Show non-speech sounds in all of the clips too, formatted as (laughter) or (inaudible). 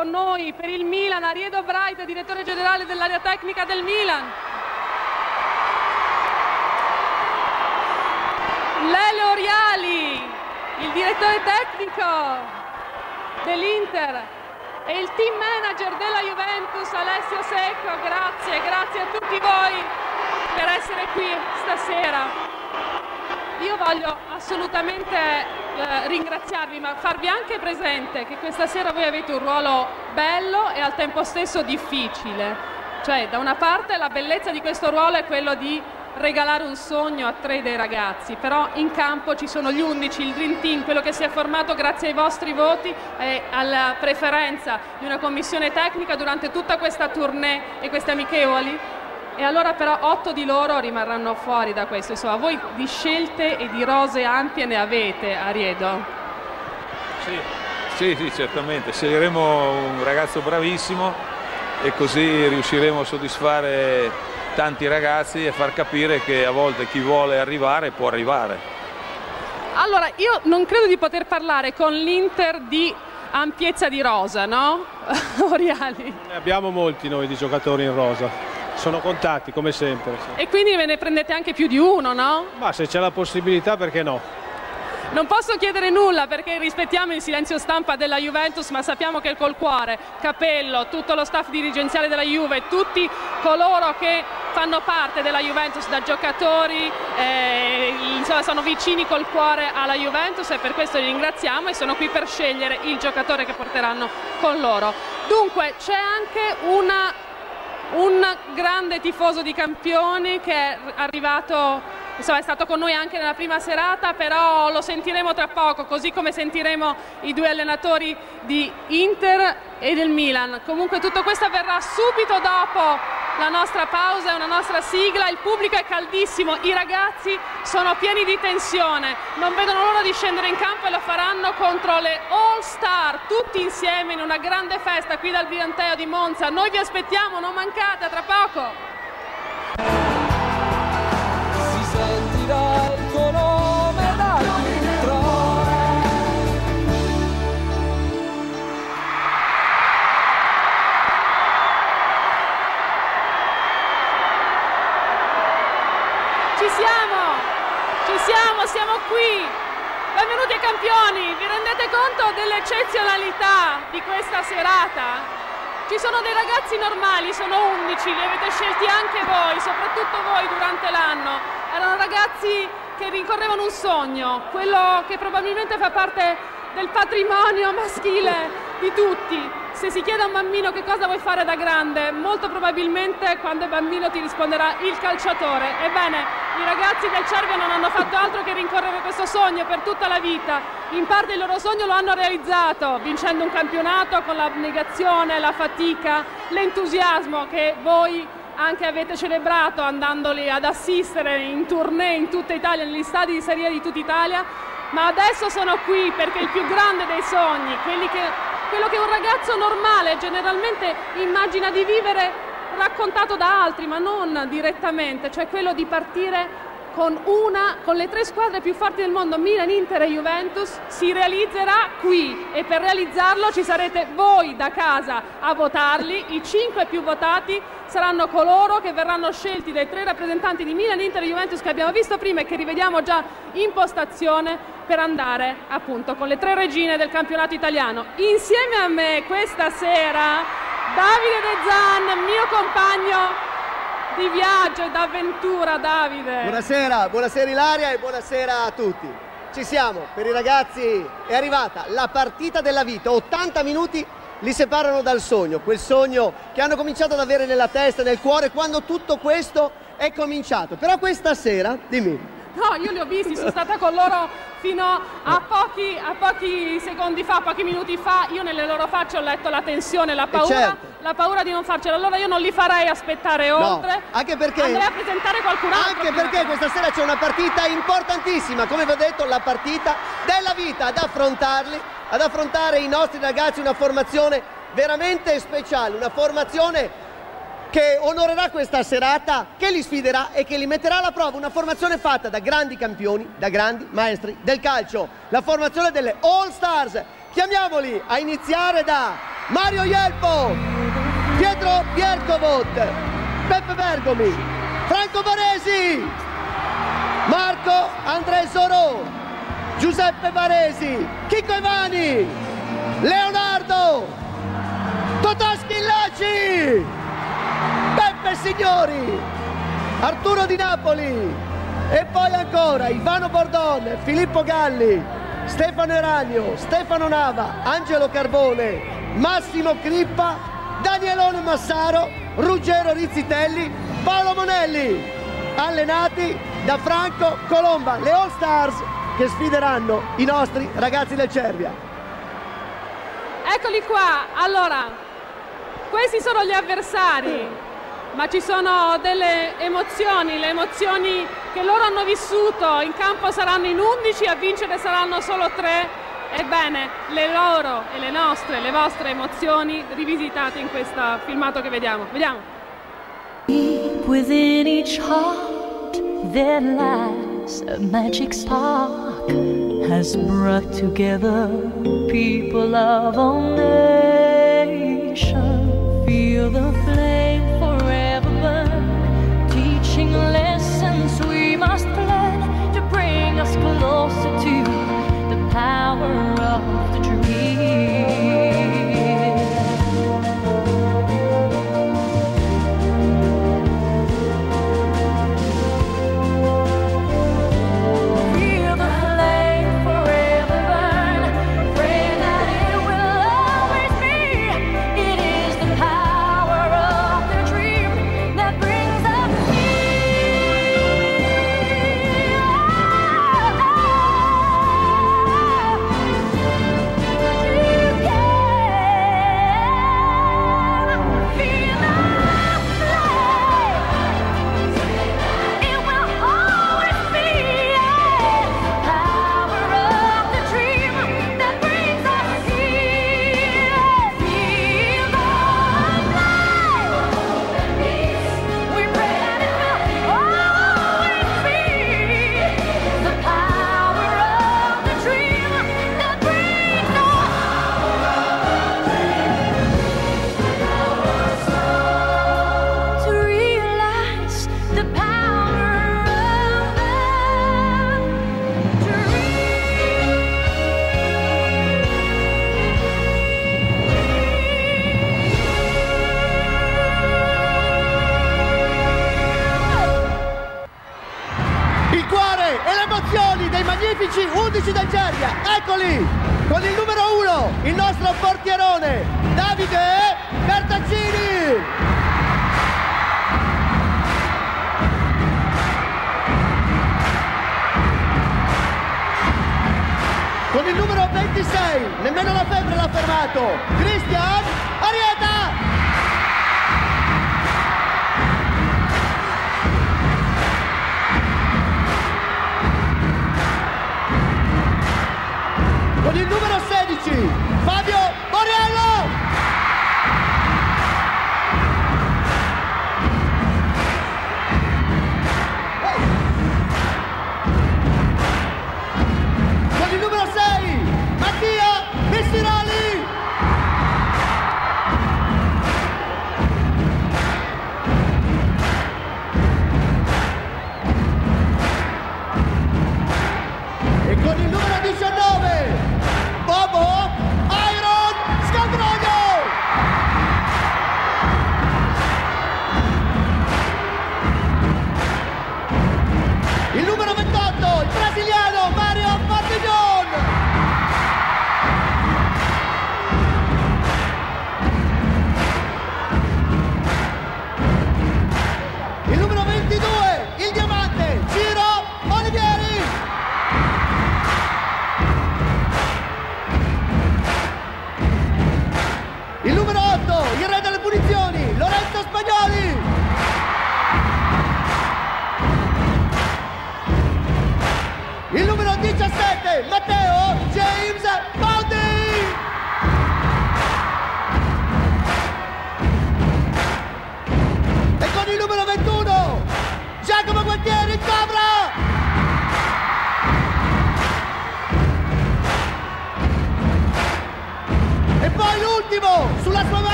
con noi per il Milan Ariedo Bright, direttore generale dell'area tecnica del Milan. Lele Oriali, il direttore tecnico dell'Inter e il team manager della Juventus Alessio Secco. Grazie, grazie a tutti voi per essere qui stasera. Io voglio assolutamente ringraziarvi, ma farvi anche presente che questa sera voi avete un ruolo bello e al tempo stesso difficile. Cioè, da una parte la bellezza di questo ruolo è quello di regalare un sogno a tre dei ragazzi, però in campo ci sono gli undici, il Dream Team, quello che si è formato grazie ai vostri voti e alla preferenza di una commissione tecnica durante tutta questa tournée e queste amichevoli e allora però otto di loro rimarranno fuori da questo. Insomma, voi di scelte e di rose ampie ne avete, Ariedo? Sì, sì, sì certamente. Sceglieremo un ragazzo bravissimo e così riusciremo a soddisfare tanti ragazzi e far capire che a volte chi vuole arrivare può arrivare. Allora, io non credo di poter parlare con l'Inter di ampiezza di rosa, no? (laughs) Oriali. Ne abbiamo molti noi di giocatori in rosa. Sono contatti come sempre. Sì. E quindi ve ne prendete anche più di uno, no? Ma se c'è la possibilità perché no? Non posso chiedere nulla perché rispettiamo il silenzio stampa della Juventus, ma sappiamo che col cuore, Capello, tutto lo staff dirigenziale della Juve, tutti coloro che fanno parte della Juventus da giocatori, eh, insomma sono vicini col cuore alla Juventus e per questo li ringraziamo e sono qui per scegliere il giocatore che porteranno con loro. Dunque c'è anche una un grande tifoso di campioni che è arrivato, insomma è stato con noi anche nella prima serata, però lo sentiremo tra poco, così come sentiremo i due allenatori di Inter e del Milan. Comunque tutto questo avverrà subito dopo la nostra pausa è una nostra sigla, il pubblico è caldissimo, i ragazzi sono pieni di tensione, non vedono l'ora di scendere in campo e lo faranno contro le All Star, tutti insieme in una grande festa qui dal Bianteo di Monza. Noi vi aspettiamo, non mancate, tra poco! Qui. Benvenuti ai campioni, vi rendete conto dell'eccezionalità di questa serata? Ci sono dei ragazzi normali, sono 11, li avete scelti anche voi, soprattutto voi durante l'anno. Erano ragazzi che rincorrevano un sogno, quello che probabilmente fa parte del patrimonio maschile di tutti. Se si chiede a un bambino che cosa vuoi fare da grande, molto probabilmente quando è bambino ti risponderà il calciatore. Ebbene, i ragazzi del Cervio non hanno fatto altro che rincorrere questo sogno per tutta la vita. In parte il loro sogno lo hanno realizzato, vincendo un campionato con l'abnegazione, la fatica, l'entusiasmo che voi anche avete celebrato andandoli ad assistere in tournée in tutta Italia, negli stadi di Serie di tutta Italia, ma adesso sono qui perché il più grande dei sogni, che, quello che un ragazzo normale generalmente immagina di vivere raccontato da altri, ma non direttamente, cioè quello di partire con, una, con le tre squadre più forti del mondo, Milan, Inter e Juventus, si realizzerà qui e per realizzarlo ci sarete voi da casa a votarli, i cinque più votati saranno coloro che verranno scelti dai tre rappresentanti di Milan, Inter e Juventus che abbiamo visto prima e che rivediamo già in postazione per andare appunto con le tre regine del campionato italiano. Insieme a me questa sera Davide De Zan, mio compagno di viaggio e d'avventura, Davide. Buonasera, buonasera Ilaria e buonasera a tutti. Ci siamo, per i ragazzi è arrivata la partita della vita, 80 minuti li separano dal sogno, quel sogno che hanno cominciato ad avere nella testa, nel cuore, quando tutto questo è cominciato. Però questa sera, dimmi. No, io li ho visti, sono stata con loro fino a pochi, a pochi, secondi fa, pochi minuti fa. Io nelle loro facce ho letto la tensione, la paura, certo. la paura di non farcela. Allora io non li farei aspettare oltre. No, anche perché andrei a presentare qualcun altro. Anche perché questa sera c'è una partita importantissima, come vi ho detto, la partita della vita ad affrontarli, ad affrontare i nostri ragazzi una formazione veramente speciale, una formazione che onorerà questa serata, che li sfiderà e che li metterà alla prova. Una formazione fatta da grandi campioni, da grandi maestri del calcio. La formazione delle All Stars. Chiamiamoli a iniziare da Mario Ielpo, Pietro Piercovot, Peppe Bergomi, Franco Varesi, Marco André Sorò, Giuseppe Varesi, Chico Ivani, Leonardo, Totò Schillaci, Peppe Signori, Arturo Di Napoli! E poi ancora Ivano Bordon, Filippo Galli, Stefano Eranio, Stefano Nava, Angelo Carbone, Massimo Crippa, Danielone Massaro, Ruggero Rizzitelli, Paolo Monelli, allenati da Franco Colomba, le All Stars che sfideranno i nostri ragazzi del Cervia. Eccoli qua, allora, questi sono gli avversari, ma ci sono delle emozioni, le emozioni che loro hanno vissuto, in campo saranno in 11, a vincere saranno solo 3. Ebbene, le loro e le nostre, le vostre emozioni rivisitate in questo filmato che vediamo. Vediamo. Deep within each heart there lies a magic spark has brought together people of all nations. Feel the flame forever burn, teaching lessons we must learn to bring us closer to the power of the dream.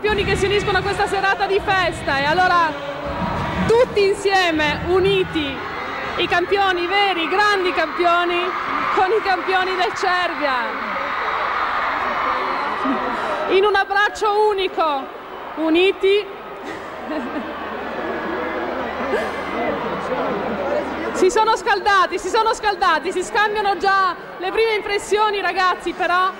Campioni che si uniscono a questa serata di festa. E allora tutti insieme uniti i campioni veri, i grandi campioni con i campioni del Cervia. In un abbraccio unico uniti. Si sono scaldati, si sono scaldati, si scambiano già le prime impressioni ragazzi, però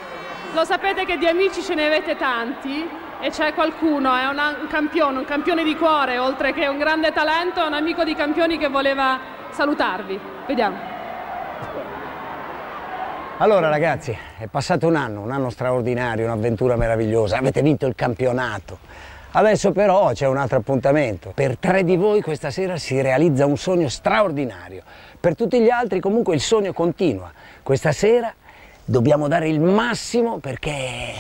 lo sapete che di amici ce ne avete tanti e c'è qualcuno, è una- un campione, un campione di cuore, oltre che un grande talento, è un amico di campioni che voleva salutarvi. Vediamo. Allora ragazzi, è passato un anno, un anno straordinario, un'avventura meravigliosa, avete vinto il campionato. Adesso però c'è un altro appuntamento. Per tre di voi questa sera si realizza un sogno straordinario. Per tutti gli altri comunque il sogno continua. Questa sera dobbiamo dare il massimo perché,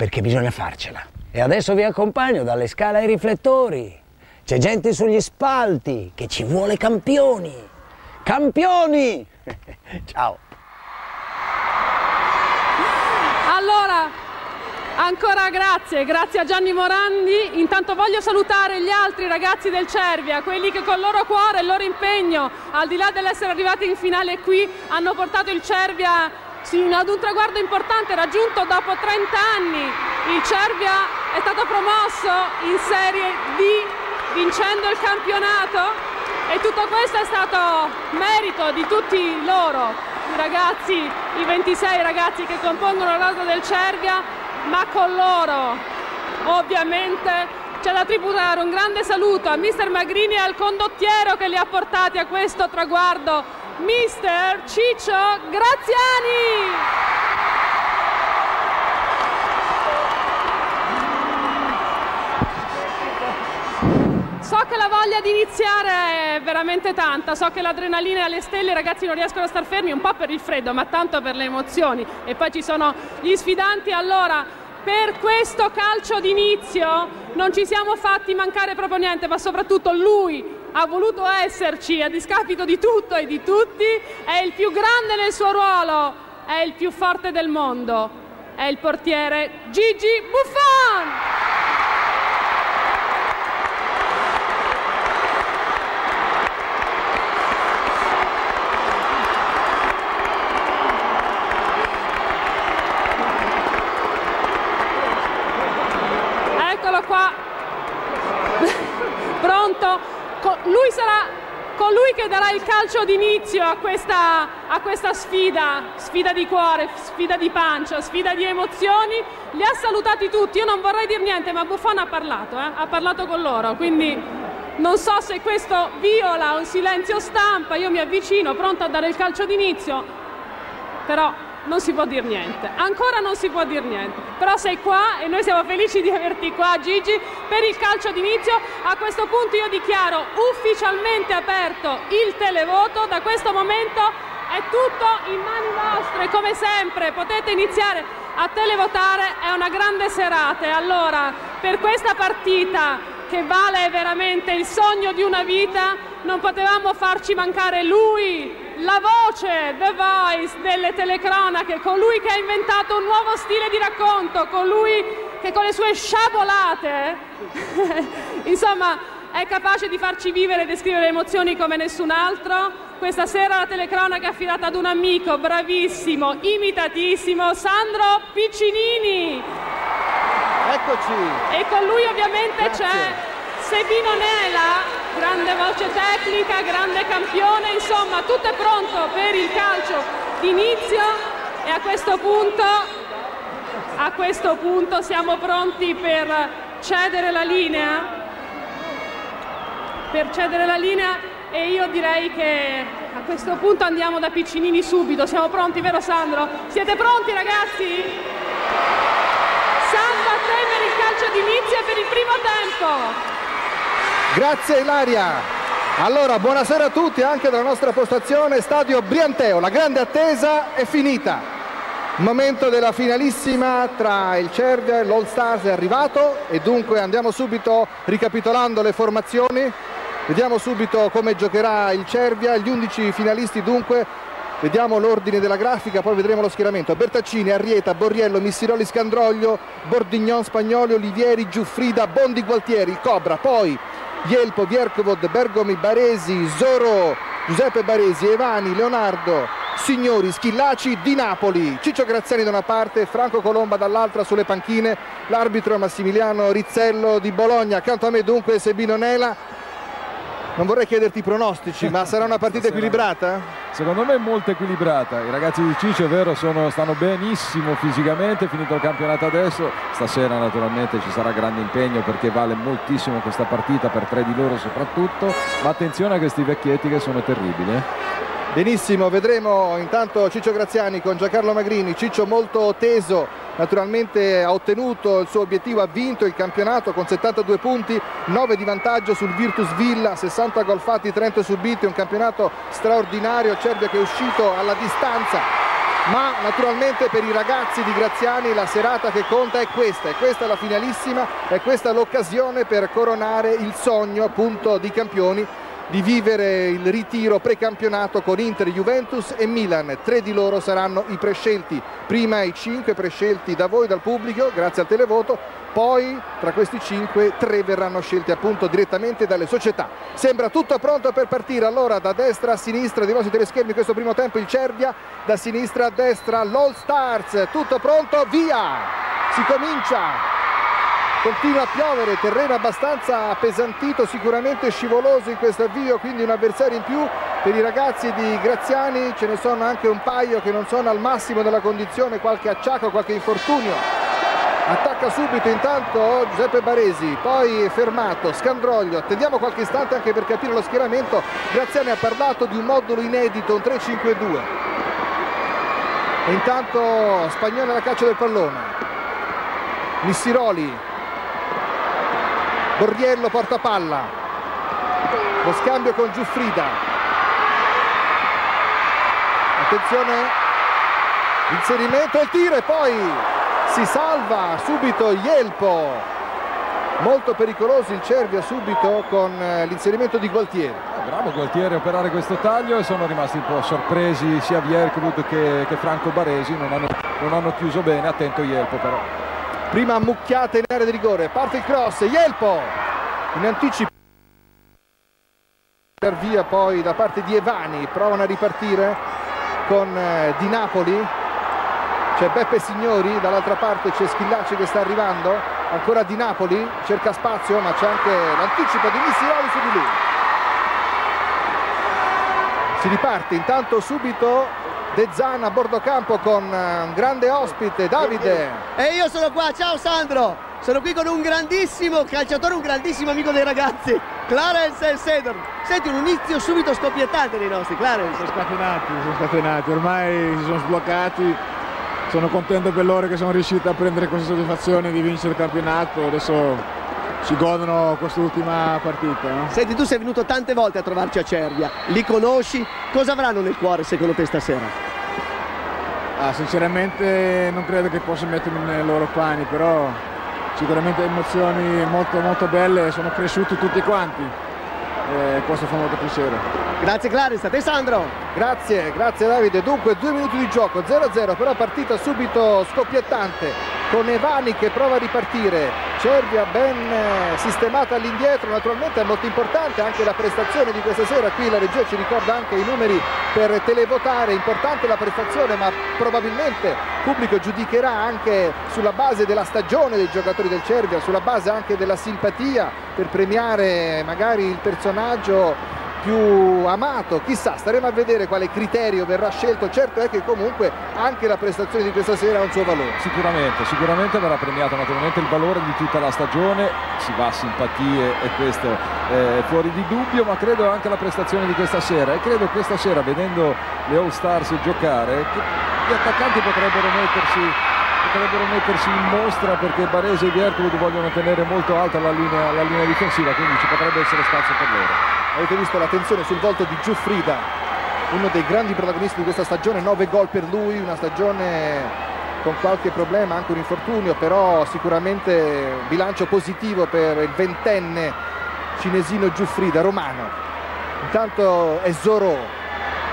perché bisogna farcela. E adesso vi accompagno dalle scale ai riflettori. C'è gente sugli spalti che ci vuole campioni. Campioni! (laughs) Ciao! Allora, ancora grazie, grazie a Gianni Morandi. Intanto voglio salutare gli altri ragazzi del Cervia, quelli che con il loro cuore e il loro impegno, al di là dell'essere arrivati in finale qui, hanno portato il Cervia ad un traguardo importante raggiunto dopo 30 anni. Il Cervia è stato promosso in Serie D vincendo il campionato e tutto questo è stato merito di tutti loro, i ragazzi, i 26 ragazzi che compongono la rosa del Cervia, ma con loro ovviamente c'è da tributare un grande saluto a Mister Magrini e al condottiero che li ha portati a questo traguardo, Mister Ciccio Graziani. So che la voglia di iniziare è veramente tanta, so che l'adrenalina è alle stelle, i ragazzi non riescono a star fermi un po' per il freddo, ma tanto per le emozioni. E poi ci sono gli sfidanti. Allora, per questo calcio d'inizio non ci siamo fatti mancare proprio niente, ma soprattutto lui ha voluto esserci a discapito di tutto e di tutti, è il più grande nel suo ruolo, è il più forte del mondo, è il portiere Gigi Buffon! Eccolo qua. Pronto? Co- lui sarà colui che darà il calcio d'inizio a questa, a questa sfida, sfida di cuore, sfida di pancia, sfida di emozioni. Li ha salutati tutti, io non vorrei dire niente, ma Buffon ha parlato, eh? ha parlato con loro, quindi non so se questo viola un silenzio stampa, io mi avvicino, pronto a dare il calcio d'inizio, però non si può dire niente, ancora non si può dire niente, però sei qua e noi siamo felici di averti qua Gigi. Per il calcio d'inizio, a questo punto io dichiaro ufficialmente aperto il televoto, da questo momento è tutto in mani vostre, come sempre. Potete iniziare a televotare, è una grande serata. E allora per questa partita che vale veramente il sogno di una vita, non potevamo farci mancare lui, la voce, the voice delle telecronache, colui che ha inventato un nuovo stile di racconto, colui che con le sue sciabolate, (laughs) insomma, è capace di farci vivere e descrivere emozioni come nessun altro. Questa sera la telecronaca è affidata ad un amico bravissimo, imitatissimo, Sandro Piccinini. Eccoci. E con lui ovviamente c'è Sebino Nela, grande voce tecnica, grande campione, insomma tutto è pronto per il calcio d'inizio e a questo punto, a questo punto siamo pronti per cedere la linea, per cedere la linea e io direi che a questo punto andiamo da Piccinini subito. Siamo pronti, vero Sandro? Siete pronti ragazzi? Salva a te per il calcio d'inizio e per il primo tempo. Grazie Ilaria. Allora, buonasera a tutti anche dalla nostra postazione Stadio Brianteo. La grande attesa è finita. Momento della finalissima tra il Cervia e l'All Stars è arrivato e dunque andiamo subito ricapitolando le formazioni. Vediamo subito come giocherà il Cervia, gli 11 finalisti dunque. Vediamo l'ordine della grafica, poi vedremo lo schieramento. Bertaccini, Arrieta, Borriello, Missiroli, Scandroglio, Bordignon, Spagnoli, Olivieri, Giuffrida, Bondi, Gualtieri, Cobra. Poi Ielpo, Viercovod, Bergomi, Baresi, Zoro, Giuseppe Baresi, Evani, Leonardo, Signori, Schillaci di Napoli, Ciccio Graziani da una parte, Franco Colomba dall'altra sulle panchine, l'arbitro Massimiliano Rizzello di Bologna, accanto a me dunque Sebino Nela. Non vorrei chiederti i pronostici, ma sarà una partita (laughs) equilibrata? Secondo me molto equilibrata, i ragazzi di Ciccio è vero sono, stanno benissimo fisicamente, finito il campionato adesso, stasera naturalmente ci sarà grande impegno perché vale moltissimo questa partita per tre di loro soprattutto, ma attenzione a questi vecchietti che sono terribili. Benissimo, vedremo intanto Ciccio Graziani con Giancarlo Magrini, Ciccio molto teso, naturalmente ha ottenuto il suo obiettivo, ha vinto il campionato con 72 punti, 9 di vantaggio sul Virtus Villa, 60 gol fatti, 30 subiti, un campionato straordinario, Cervia che è uscito alla distanza. Ma naturalmente per i ragazzi di Graziani la serata che conta è questa, è questa la finalissima, è questa l'occasione per coronare il sogno appunto di campioni di vivere il ritiro precampionato con Inter, Juventus e Milan. Tre di loro saranno i prescelti, prima i cinque prescelti da voi, dal pubblico, grazie al televoto, poi tra questi cinque tre verranno scelti appunto direttamente dalle società. Sembra tutto pronto per partire, allora da destra a sinistra dei vostri teleschermi questo primo tempo il Cervia, da sinistra a destra l'All Stars, tutto pronto, via! Si comincia! Continua a piovere, terreno abbastanza appesantito, sicuramente scivoloso in questo avvio, quindi un avversario in più per i ragazzi di Graziani, ce ne sono anche un paio che non sono al massimo della condizione, qualche acciacco, qualche infortunio. Attacca subito intanto Giuseppe Baresi, poi fermato, Scandroglio, attendiamo qualche istante anche per capire lo schieramento, Graziani ha parlato di un modulo inedito, un 3-5-2. E intanto Spagnolo alla caccia del pallone. Missiroli Borriello porta palla. Lo scambio con Giuffrida. Attenzione. Inserimento il tiro e poi si salva subito Ielpo molto pericoloso il Cervia subito con eh, l'inserimento di Gualtieri. Ah, bravo Gualtieri a operare questo taglio. E sono rimasti un po' sorpresi sia Vierkrud che, che, Franco Baresi. Non hanno, non hanno chiuso bene. Attento Ielpo però prima ammucchiata in area di rigore parte il cross Ielpo in anticipo. Per via poi da parte di Evani provano a ripartire con eh, Di Napoli. C'è Beppe Signori dall'altra parte c'è Schillaci che sta arrivando. Ancora Di Napoli cerca spazio ma c'è anche l'anticipo di Missiroli su di lui. Si riparte intanto subito De Zan a bordo campo con eh, un grande ospite, Davide. E io sono qua, ciao Sandro. Sono qui con un grandissimo calciatore, un grandissimo amico dei ragazzi, Clarence Sedor. Senti un inizio subito scoppiettante dei nostri, Clarence. Sono scatenati, sono scatenati, ormai si sono sbloccati. Sono contento per loro che sono riusciti a prendere questa soddisfazione di vincere il campionato. Adesso si godono quest'ultima partita. No? Senti, tu sei venuto tante volte a trovarci a Cervia, li conosci, cosa avranno nel cuore secondo te stasera? Ah, sinceramente non credo che possa mettermi nei loro panni, però sicuramente emozioni molto molto belle, sono cresciuti tutti quanti e questo fa molto piacere. Grazie Clarence, a te Sandro. Grazie, grazie Davide. Dunque due minuti di gioco, 0-0, però partita subito scoppiettante con Evani che prova a ripartire Cervia ben eh, sistemata all'indietro naturalmente è molto importante anche la prestazione di questa sera. Qui la regia ci ricorda anche i numeri per televotare. Importante la prestazione ma probabilmente il pubblico giudicherà anche sulla base della stagione dei giocatori del Cervia sulla base anche della simpatia per premiare magari il personaggio più amato, chissà, staremo a vedere quale criterio verrà scelto, certo è che comunque anche la prestazione di questa sera ha un suo valore. Sicuramente, sicuramente verrà premiato naturalmente il valore di tutta la stagione, si va a simpatie e questo è fuori di dubbio, ma credo anche la prestazione di questa sera. E credo questa sera vedendo le All Stars giocare gli attaccanti potrebbero mettersi potrebbero mettersi in mostra perché Barese e Vierclud vogliono tenere molto alta la linea, la linea difensiva quindi ci potrebbe essere spazio per loro avete visto l'attenzione sul volto di Giuffrida uno dei grandi protagonisti di questa stagione 9 gol per lui una stagione con qualche problema anche un infortunio però sicuramente bilancio positivo per il ventenne cinesino Giuffrida romano. Intanto è Zorò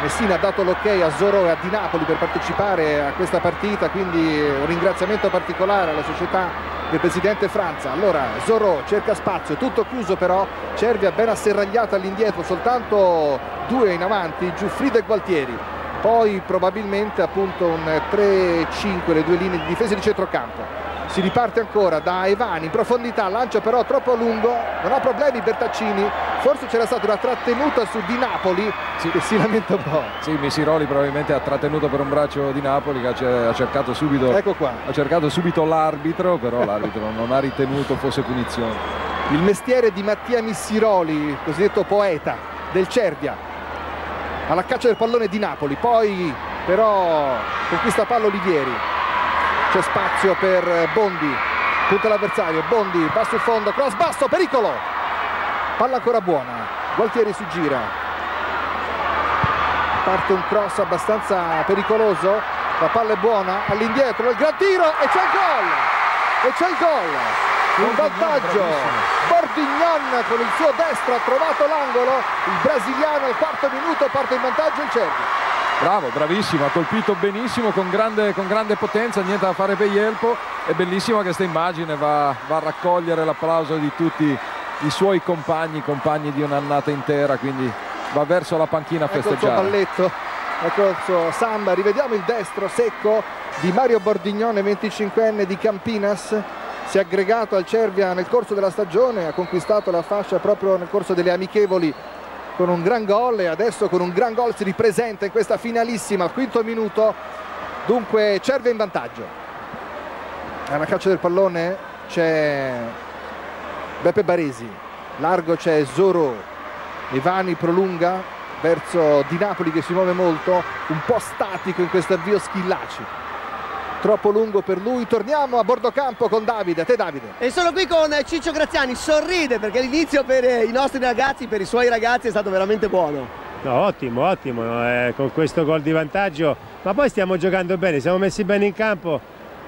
Messina ha dato l'ok a Zorò e a Di Napoli per partecipare a questa partita, quindi un ringraziamento particolare alla società del presidente Franza. Allora Zorò cerca spazio, tutto chiuso però, Cervia ben asserragliata all'indietro, soltanto due in avanti, Giuffrida e Gualtieri. Poi probabilmente appunto un 3-5 le due linee di difesa di centrocampo si riparte ancora da Evani in profondità lancia però troppo lungo non ha problemi Bertaccini forse c'era stata una trattenuta su Di Napoli sì. che si lamenta un po' sì Misiroli probabilmente ha trattenuto per un braccio di Napoli che ha cercato subito ecco qua. ha cercato subito l'arbitro però l'arbitro non ha ritenuto fosse punizione il mestiere di Mattia Missiroli cosiddetto poeta del Cervia alla caccia del pallone di Napoli poi però conquista pallo Olivieri c'è spazio per Bondi punta l'avversario. Bondi va sul fondo cross basso pericolo. Palla ancora buona. Gualtieri si gira. Parte un cross abbastanza pericoloso. La palla è buona all'indietro il gran tiro e c'è il gol! E c'è il gol! In vantaggio. Bordignon con il suo destro ha trovato l'angolo. Il brasiliano al quarto minuto parte in vantaggio il Cervio Bravo, bravissimo, ha colpito benissimo con grande, con grande potenza, niente da fare per Ielpo. È bellissima questa immagine, va, va a raccogliere l'applauso di tutti i suoi compagni, compagni di un'annata intera, quindi va verso la panchina a festeggiare. Ecco il suo balletto, ecco il suo samba, rivediamo il destro secco di Mario Bordignone, 25enne di Campinas. Si è aggregato al Cervia nel corso della stagione, ha conquistato la fascia proprio nel corso delle amichevoli con un gran gol e adesso con un gran gol si ripresenta in questa finalissima al quinto minuto. Dunque Cerve in vantaggio. Alla caccia del pallone c'è Beppe Baresi largo c'è Zoro Ivani prolunga verso Di Napoli che si muove molto un po' statico in questo avvio Schillaci troppo lungo per lui. Torniamo a bordo campo con Davide. A te Davide. E sono qui con Ciccio Graziani. Sorride perché l'inizio per i nostri ragazzi per i suoi ragazzi è stato veramente buono. No, ottimo, ottimo, eh, con questo gol di vantaggio, ma poi stiamo giocando bene, siamo messi bene in campo,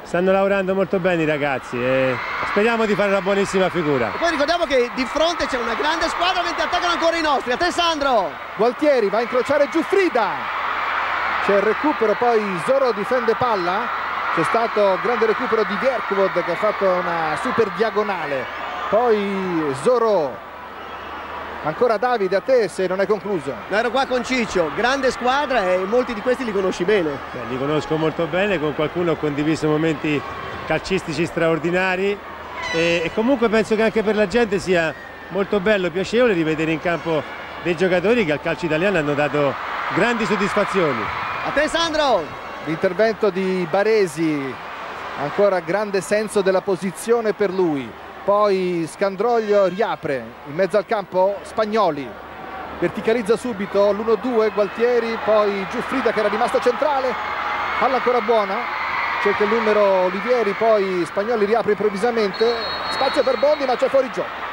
stanno lavorando molto bene i ragazzi e speriamo di fare una buonissima figura. E poi ricordiamo che di fronte c'è una grande squadra mentre attaccano ancora i nostri, a te Sandro! Gualtieri va a incrociare Giuffrida, c'è il recupero, poi Zoro difende palla, c'è stato grande recupero di Vierkvod che ha fatto una super diagonale. Poi Zoro ancora Davide a te se non è concluso. Ero qua con Ciccio. Grande squadra e molti di questi li conosci bene. Beh, li conosco molto bene. Con qualcuno ho condiviso momenti calcistici straordinari. E, e comunque penso che anche per la gente sia molto bello e piacevole rivedere in campo dei giocatori che al calcio italiano hanno dato grandi soddisfazioni. A te Sandro l'intervento di Baresi ancora grande senso della posizione per lui. Poi Scandroglio riapre in mezzo al campo Spagnoli. Verticalizza subito l'1-2 Gualtieri poi Giuffrida che era rimasto centrale. Palla ancora buona cerca il numero Olivieri poi Spagnoli riapre improvvisamente. Spazio per Bondi ma c'è fuori gioco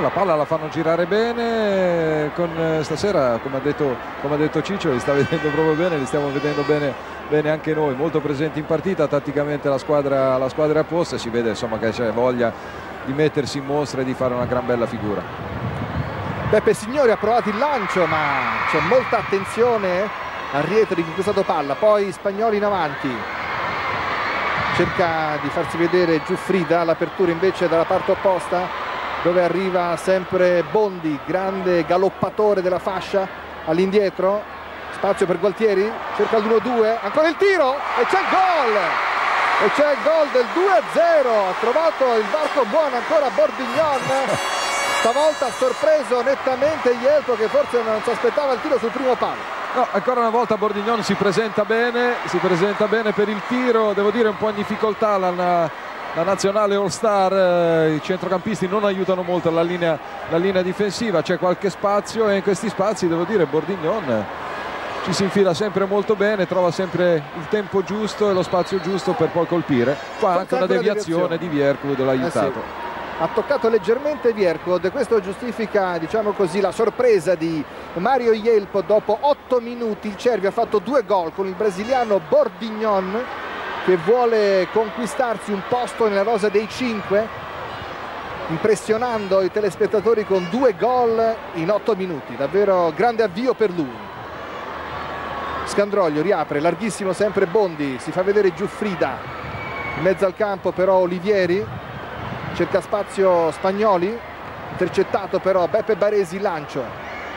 la palla la fanno girare bene con eh, stasera come ha, detto, come ha detto Ciccio li sta (laughs) vedendo proprio bene li stiamo vedendo bene, bene anche noi. Molto presenti in partita tatticamente la squadra, la squadra è a posto e si vede insomma che c'è voglia di mettersi in mostra e di fare una gran bella figura. Beppe Signori ha provato il lancio ma c'è molta attenzione al rietro di conquistato palla poi Spagnoli in avanti. Cerca di farsi vedere Giuffrida l'apertura invece dalla parte opposta dove arriva sempre Bondi, grande galoppatore della fascia all'indietro, spazio per Gualtieri, cerca l'1-2, ancora il tiro e c'è il gol! E c'è il gol del 2-0, ha trovato il varco buono ancora Bordignon, stavolta sorpreso nettamente Ielpo che forse non si aspettava il tiro sul primo palo. No, ancora una volta Bordignon si presenta bene, si presenta bene per il tiro, devo dire un po' in difficoltà la, la nazionale All Star, eh, i centrocampisti non aiutano molto la linea, la linea difensiva, c'è qualche spazio e in questi spazi devo dire Bordignon ci si infila sempre molto bene, trova sempre il tempo giusto e lo spazio giusto per poi colpire. Qua anche una deviazione, di Vierkud l'ha aiutato. Eh sì. ha toccato leggermente Viercod e questo giustifica diciamo così, la sorpresa di Mario Ielpo dopo 8 minuti il Cervi ha fatto due gol con il brasiliano Bordignon che vuole conquistarsi un posto nella rosa dei 5 impressionando i telespettatori con due gol in 8 minuti. Davvero grande avvio per lui. Scandroglio riapre larghissimo sempre Bondi si fa vedere Giuffrida. In mezzo al campo però Olivieri cerca spazio Spagnoli intercettato però Beppe Baresi lancio.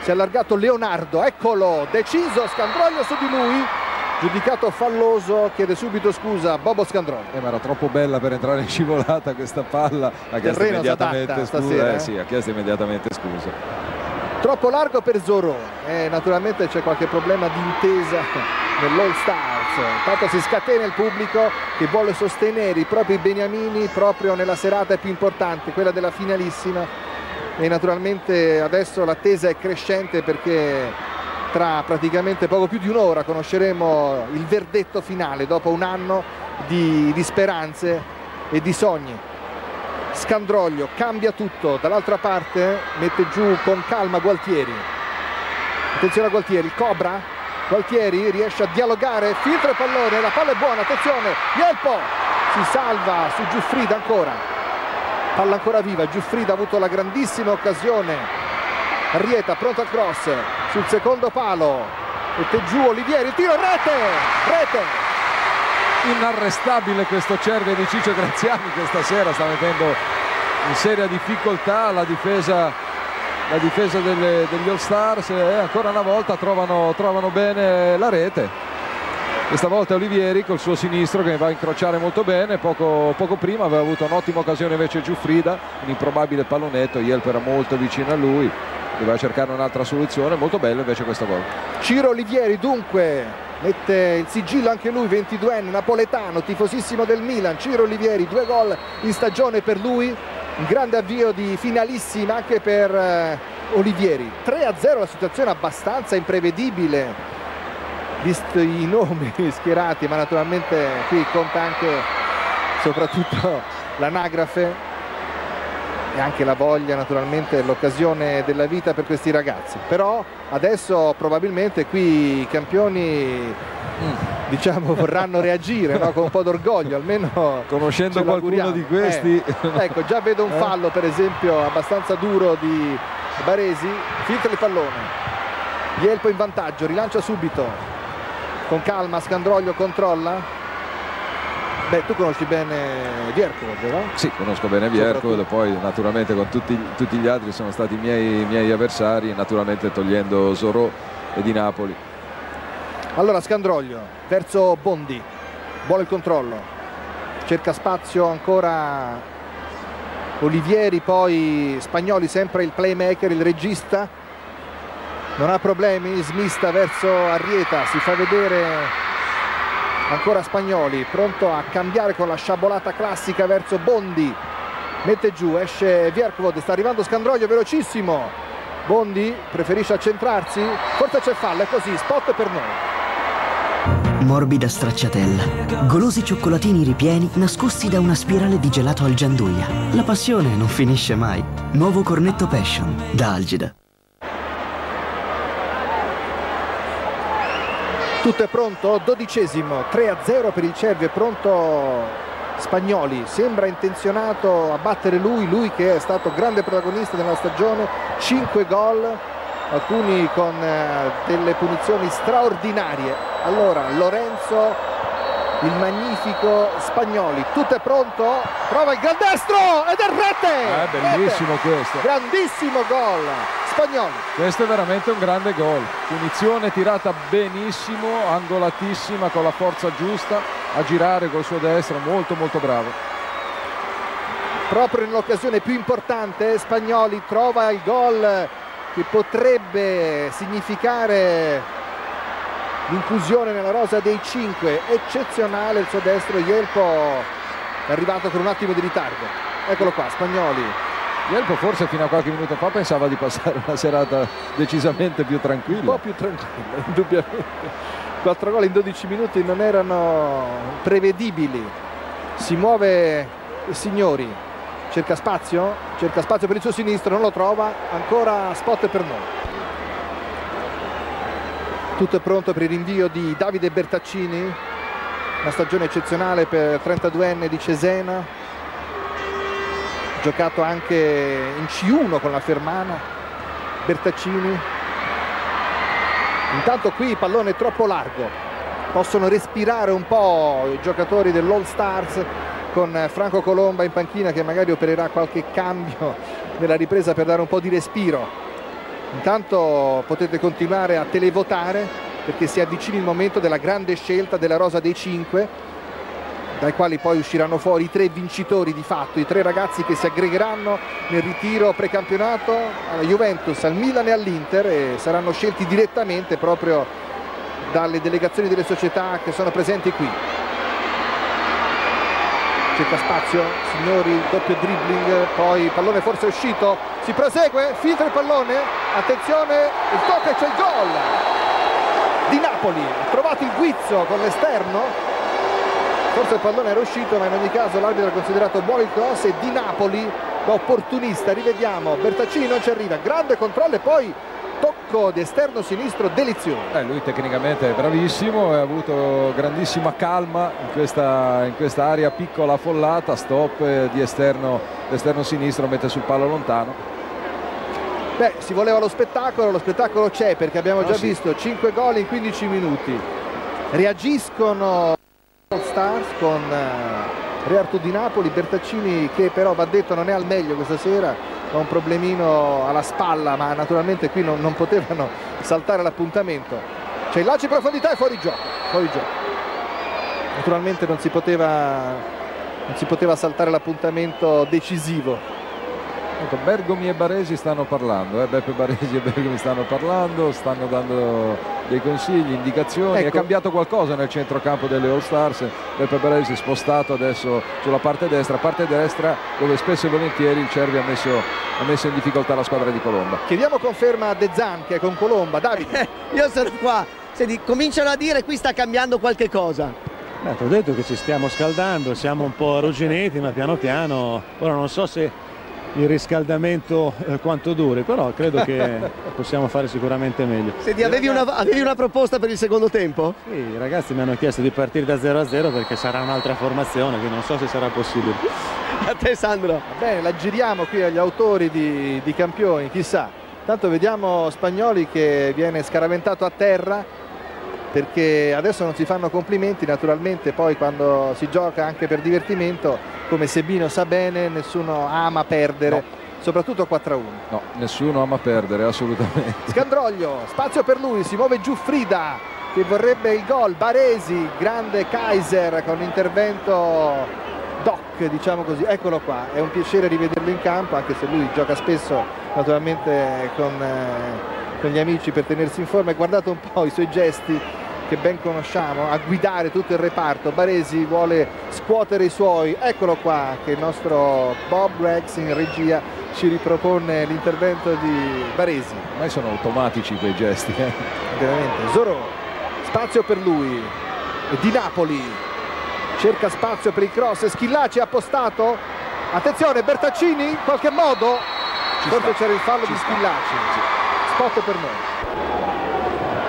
Si è allargato Leonardo eccolo deciso Scandroglio su di lui giudicato falloso chiede subito scusa Bobo Scandroglio eh, ma era troppo bella per entrare in scivolata questa palla. Ha chiesto immediatamente scusa. eh, sì, ha chiesto immediatamente scusa. Troppo largo per Zorro. Eh, naturalmente c'è qualche problema di intesa nell'All Stars. Intanto si scatena il pubblico che vuole sostenere i propri beniamini proprio nella serata più importante quella della finalissima. E naturalmente adesso l'attesa è crescente perché tra praticamente poco più di un'ora conosceremo il verdetto finale dopo un anno di, di speranze e di sogni. Scandroglio cambia tutto. Dall'altra parte mette giù con calma Gualtieri. Attenzione a Gualtieri, Cobra. Gualtieri riesce a dialogare, filtra il pallone, la palla è buona, attenzione, Ielpo si salva su Giuffrida ancora, palla ancora viva, Giuffrida ha avuto la grandissima occasione, Arrieta pronto al cross sul secondo palo, mette giù Olivieri, tiro, rete, rete, inarrestabile questo Cervia di Ciccio Graziani che stasera sta mettendo in seria difficoltà la difesa la difesa delle, degli All Stars e ancora una volta trovano, trovano bene la rete. Questa volta Olivieri col suo sinistro che va a incrociare molto bene poco, poco prima aveva avuto un'ottima occasione invece Giuffrida un improbabile pallonetto Yelp era molto vicino a lui doveva cercare un'altra soluzione molto bello invece questo gol Ciro Olivieri dunque mette il sigillo anche lui 22enne napoletano tifosissimo del Milan. Ciro Olivieri due gol in stagione per lui. Un grande avvio di finalissima anche per eh, Olivieri. 3 a 0 la situazione abbastanza imprevedibile. Visto i nomi (laughs) schierati ma naturalmente qui conta anche soprattutto l'anagrafe e anche la voglia naturalmente l'occasione della vita per questi ragazzi. Però adesso probabilmente qui i campioni diciamo (laughs) vorranno reagire no? con un po' d'orgoglio almeno conoscendo qualcuno di questi. Eh, ecco già vedo un eh. fallo per esempio abbastanza duro di Baresi. Filtra il pallone. Ielpo in vantaggio rilancia subito. Con calma Scandroglio controlla Beh, tu conosci bene Viercod, no? Sì, conosco bene Viercod, poi naturalmente con tutti, tutti, gli altri sono stati i miei, miei avversari, naturalmente togliendo Zorò e di Napoli. Allora Scandroglio verso Bondi, vuole il controllo, cerca spazio ancora Olivieri, poi Spagnoli sempre il playmaker, il regista, non ha problemi, smista verso Arrieta, si fa vedere ancora Spagnoli, pronto a cambiare con la sciabolata classica verso Bondi, mette giù, esce Vierkovod, sta arrivando Scandroglio velocissimo, Bondi preferisce accentrarsi, forse c'è fallo, è così, spot per noi. Morbida stracciatella. Golosi cioccolatini ripieni nascosti da una spirale di gelato al gianduia. La passione non finisce mai. Nuovo cornetto Passion da Algida. Tutto è pronto, dodicesimo, 3-0 per il Cervio, è pronto Spagnoli, sembra intenzionato a battere lui, lui che è stato grande protagonista della stagione, 5 gol, alcuni con eh, delle punizioni straordinarie. Allora Lorenzo, il magnifico Spagnoli, tutto è pronto, prova il gran destro ed è rete! È bellissimo rete. questo. Grandissimo gol. Spagnoli. Questo è veramente un grande gol. Punizione tirata benissimo, angolatissima con la forza giusta a girare col suo destro, molto molto bravo. proprio nell'occasione più importante Spagnoli trova il gol che potrebbe significare l'inclusione nella rosa dei 5 eccezionale il suo destro Ielpo è arrivato con un attimo di ritardo eccolo qua Spagnoli Ielpo forse fino a qualche minuto fa pensava di passare una serata decisamente più tranquilla. Un po' più tranquilla (laughs) indubbiamente. 4 gol in 12 minuti non erano prevedibili. Si muove Signori. Cerca spazio? Cerca spazio per il suo sinistro non lo trova. Ancora spot per noi. Tutto è pronto per il rinvio di Davide Bertaccini. Una stagione eccezionale per 32enne di Cesena giocato anche in C1 con la Fermana Bertaccini. Intanto qui il pallone è troppo largo. Possono respirare un po' i giocatori dell'All Stars con Franco Colomba in panchina che magari opererà qualche cambio nella ripresa per dare un po' di respiro. Intanto potete continuare a televotare perché si avvicina il momento della grande scelta della rosa dei 5 dai quali poi usciranno fuori i tre vincitori di fatto, i tre ragazzi che si aggregheranno nel ritiro precampionato alla Juventus, al Milan e all'Inter e saranno scelti direttamente proprio dalle delegazioni delle società che sono presenti qui. Cerca spazio, signori, doppio dribbling, poi il pallone forse è uscito, si prosegue, filtra il pallone, attenzione, il tocco e c'è il gol di Napoli, ha trovato il guizzo con l'esterno, forse il pallone era uscito ma in ogni caso l'arbitro ha considerato buono il cross e di Napoli da opportunista, rivediamo, Bertaccini non ci arriva, grande controllo e poi tocco di esterno sinistro delizioso. Eh, lui tecnicamente è bravissimo, ha avuto grandissima calma in questa, in questa area piccola affollata, stop eh, di esterno, esterno sinistro, mette sul palo lontano. Beh, si voleva lo spettacolo, lo spettacolo c'è perché abbiamo Oh, già sì. visto 5 gol in 15 minuti. Reagiscono Stars con eh, Rearto di Napoli, Bertaccini che però va detto non è al meglio questa sera, ha un problemino alla spalla ma naturalmente qui non, non potevano saltare l'appuntamento. C'è il lancio in profondità e fuori gioco, fuori gioco. Naturalmente non si poteva, non si poteva saltare l'appuntamento decisivo. Ecco, Bergomi e Baresi stanno parlando, eh? Beppe Baresi e Bergomi stanno parlando, stanno dando dei consigli, indicazioni. È Ecco. cambiato qualcosa nel centrocampo delle All Stars. Beppe Baresi è spostato adesso sulla parte destra, parte destra dove spesso e volentieri il Cervi ha messo, ha messo in difficoltà la squadra di Colomba. Chiediamo conferma a De Zan che è con Colomba. Davide. (laughs) Io sono qua. Senti, cominciano a dire qui sta cambiando qualche cosa. Beh, ti ho detto che ci stiamo scaldando, siamo un po' arrugginiti, ma piano piano, ora non so se il riscaldamento eh, quanto duri, però credo che (laughs) possiamo fare sicuramente meglio. Senti, avevi una, avevi una proposta per il secondo tempo? Sì, i ragazzi mi hanno chiesto di partire da 0 a 0 perché sarà un'altra formazione, quindi non so se sarà possibile. (laughs) A te Sandro. Bene, la giriamo qui agli autori di, di campioni, chissà. Tanto vediamo Spagnoli che viene scaraventato a terra perché adesso non si fanno complimenti, naturalmente poi quando si gioca anche per divertimento, come Sebino sa bene, nessuno ama perdere, soprattutto 4-1. No, nessuno ama perdere, assolutamente. Scandroglio, spazio per lui, si muove giù Frida che vorrebbe il gol, Baresi, grande Kaiser con l'intervento doc, diciamo così, eccolo qua, è un piacere rivederlo in campo anche se lui gioca spesso naturalmente con, eh, con gli amici per tenersi in forma e guardate un po' i suoi gesti che ben conosciamo a guidare tutto il reparto, Baresi vuole scuotere i suoi, eccolo qua che il nostro Bob Rex in regia ci ripropone l'intervento di Baresi. Ormai sono automatici quei gesti. eh. Veramente. Zorro, spazio per lui. Di Napoli. Cerca spazio per il cross. Schillaci ha appostato. Attenzione, Bertaccini in qualche modo. Forse c'era il fallo di Schillaci. Spot per noi.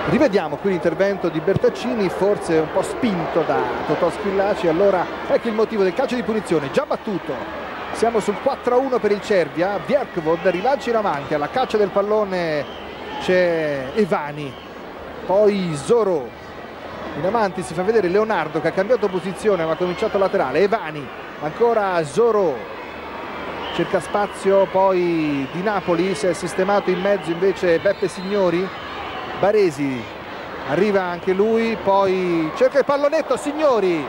Rivediamo qui l'intervento di Bertaccini, forse un po' spinto da Totò Schillaci. Allora ecco il motivo del calcio di punizione, già battuto. Siamo sul 4-1 per il Cervia. Vierkvod rilancia in avanti, alla caccia del pallone c'è Evani. Poi Zoro. In avanti si fa vedere Leonardo che ha cambiato posizione ma ha cominciato laterale. Evani, ancora Zoro. Cerca spazio poi di Napoli, si è sistemato in mezzo invece Beppe Signori. Baresi arriva anche lui, poi cerca il pallonetto Signori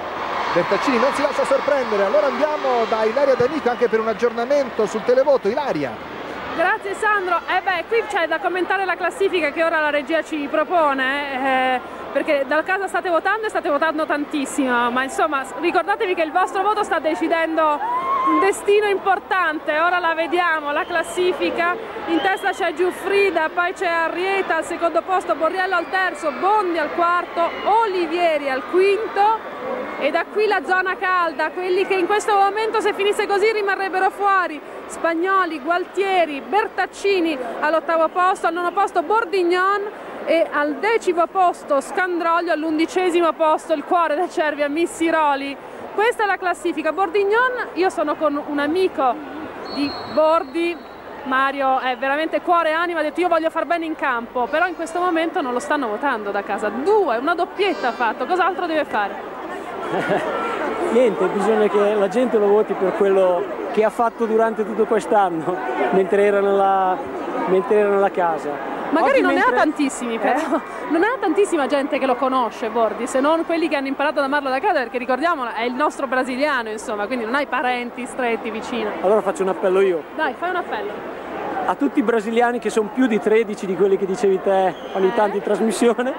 Bertaccini non si lascia sorprendere allora andiamo da Ilaria D'Amico anche per un aggiornamento sul televoto Ilaria Grazie Sandro, eh beh qui c'è da commentare la classifica che ora la regia ci propone, eh, perché dal caso state votando e state votando tantissimo, ma insomma ricordatevi che il vostro voto sta decidendo un destino importante, ora la vediamo, la classifica, in testa c'è Giuffrida, poi c'è Arrieta al secondo posto, Borriello al terzo, Bondi al quarto, Olivieri al quinto e da qui la zona calda, quelli che in questo momento se finisse così rimarrebbero fuori, Spagnoli, Gualtieri, Bertaccini all'ottavo posto, al nono posto Bordignon e al decimo posto Scandroglio, all'undicesimo posto il cuore del Cervia, Missiroli. Questa è la classifica. Bordignon, io sono con un amico di Bordi, Mario è veramente cuore e anima, ha detto io voglio far bene in campo, però in questo momento non lo stanno votando da casa. Due, una doppietta ha fatto, cos'altro deve fare? (laughs) Niente, bisogna che la gente lo voti per quello che ha fatto durante tutto quest'anno, mentre era nella, mentre era nella casa. Magari non mentre- ne ha tantissimi però, Eh? (laughs) non ne ha tantissima gente che lo conosce Bordi, se non quelli che hanno imparato ad amarlo da casa, perché ricordiamolo è il nostro brasiliano insomma, quindi non hai parenti stretti vicino. Allora faccio un appello io Dai, fai un appello. a tutti i brasiliani che sono più di 13 di quelli che dicevi te ogni tanto in trasmissione.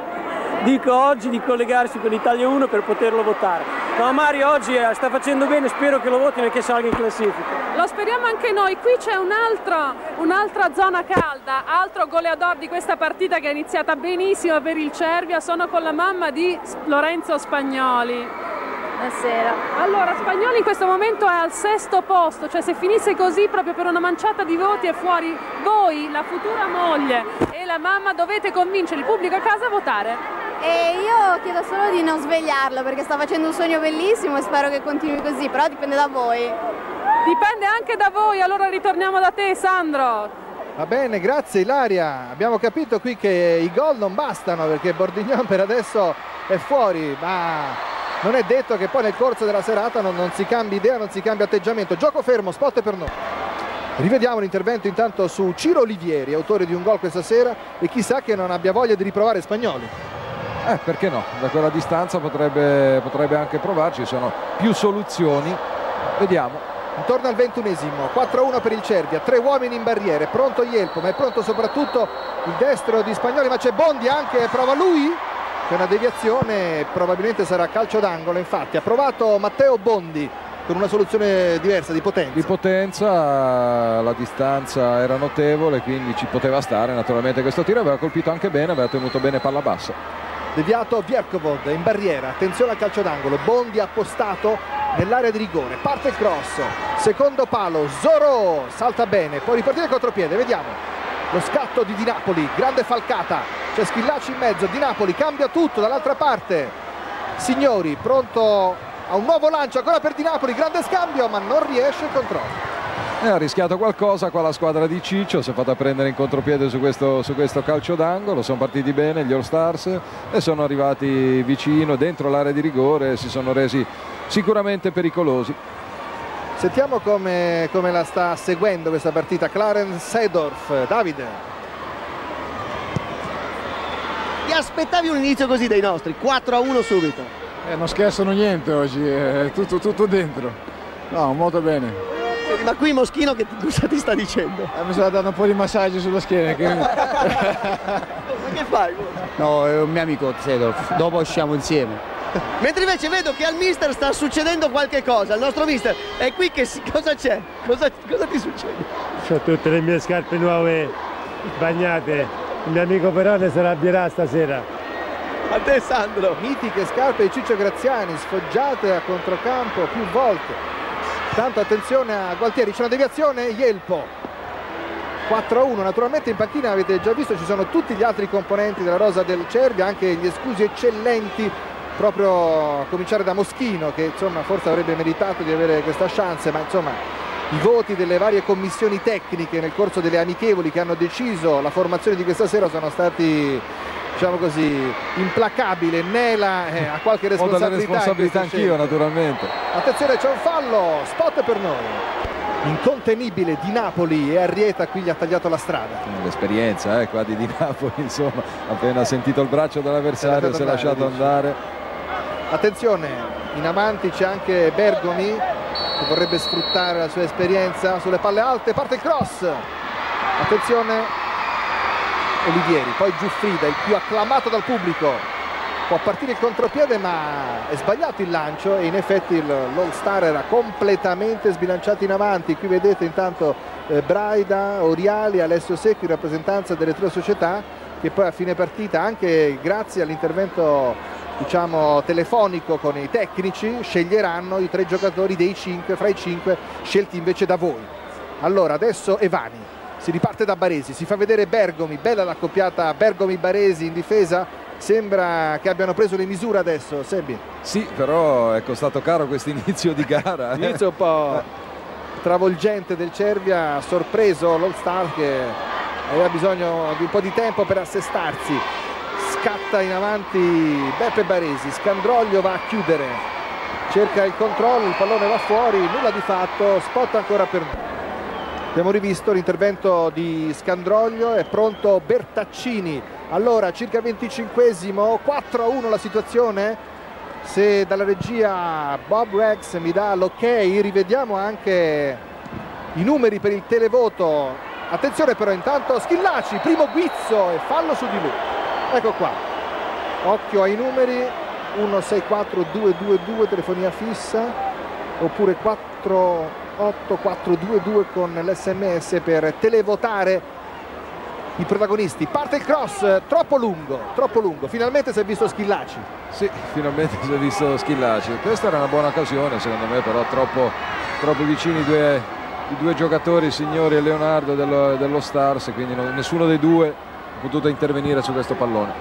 Dico oggi di collegarsi con Italia 1 per poterlo votare. No, Mario oggi eh, sta facendo bene, spero che lo votino e che salga in classifica. Lo speriamo anche noi, qui c'è un altro- un'altra zona calda, altro goleador di questa partita che è iniziata benissimo per il Cervia, sono con la mamma di Lorenzo Spagnoli. Buonasera. Allora, Spagnoli in questo momento è al sesto posto, cioè se finisse così proprio per una manciata di voti è fuori voi, la futura moglie e la mamma dovete convincere il pubblico a casa a votare. E io chiedo solo di non svegliarlo perché sta facendo un sogno bellissimo e spero che continui così, però dipende da voi. Dipende anche da voi, allora ritorniamo da te Sandro. Va bene, grazie Ilaria. Abbiamo capito qui che i gol non bastano perché Bordignon per adesso è fuori, ma non è detto che poi nel corso della serata non, non si cambi idea, non si cambia atteggiamento. Gioco fermo, spot per noi. Rivediamo l'intervento intanto su Ciro Olivieri, autore di un gol questa sera e chissà che non abbia voglia di riprovare Spagnoli. Eh, perché no? Da quella distanza potrebbe, potrebbe anche provarci, ci sono più soluzioni. Vediamo. Intorno al ventunesimo, 4-1 per il Cervia, tre uomini in barriere, pronto Ielpo, ma è pronto soprattutto il destro di Spagnoli, ma c'è Bondi anche, prova lui? C'è una deviazione, probabilmente sarà calcio d'angolo, infatti. Ha provato Matteo Bondi con una soluzione diversa di potenza. Di potenza la distanza era notevole, quindi ci poteva stare naturalmente questo tiro, aveva colpito anche bene, aveva tenuto bene palla bassa. Deviato Bjerkovod in barriera, attenzione al calcio d'angolo, Bondi appostato nell'area di rigore, parte il cross, secondo palo, Zoro salta bene, può ripartire il contropiede, vediamo. Lo scatto di Di Napoli, grande falcata, c'è Schillaci in mezzo, Di Napoli cambia tutto dall'altra parte. Signori, pronto a un nuovo lancio ancora per Di Napoli, grande scambio ma non riesce il controllo. E ha rischiato qualcosa qua la squadra di Ciccio, si è fatta prendere in contropiede su questo, su questo calcio d'angolo, sono partiti bene gli All Stars e sono arrivati vicino, dentro l'area di rigore si sono resi sicuramente pericolosi. Sentiamo come, come la sta seguendo questa partita Clarence Sedorf. Davide. Ti aspettavi un inizio così dai nostri? 4 a 1 subito. Eh, non scherzano niente oggi, è tutto, tutto dentro. No, molto bene. Ma qui Moschino che cosa ti sta dicendo? Eh, mi sta dando un po' di massaggi sulla schiena. Che... (laughs) Ma che fai? No, è un mio amico Zedorf, dopo usciamo insieme. (laughs) Mentre invece vedo che al mister sta succedendo qualche cosa. Il nostro mister è qui che si... cosa c'è? Cosa, cosa ti succede? Ho tutte le mie scarpe nuove bagnate. Il mio amico però ne sarà birà stasera. A te Sandro. Mitiche scarpe di Ciccio Graziani, sfoggiate a controcampo più volte. Tanto attenzione a Gualtieri, c'è una deviazione, Ielpo. 4-1, naturalmente in panchina avete già visto ci sono tutti gli altri componenti della rosa del Cervia, anche gli esclusi eccellenti, proprio a cominciare da Moschino che insomma forse avrebbe meritato di avere questa chance, ma insomma i voti delle varie commissioni tecniche nel corso delle amichevoli che hanno deciso la formazione di questa sera sono stati diciamo così implacabili. Nela eh, ha qualche Ho delle responsabilità, responsabilità anch'io naturalmente. attenzione c'è un fallo spot per noi. Incontenibile di Napoli e Arrieta qui gli ha tagliato la strada. L'esperienza eh, qua di Di Napoli, (laughs) insomma, appena sentito il braccio dell'avversario si è lasciato andare. Attenzione in avanti c'è anche Bergomi che vorrebbe sfruttare la sua esperienza sulle palle alte parte il cross. Attenzione Olivieri poi Giuffrida il più acclamato dal pubblico. Può partire il contropiede ma è sbagliato il lancio e in effetti l'All Star era completamente sbilanciato in avanti. Qui vedete intanto eh, Braida, Oriali, Alessio Secchi in rappresentanza delle tre società che poi a fine partita anche grazie all'intervento diciamo telefonico con i tecnici sceglieranno i tre giocatori dei cinque fra i cinque scelti invece da voi. Allora adesso Evani si riparte da Baresi si fa vedere Bergomi bella l'accoppiata Bergomi-Baresi in difesa sembra che abbiano preso le misure adesso Sebi. Sì però è costato caro questo (laughs) inizio di gara eh. inizio un po' travolgente del Cervia sorpreso l'All Star che aveva bisogno di un po' di tempo per assestarsi scatta in avanti Beppe Baresi, Scandroglio va a chiudere, cerca il controllo, il pallone va fuori, nulla di fatto, spot ancora per Abbiamo rivisto l'intervento di Scandroglio, è pronto Bertaccini. Allora, circa 25esimo, 4-1 la situazione. Se dalla regia Bob Rex mi dà l'ok, rivediamo anche i numeri per il televoto. Attenzione però intanto Schillaci, primo guizzo e fallo su di lui ecco qua. Occhio ai numeri. 164222 telefonia fissa. Oppure 48422 con l'sms per televotare i protagonisti. Parte il cross troppo lungo troppo lungo. Finalmente si è visto Schillaci. Sì finalmente si è visto Schillaci. Questa era una buona occasione secondo me però troppo, troppo vicini i due, i due giocatori signori e Leonardo dello, dello Stars quindi non, nessuno dei due potuto intervenire su questo pallone.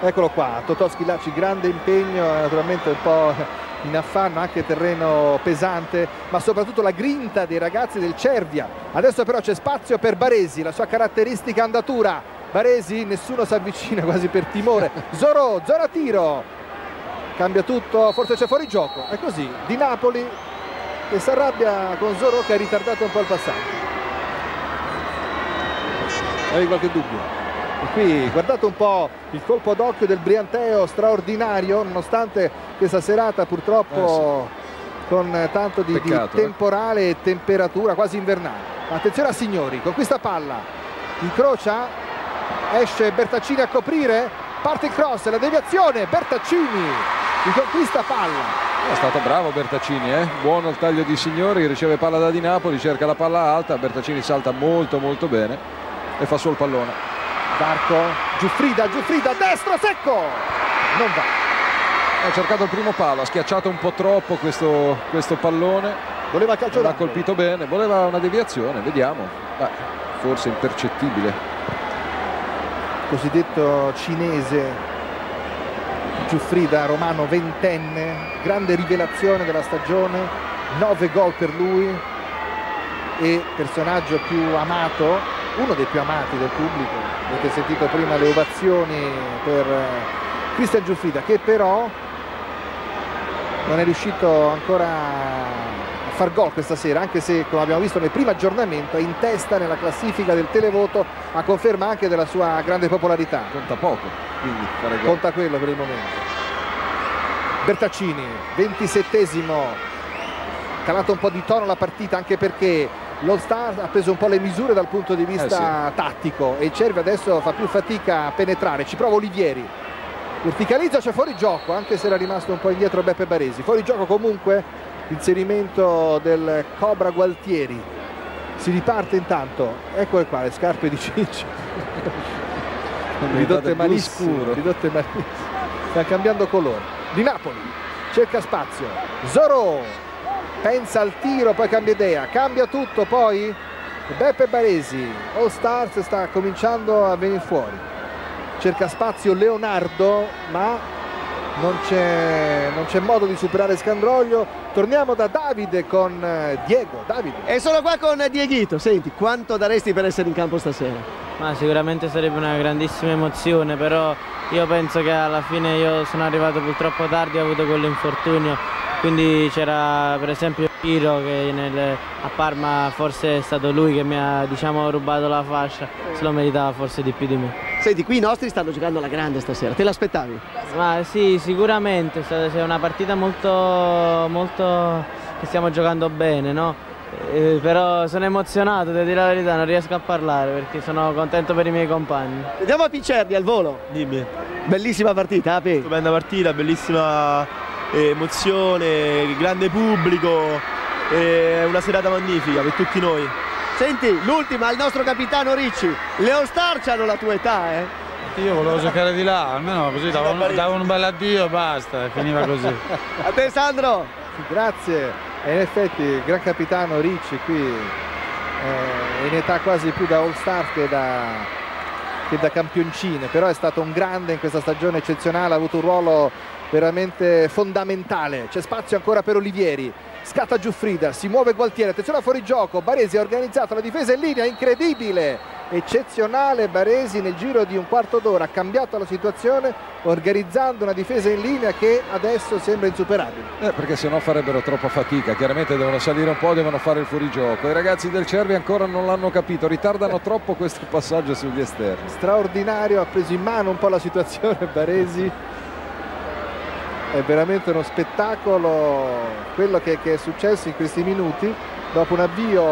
Eccolo qua, Totò Schilacci, grande impegno, naturalmente un po' in affanno, anche terreno pesante, ma soprattutto la grinta dei ragazzi del Cervia. Adesso però c'è spazio per Baresi, la sua caratteristica andatura. Baresi, nessuno si avvicina (laughs) quasi per timore. Zoro, Zoro tiro. Cambia tutto, forse c'è fuori gioco. È così, di Napoli che si arrabbia con Zoro che ha ritardato un po' il passaggio. Hai qualche dubbio? Qui guardate un po' il colpo d'occhio del Brianteo straordinario nonostante questa serata purtroppo eh sì. con tanto di, Peccato, di eh. temporale eh. e temperatura quasi invernale. Attenzione a Signori, conquista palla, incrocia, esce Bertaccini a coprire, parte il cross, la deviazione, Bertaccini conquista palla. È stato bravo Bertaccini, eh? buono il taglio di Signori, riceve palla da Di Napoli, cerca la palla alta, Bertaccini salta molto molto bene e fa solo il pallone. Varco, Giuffrida, Giuffrida, destro, secco! Non va. Ha cercato il primo palo, ha schiacciato un po' troppo questo, questo pallone. Voleva calcio L'ha colpito bene, voleva una deviazione, vediamo. Beh, forse impercettibile. Cosiddetto cinese Giuffrida, romano ventenne, grande rivelazione della stagione, 9 gol per lui e personaggio più amato, uno dei più amati del pubblico avete sentito prima le ovazioni per eh, Cristian Giuffrida che però non è riuscito ancora a far gol questa sera anche se come abbiamo visto nel primo aggiornamento è in testa nella classifica del televoto a conferma anche della sua grande popolarità. Conta poco quindi fare gol. conta quello per il momento. Bertaccini 27esimo calato un po' di tono la partita anche perché l'All Star ha preso un po' le misure dal punto di vista eh sì. tattico e il Cervi adesso fa più fatica a penetrare. Ci prova Olivieri. Verticalizza c'è fuori gioco anche se era rimasto un po' indietro Beppe Baresi. Fuori gioco comunque inserimento del Cobra Gualtieri. Si riparte intanto. Eccole qua le scarpe di Ciccio ridotte malissimo ridotte malissimo. Sta cambiando colore. Di Napoli cerca spazio. Zorò pensa al tiro poi cambia idea. Cambia tutto poi Beppe Baresi All Stars sta cominciando a venire fuori. Cerca spazio Leonardo ma non c'è modo di superare Scandroglio. Torniamo da Davide con eh, Diego. Davide. e sono qua con Dieghito senti quanto daresti per essere in campo stasera? Ma sicuramente sarebbe una grandissima emozione però io penso che alla fine io sono arrivato purtroppo tardi ho avuto quell'infortunio quindi c'era per esempio Piro che nel, a Parma forse è stato lui che mi ha diciamo, rubato la fascia, se lo meritava forse di più di me. Senti, qui i nostri stanno giocando alla grande stasera, te l'aspettavi? Ma sì, sicuramente, è stata una partita molto, molto che stiamo giocando bene, no? Eh, però sono emozionato, devo dire la verità, non riesco a parlare perché sono contento per i miei compagni. Vediamo a Picerni al volo. Dimmi. Bellissima partita, Api. Stupenda partita, bellissima eh, emozione, grande pubblico, eh, una serata magnifica per tutti noi. Senti, l'ultima al nostro capitano Ricci. Le All Star hanno la tua età, eh? Io volevo giocare di là, almeno così davano, davano un bel addio e basta, e finiva così. (laughs) A te Sandro! Grazie. E in effetti il gran capitano Ricci qui eh, in età quasi più da all star che da, che da campioncine, però è stato un grande in questa stagione eccezionale, ha avuto un ruolo veramente fondamentale. C'è spazio ancora per Olivieri. Scatta Giuffrida, si muove Gualtieri, attenzione a fuorigioco, Baresi ha organizzato la difesa in linea, incredibile, eccezionale Baresi nel giro di un quarto d'ora, ha cambiato la situazione organizzando una difesa in linea che adesso sembra insuperabile. Eh, perché sennò farebbero troppa fatica, chiaramente devono salire un po', devono fare il fuorigioco. I ragazzi del Cervi ancora non l'hanno capito, ritardano troppo questo passaggio sugli esterni. Straordinario, ha preso in mano un po' la situazione Baresi è veramente uno spettacolo quello che, che, è successo in questi minuti. Dopo un avvio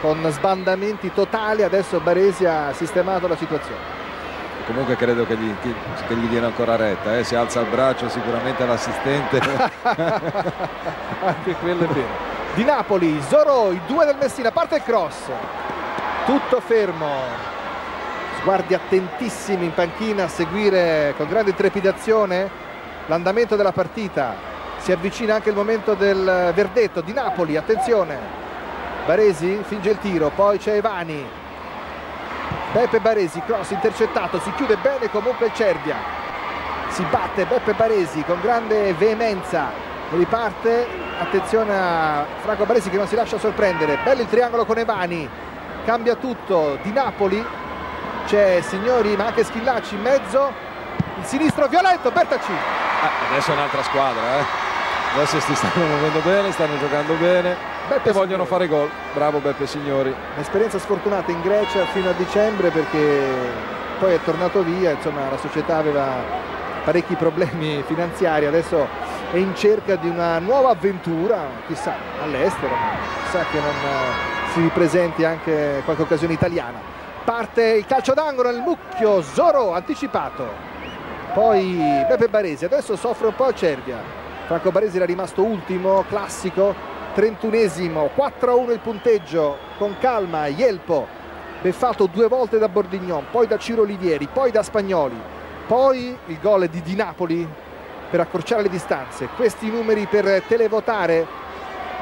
con sbandamenti totali adesso Baresi ha sistemato la situazione. Comunque credo che gli, che gli diano ancora retta eh? si alza il braccio sicuramente l'assistente. (laughs) Anche quello è vero. Di Napoli, Zoro, i due del Messina parte il cross. Tutto fermo. Sguardi attentissimi in panchina a seguire con grande trepidazione l'andamento della partita. Si avvicina anche il momento del verdetto di Napoli attenzione. Baresi finge il tiro poi c'è Evani. Beppe Baresi cross intercettato si chiude bene comunque il Cervia. Si batte Beppe Baresi con grande veemenza. Riparte attenzione a Franco Baresi che non si lascia sorprendere. Bello il triangolo con Evani. Cambia tutto di Napoli. C'è signori ma anche Schillacci in mezzo il sinistro violento Bertacci Ah, adesso è un'altra squadra, eh. Adesso si stanno (laughs) muovendo bene, stanno giocando bene Beppe e vogliono fare gol. Bravo Beppe Signori. Un'esperienza sfortunata in Grecia fino a dicembre perché poi è tornato via, insomma la società aveva parecchi problemi (laughs) finanziari, adesso è in cerca di una nuova avventura, chissà, all'estero, chissà che non si ripresenti anche qualche occasione italiana. Parte il calcio d'angolo nel mucchio, Zoro anticipato poi Beppe Baresi adesso soffre un po' Cervia. Franco Baresi era rimasto ultimo classico 31esimo 4-1 il punteggio con calma Ielpo beffato due volte da Bordignon poi da Ciro Olivieri poi da Spagnoli. Poi il gol di Di Napoli per accorciare le distanze. Questi numeri per televotare.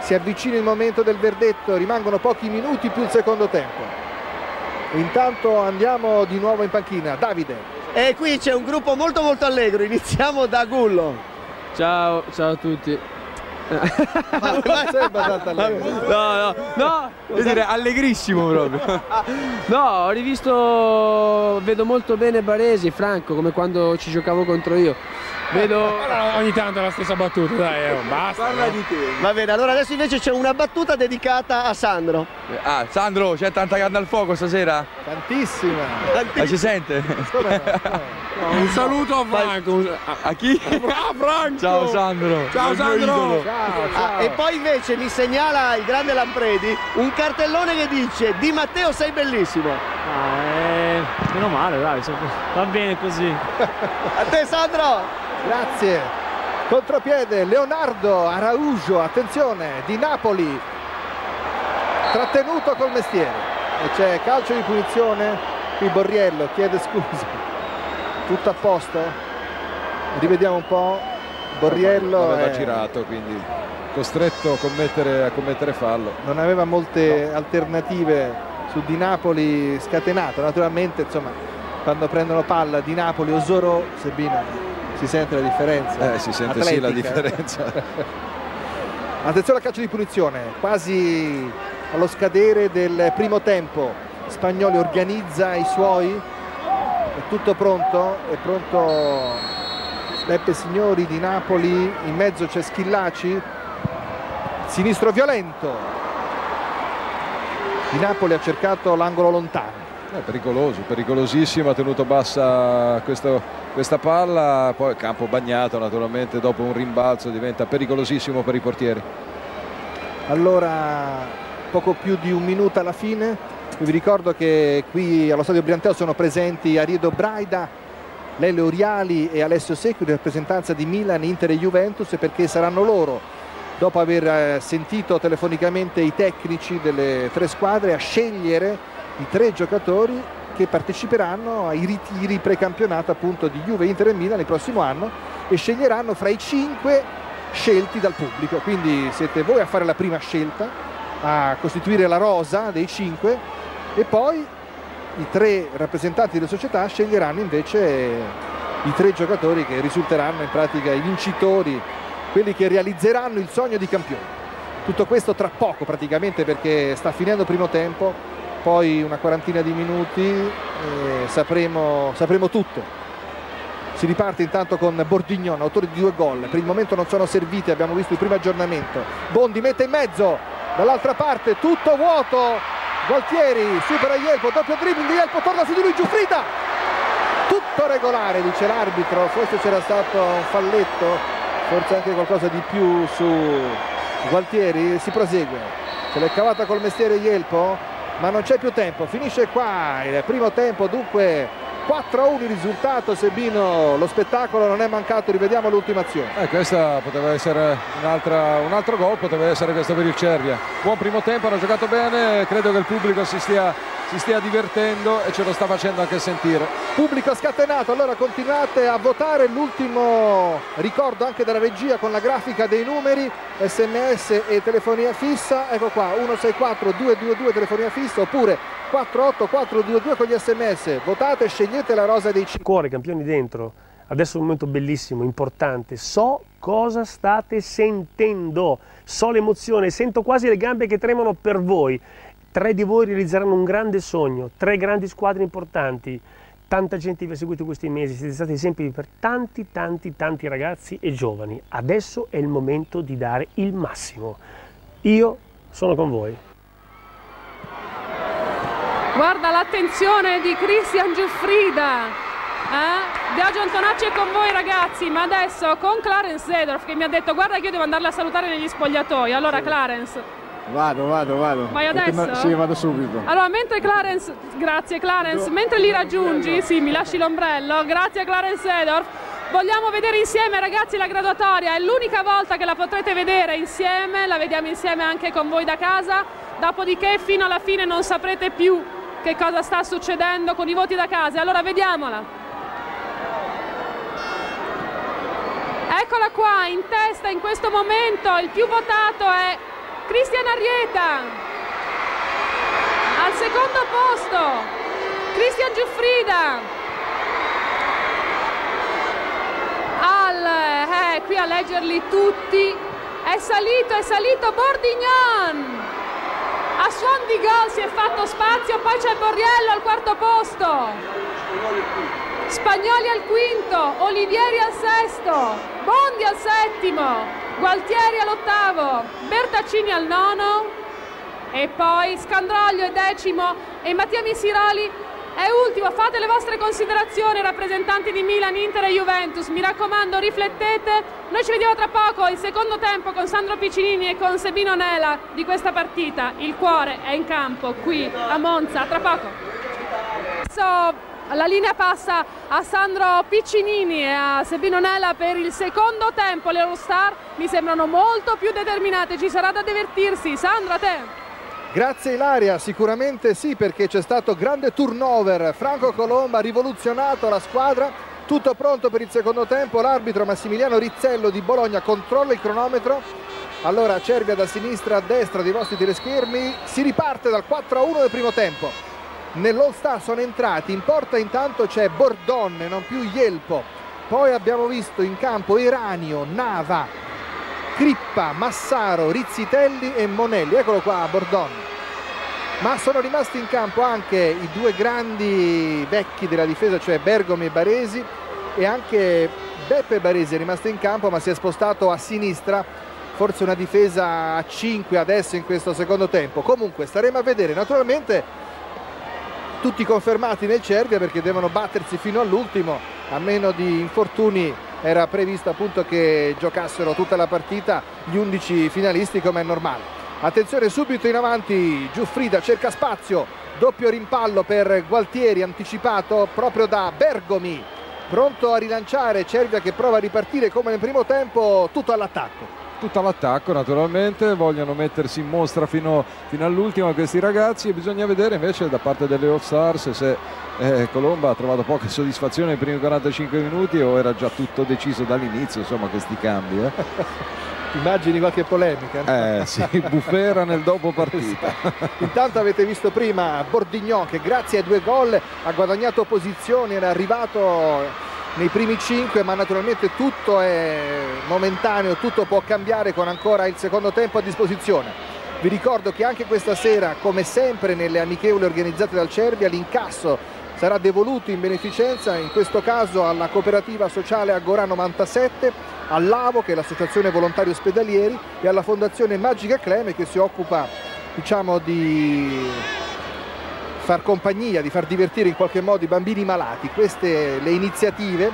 Si avvicina il momento del verdetto rimangono pochi minuti più il secondo tempo. Intanto andiamo di nuovo in panchina. Davide e qui c'è un gruppo molto molto allegro, iniziamo da Gullo. Ciao, ciao a tutti. ma, ma sei abbastanza allegro. No, no, no, devo dire allegrissimo proprio. No, ho rivisto, vedo molto bene Baresi, Franco, come quando ci giocavo contro io. Vedo ogni tanto la stessa battuta, dai, eh, basta. Parla no? di te. Va bene, allora adesso invece c'è una battuta dedicata a Sandro. Ah, Sandro, c'è tanta carne al fuoco stasera? Tantissima. Ma ci sente? No, no, un saluto a Franco. A, a chi? A Franco. Ciao Sandro. Ciao Sandro. Ciao, ciao. Ah, e poi invece mi segnala il grande Lampredi un cartellone che dice Di Matteo sei bellissimo. Ah, eh, meno male, dai, va bene così. a te Sandro. Grazie. Contropiede Leonardo Araujo, attenzione, di Napoli. Trattenuto col mestiere. E c'è calcio di punizione. Qui Borriello chiede scusa. Tutto a posto? Rivediamo un po'. Borriello aveva è... girato, quindi costretto a commettere, a commettere fallo. Non aveva molte no. alternative su Di Napoli scatenato. Naturalmente, insomma, quando prendono palla Di Napoli o Zoro, Sebino si sente la differenza? Eh, si sente atletica. sì la differenza. (laughs) Attenzione al calcio di punizione. Quasi allo scadere del primo tempo Spagnoli organizza i suoi. È tutto pronto è pronto Beppe Signori di Napoli. In mezzo c'è Schillaci. Sinistro violento. Di Napoli ha cercato l'angolo lontano È pericoloso, pericolosissimo, ha tenuto bassa questo, questa palla, poi campo bagnato naturalmente dopo un rimbalzo diventa pericolosissimo per i portieri. Allora, poco più di un minuto alla fine, vi ricordo che qui allo stadio Brianteo sono presenti Ariedo Braida, Lele Oriali e Alessio Secchi rappresentanza di Milan, Inter e Juventus perché saranno loro, dopo aver eh, sentito telefonicamente i tecnici delle tre squadre, a scegliere i tre giocatori che parteciperanno ai ritiri precampionato appunto di Juve, Inter e Milan il prossimo anno e sceglieranno fra i cinque scelti dal pubblico. Quindi siete voi a fare la prima scelta, a costituire la rosa dei cinque e poi i tre rappresentanti delle società sceglieranno invece i tre giocatori che risulteranno in pratica i vincitori, quelli che realizzeranno il sogno di campione. Tutto questo tra poco praticamente perché sta finendo il primo tempo poi una quarantina di minuti e sapremo, sapremo tutto. Si riparte intanto con Bordignon, autore di due gol. Per il momento non sono serviti, abbiamo visto il primo aggiornamento. Bondi mette in mezzo, dall'altra parte tutto vuoto. Gualtieri supera Ielpo, doppio dribbling, Ielpo torna su di lui, Giuffrida. Tutto regolare, dice l'arbitro. Forse c'era stato un falletto, forse anche qualcosa di più su Gualtieri. Si prosegue. Se l'è cavata col mestiere Ielpo ma non c'è più tempo, finisce qua il primo tempo, dunque 4 a 1 il risultato Sebino, lo spettacolo non è mancato, rivediamo l'ultima azione. Eh, questa poteva essere un altro gol, poteva essere questo per il Cervia. Buon primo tempo, hanno giocato bene, credo che il pubblico si stia si stia divertendo e ce lo sta facendo anche sentire. Pubblico scatenato, allora continuate a votare. L'ultimo ricordo anche della regia con la grafica dei numeri, sms e telefonia fissa, ecco qua 164 222 telefonia fissa oppure 48422 con gli sms, votate, scegliete la rosa dei 5. Cuore, campioni dentro, adesso è un momento bellissimo, importante, so cosa state sentendo, so l'emozione, sento quasi le gambe che tremano per voi Tre di voi realizzeranno un grande sogno, tre grandi squadre importanti. Tanta gente vi ha seguito questi mesi, siete stati esempi per tanti, tanti, tanti ragazzi e giovani. Adesso è il momento di dare il massimo. Io sono con voi. Guarda l'attenzione di Cristian Giuffrida. Eh? Biagio Antonacci è con voi ragazzi, ma adesso con Clarence Zedorf che mi ha detto guarda che io devo andarla a salutare negli spogliatoi. Allora Clarence, Vado, vado, vado. Vai adesso? Sì, vado subito. Allora, mentre Clarence, grazie Clarence, mentre li raggiungi, sì, mi lasci l'ombrello, grazie Clarence Edorf, vogliamo vedere insieme ragazzi la graduatoria, è l'unica volta che la potrete vedere insieme, la vediamo insieme anche con voi da casa, dopodiché fino alla fine non saprete più che cosa sta succedendo con i voti da casa, allora vediamola. Eccola qua, in testa in questo momento, il più votato è Cristian Arrieta. Al secondo posto Cristian Giuffrida. Al, eh, qui a leggerli tutti, è salito, è salito Bordignan. A suon di gol si è fatto spazio, poi c'è Borriello al quarto posto. Spagnoli al quinto, Olivieri al sesto, Bondi al settimo, Gualtieri all'ottavo, Bertaccini al nono e poi Scandroglio è decimo e Mattia Missiroli è ultimo. Fate le vostre considerazioni rappresentanti di Milan, Inter e Juventus. Mi raccomando, riflettete. Noi ci vediamo tra poco, il secondo tempo con Sandro Piccinini e con Sebino Nela di questa partita. Il cuore è in campo qui a Monza, tra poco. Adesso la linea passa a Sandro Piccinini e a Sebino Nella per il secondo tempo. Le All-Star mi sembrano molto più determinate, ci sarà da divertirsi. Sandro, a te. Grazie Ilaria, sicuramente sì perché c'è stato grande turnover. Franco Colomba ha rivoluzionato la squadra. Tutto pronto per il secondo tempo. L'arbitro Massimiliano Rizzello di Bologna controlla il cronometro. Allora Cervia da sinistra a destra dei vostri teleschermi. Si riparte dal 4-1 del primo tempo nell'All Star sono entrati. In porta intanto c'è Bordonne non più Ielpo poi abbiamo visto in campo Eranio, Nava Crippa, Massaro, Rizzitelli e Monelli. Eccolo qua Bordonne ma sono rimasti in campo anche i due grandi vecchi della difesa cioè Bergomi e Baresi e anche Beppe Baresi è rimasto in campo ma si è spostato a sinistra. Forse una difesa a 5 adesso in questo secondo tempo. Comunque staremo a vedere. Naturalmente tutti confermati nel Cervia perché devono battersi fino all'ultimo, a meno di infortuni era previsto appunto che giocassero tutta la partita gli 11 finalisti come è normale. Attenzione subito in avanti, Giuffrida cerca spazio, doppio rimpallo per Gualtieri anticipato proprio da Bergomi, pronto a rilanciare Cervia che prova a ripartire come nel primo tempo, tutto all'attacco tutto all'attacco naturalmente, vogliono mettersi in mostra fino, fino all'ultimo questi ragazzi e bisogna vedere invece da parte delle All Stars se eh, Colomba ha trovato poche soddisfazioni nei primi 45 minuti o era già tutto deciso dall'inizio, insomma questi cambi. Eh. (laughs) Immagini qualche polemica. Eh sì, (laughs) bufera nel dopo partita. Intanto avete visto prima Bordignon che grazie ai due gol ha guadagnato posizioni, era arrivato nei primi 5 ma naturalmente tutto è momentaneo, tutto può cambiare con ancora il secondo tempo a disposizione. Vi ricordo che anche questa sera, come sempre nelle amichevoli organizzate dal Cervia, l'incasso sarà devoluto in beneficenza, in questo caso alla cooperativa sociale Agora 97, all'AVO che è l'associazione volontari ospedalieri e alla fondazione Magica Cleme che si occupa diciamo di far compagnia, di far divertire in qualche modo i bambini malati. Queste le iniziative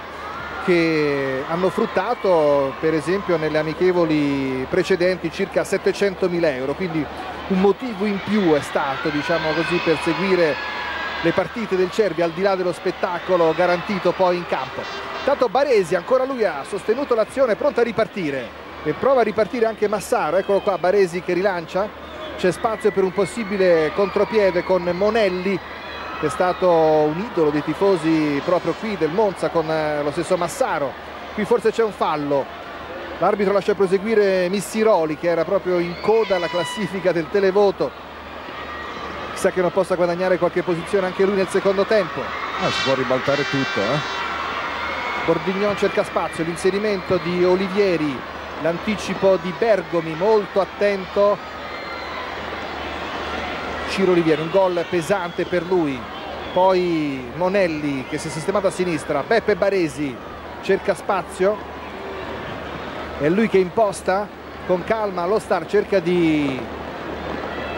che hanno fruttato per esempio nelle amichevoli precedenti circa 700 mila euro, quindi un motivo in più è stato diciamo così per seguire le partite del Cervi al di là dello spettacolo garantito poi in campo. Tanto Baresi ancora lui ha sostenuto l'azione, pronto a ripartire. E prova a ripartire anche Massaro, eccolo qua Baresi che rilancia. C'è spazio per un possibile contropiede con Monelli che è stato un idolo dei tifosi proprio qui del Monza con eh, lo stesso Massaro. Qui forse c'è un fallo. L'arbitro lascia proseguire Missiroli che era proprio in coda alla classifica del televoto chissà che non possa guadagnare qualche posizione anche lui nel secondo tempo. Ah, si può ribaltare tutto eh? Bordignon cerca spazio l'inserimento di Olivieri l'anticipo di Bergomi molto attento. Ciro Olivieri, un gol pesante per lui. Poi Monelli che si è sistemato a sinistra, Beppe Baresi cerca spazio, è lui che imposta. Con calma lo Star, cerca di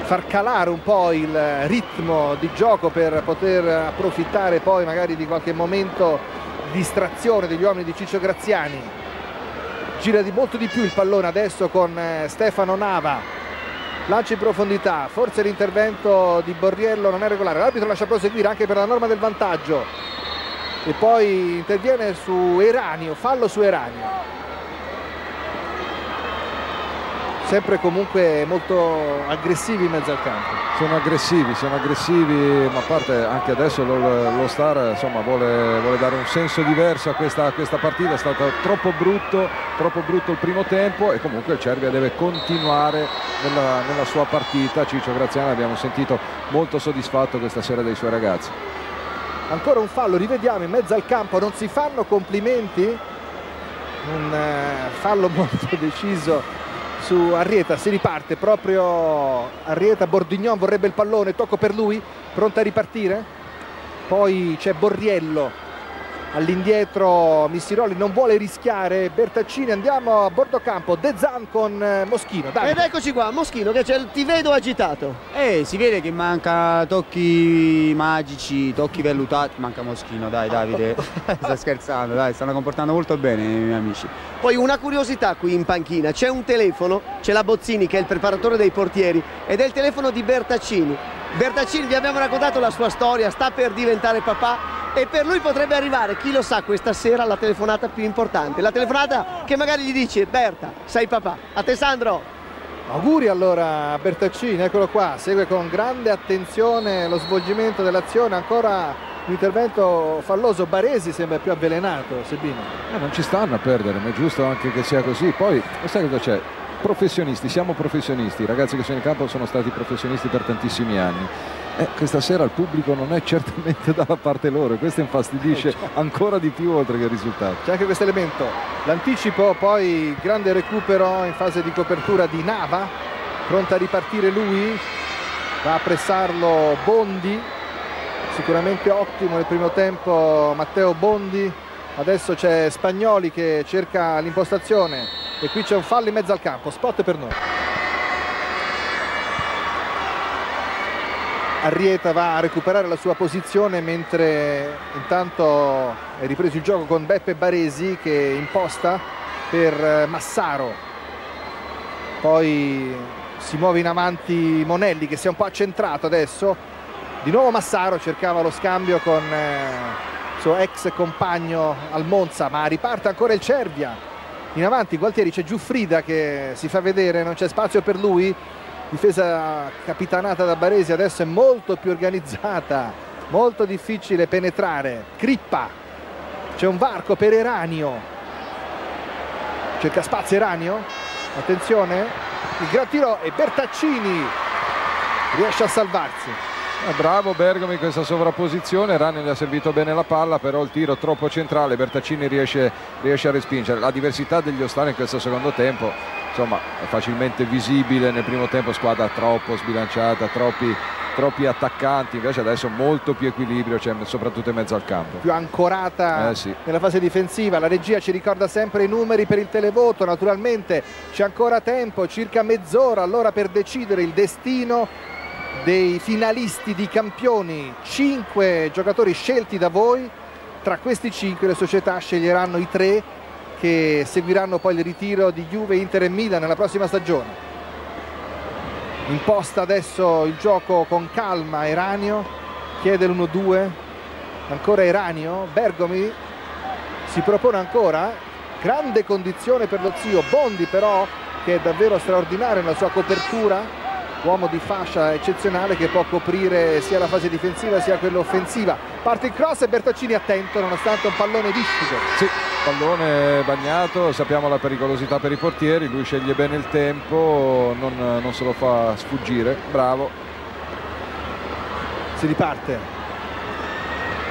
far calare un po' il ritmo di gioco per poter approfittare poi magari di qualche momento di distrazione degli uomini di Ciccio Graziani. Gira di molto di più il pallone adesso con eh, Stefano Nava. Lancio in profondità forse l'intervento di Borriello non è regolare. L'arbitro lascia proseguire anche per la norma del vantaggio. E poi interviene su Eranio fallo su Eranio sempre comunque molto aggressivi in mezzo al campo. Sono aggressivi, sono aggressivi, ma a parte anche adesso lo, lo Star insomma, vuole, vuole, dare un senso diverso a questa, a questa, partita, è stato troppo brutto, troppo brutto il primo tempo e comunque il Cervia deve continuare nella, nella sua partita. Ciccio Graziano abbiamo sentito molto soddisfatto questa sera dai suoi ragazzi. Ancora un fallo, rivediamo in mezzo al campo, non si fanno complimenti? Un uh, fallo (laughs) molto deciso su Arrieta, si riparte proprio Arrieta, Bordignon vorrebbe il pallone, tocco per lui, pronto a ripartire, poi c'è Borriello all'indietro Missiroli non vuole rischiare. Bertaccini andiamo a bordo campo. De Zan con eh, Moschino. Davide. ed eccoci qua Moschino che ti vedo agitato. Eh si vede che manca tocchi magici tocchi vellutati. Manca Moschino dai Davide. (laughs) Sta scherzando dai stanno comportando molto bene i miei amici. Poi una curiosità qui in panchina. C'è un telefono c'è la Bozzini che è il preparatore dei portieri ed è il telefono di Bertaccini Bertaccini vi abbiamo raccontato la sua storia sta per diventare papà e per lui potrebbe arrivare, chi lo sa, questa sera la telefonata più importante, la telefonata che magari gli dice Berta, sei papà. A te Sandro! Auguri allora a Bertaccini, eccolo qua, segue con grande attenzione lo svolgimento dell'azione, ancora un intervento falloso, Baresi sembra più avvelenato, Sebino. Eh, non ci stanno a perdere, ma è giusto anche che sia così. Poi, sai cosa c'è? Professionisti, siamo professionisti, i ragazzi che sono in campo sono stati professionisti per tantissimi anni eh, questa sera il pubblico non è (laughs) certamente dalla parte loro e questo infastidisce ancora di più oltre che il risultato. C'è anche questo elemento, l'anticipo, poi grande recupero in fase di copertura di Nava, pronta a ripartire lui, va a pressarlo Bondi, sicuramente ottimo nel primo tempo Matteo Bondi, adesso c'è Spagnoli che cerca l'impostazione e qui c'è un fallo in mezzo al campo, spot per noi. Arrieta va a recuperare la sua posizione mentre intanto è ripreso il gioco con Beppe Baresi che imposta per eh, Massaro. Poi si muove in avanti Monelli che si è un po' accentrato adesso. Di nuovo Massaro cercava lo scambio con eh, suo ex compagno al Monza, ma riparte ancora il Cervia. In avanti Gualtieri c'è Giuffrida che si fa vedere, non c'è spazio per lui. Difesa capitanata da Baresi adesso è molto più organizzata molto difficile penetrare. Crippa c'è un varco per Eranio. Cerca spazio Eranio attenzione. Il gran tiro e Bertaccini riesce a salvarsi Bravo Bergomi in questa sovrapposizione, Rani gli ha servito bene la palla, però il tiro troppo centrale, Bertaccini riesce, riesce a respingere. La diversità degli ostali in questo secondo tempo insomma, è facilmente visibile, nel primo tempo squadra troppo sbilanciata, troppi, troppi attaccanti, invece adesso molto più equilibrio, cioè, soprattutto in mezzo al campo. più ancorata Eh sì. nella fase difensiva la regia ci ricorda sempre i numeri per il televoto naturalmente c'è ancora tempo circa mezz'ora allora per decidere il destino dei finalisti di campioni. Cinque giocatori scelti da voi. Tra questi cinque le società sceglieranno i tre che seguiranno poi il ritiro di Juve, Inter e Milan nella prossima stagione. Imposta adesso il gioco con calma Eranio. Chiede l'1-2 ancora Eranio. Bergomi si propone ancora. Grande condizione per lo zio Bondi però che è davvero straordinario nella sua copertura uomo di fascia eccezionale che può coprire sia la fase difensiva sia quella offensiva. Parte il cross e Bertaccini attento nonostante un pallone viscido Sì, pallone bagnato, sappiamo la pericolosità per i portieri, lui sceglie bene il tempo, non, non se lo fa sfuggire, bravo. si riparte.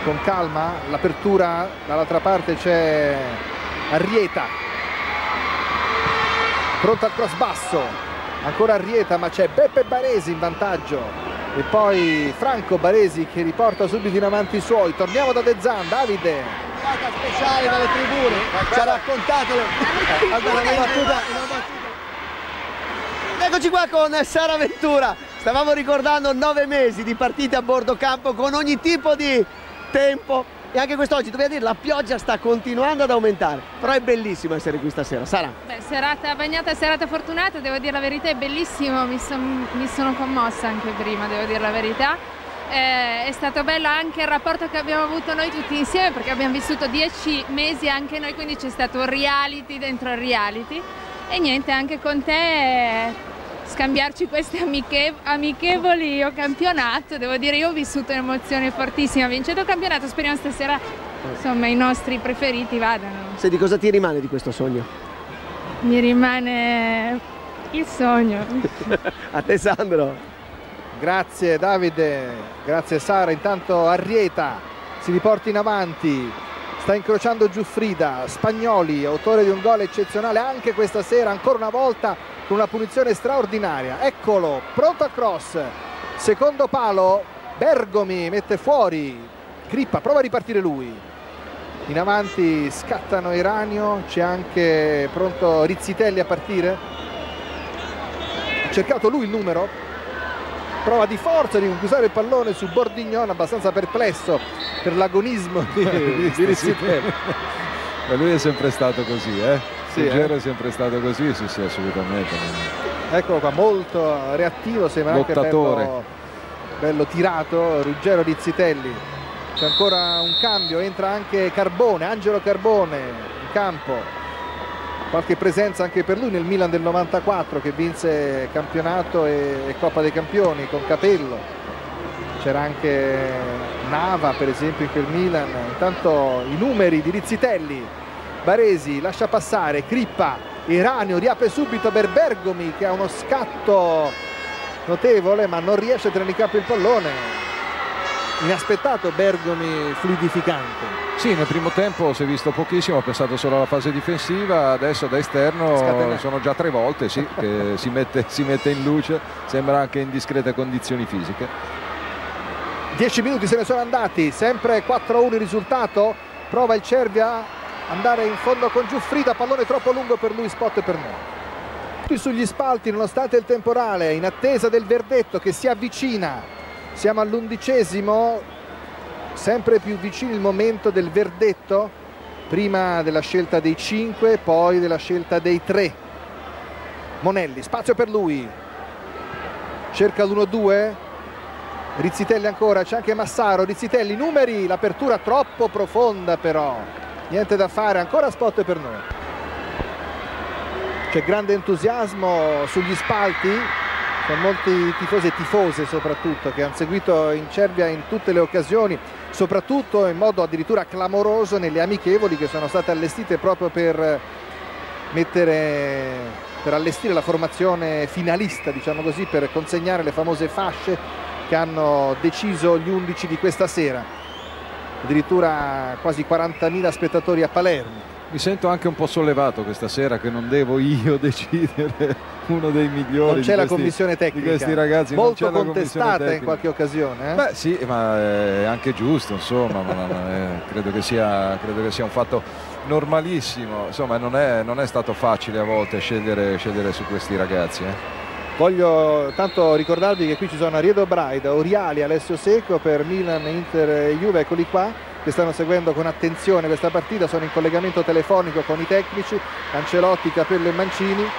Con calma l'apertura dall'altra parte c'è Arrieta. Pronto al cross basso ancora Arrieta ma c'è Beppe Baresi in vantaggio. E poi Franco Baresi che riporta subito in avanti i suoi. Torniamo da De Zan Davide. Speciale dalle tribune. Ci ha raccontato. Le- Allora, una battuta- una battuta. Eccoci qua con Sara Ventura. Stavamo ricordando nove mesi di partite a bordo campo con ogni tipo di tempo e anche quest'oggi dobbiamo dire la pioggia sta continuando ad aumentare però è bellissimo essere qui stasera Sara Beh, serata bagnata, serata fortunata, devo dire la verità, è bellissimo, mi, son- mi sono commossa anche prima, devo dire la verità. Eh, è stato bello anche il rapporto che abbiamo avuto noi tutti insieme perché abbiamo vissuto dieci mesi anche noi, quindi c'è stato un reality dentro il reality. E niente, anche con te eh, scambiarci queste amiche- amichevoli o campionato, devo dire io ho vissuto un'emozione fortissima, vincendo il campionato, speriamo stasera insomma i nostri preferiti vadano. Senti cosa ti rimane di questo sogno? Mi rimane il sogno. (laughs) a te Sandro Grazie Davide, grazie Sara. Intanto Arrieta si riporta in avanti, sta incrociando Giuffrida. Spagnoli, autore di un gol eccezionale anche questa sera, ancora una volta con una punizione straordinaria. Eccolo, pronto a cross. Secondo palo, Bergomi mette fuori. Crippa, prova a ripartire lui. In avanti scattano Eranio, c'è anche pronto Rizzitelli a partire. Ha cercato lui il numero, prova di forza di conquistare il pallone su Bordignon abbastanza perplesso per l'agonismo di, (laughs) di Rizzitelli Ma lui è sempre stato così, eh? Sì, Ruggero eh? è sempre stato così, sì, sì, assolutamente. eccolo qua molto reattivo sembra anche Lottatore. bello, bello tirato Ruggero Rizzitelli c'è ancora un cambio entra anche Carbone Angelo Carbone in campo qualche presenza anche per lui nel Milan del 94 che vinse campionato e, Coppa dei Campioni con Capello. C'era anche Nava per esempio in quel Milan. Intanto i numeri di Rizzitelli Baresi lascia passare Crippa Eranio riapre subito per Bergomi che ha uno scatto notevole ma non riesce a tenere in campo il pallone. Inaspettato Bergomi fluidificante Sì, nel primo tempo si è visto pochissimo, ho pensato solo alla fase difensiva, adesso da esterno Scatenato. sono già tre volte sì, (laughs) che si mette, si mette in luce, sembra anche in discrete condizioni fisiche. 10 minuti se ne sono andati sempre 4-1 il risultato prova il Cervia a andare in fondo con Giuffrida pallone troppo lungo per lui spot per noi tutti sugli spalti nonostante il temporale in attesa del verdetto che si avvicina Siamo all'undicesimo, sempre più vicino il momento del verdetto, prima della scelta dei 5, poi della scelta dei 3. Monelli, spazio per lui, cerca l'1-2, Rizzitelli ancora, c'è anche Massaro, Rizzitelli, numeri, l'apertura troppo profonda però, niente da fare, ancora spot per noi. C'è grande entusiasmo sugli spalti, con molti tifosi e tifose soprattutto che hanno seguito in Cervia in tutte le occasioni, soprattutto in modo addirittura clamoroso nelle amichevoli che sono state allestite proprio per mettere per allestire la formazione finalista, diciamo così, per consegnare le famose fasce che hanno deciso gli 11 di questa sera. Addirittura quasi 40.000 spettatori a Palermo. Mi sento anche un po' sollevato questa sera che non devo io (laughs) decidere uno dei migliori. Non c'è di la commissione tecnica, Di questi ragazzi. non molto contestata in qualche occasione. eh? Beh sì, ma è anche giusto, insomma, ma non è- credo, che sia, credo che sia un fatto normalissimo, insomma non è, non è stato facile a volte scegliere, scegliere su questi ragazzi. eh. Voglio tanto ricordarvi che qui ci sono Ariedo Braida, Oriali, Alessio Secco per Milan, Inter e Juve, eccoli qua che stanno seguendo con attenzione questa partita, sono in collegamento telefonico con i tecnici, Ancelotti, Capello e Mancini,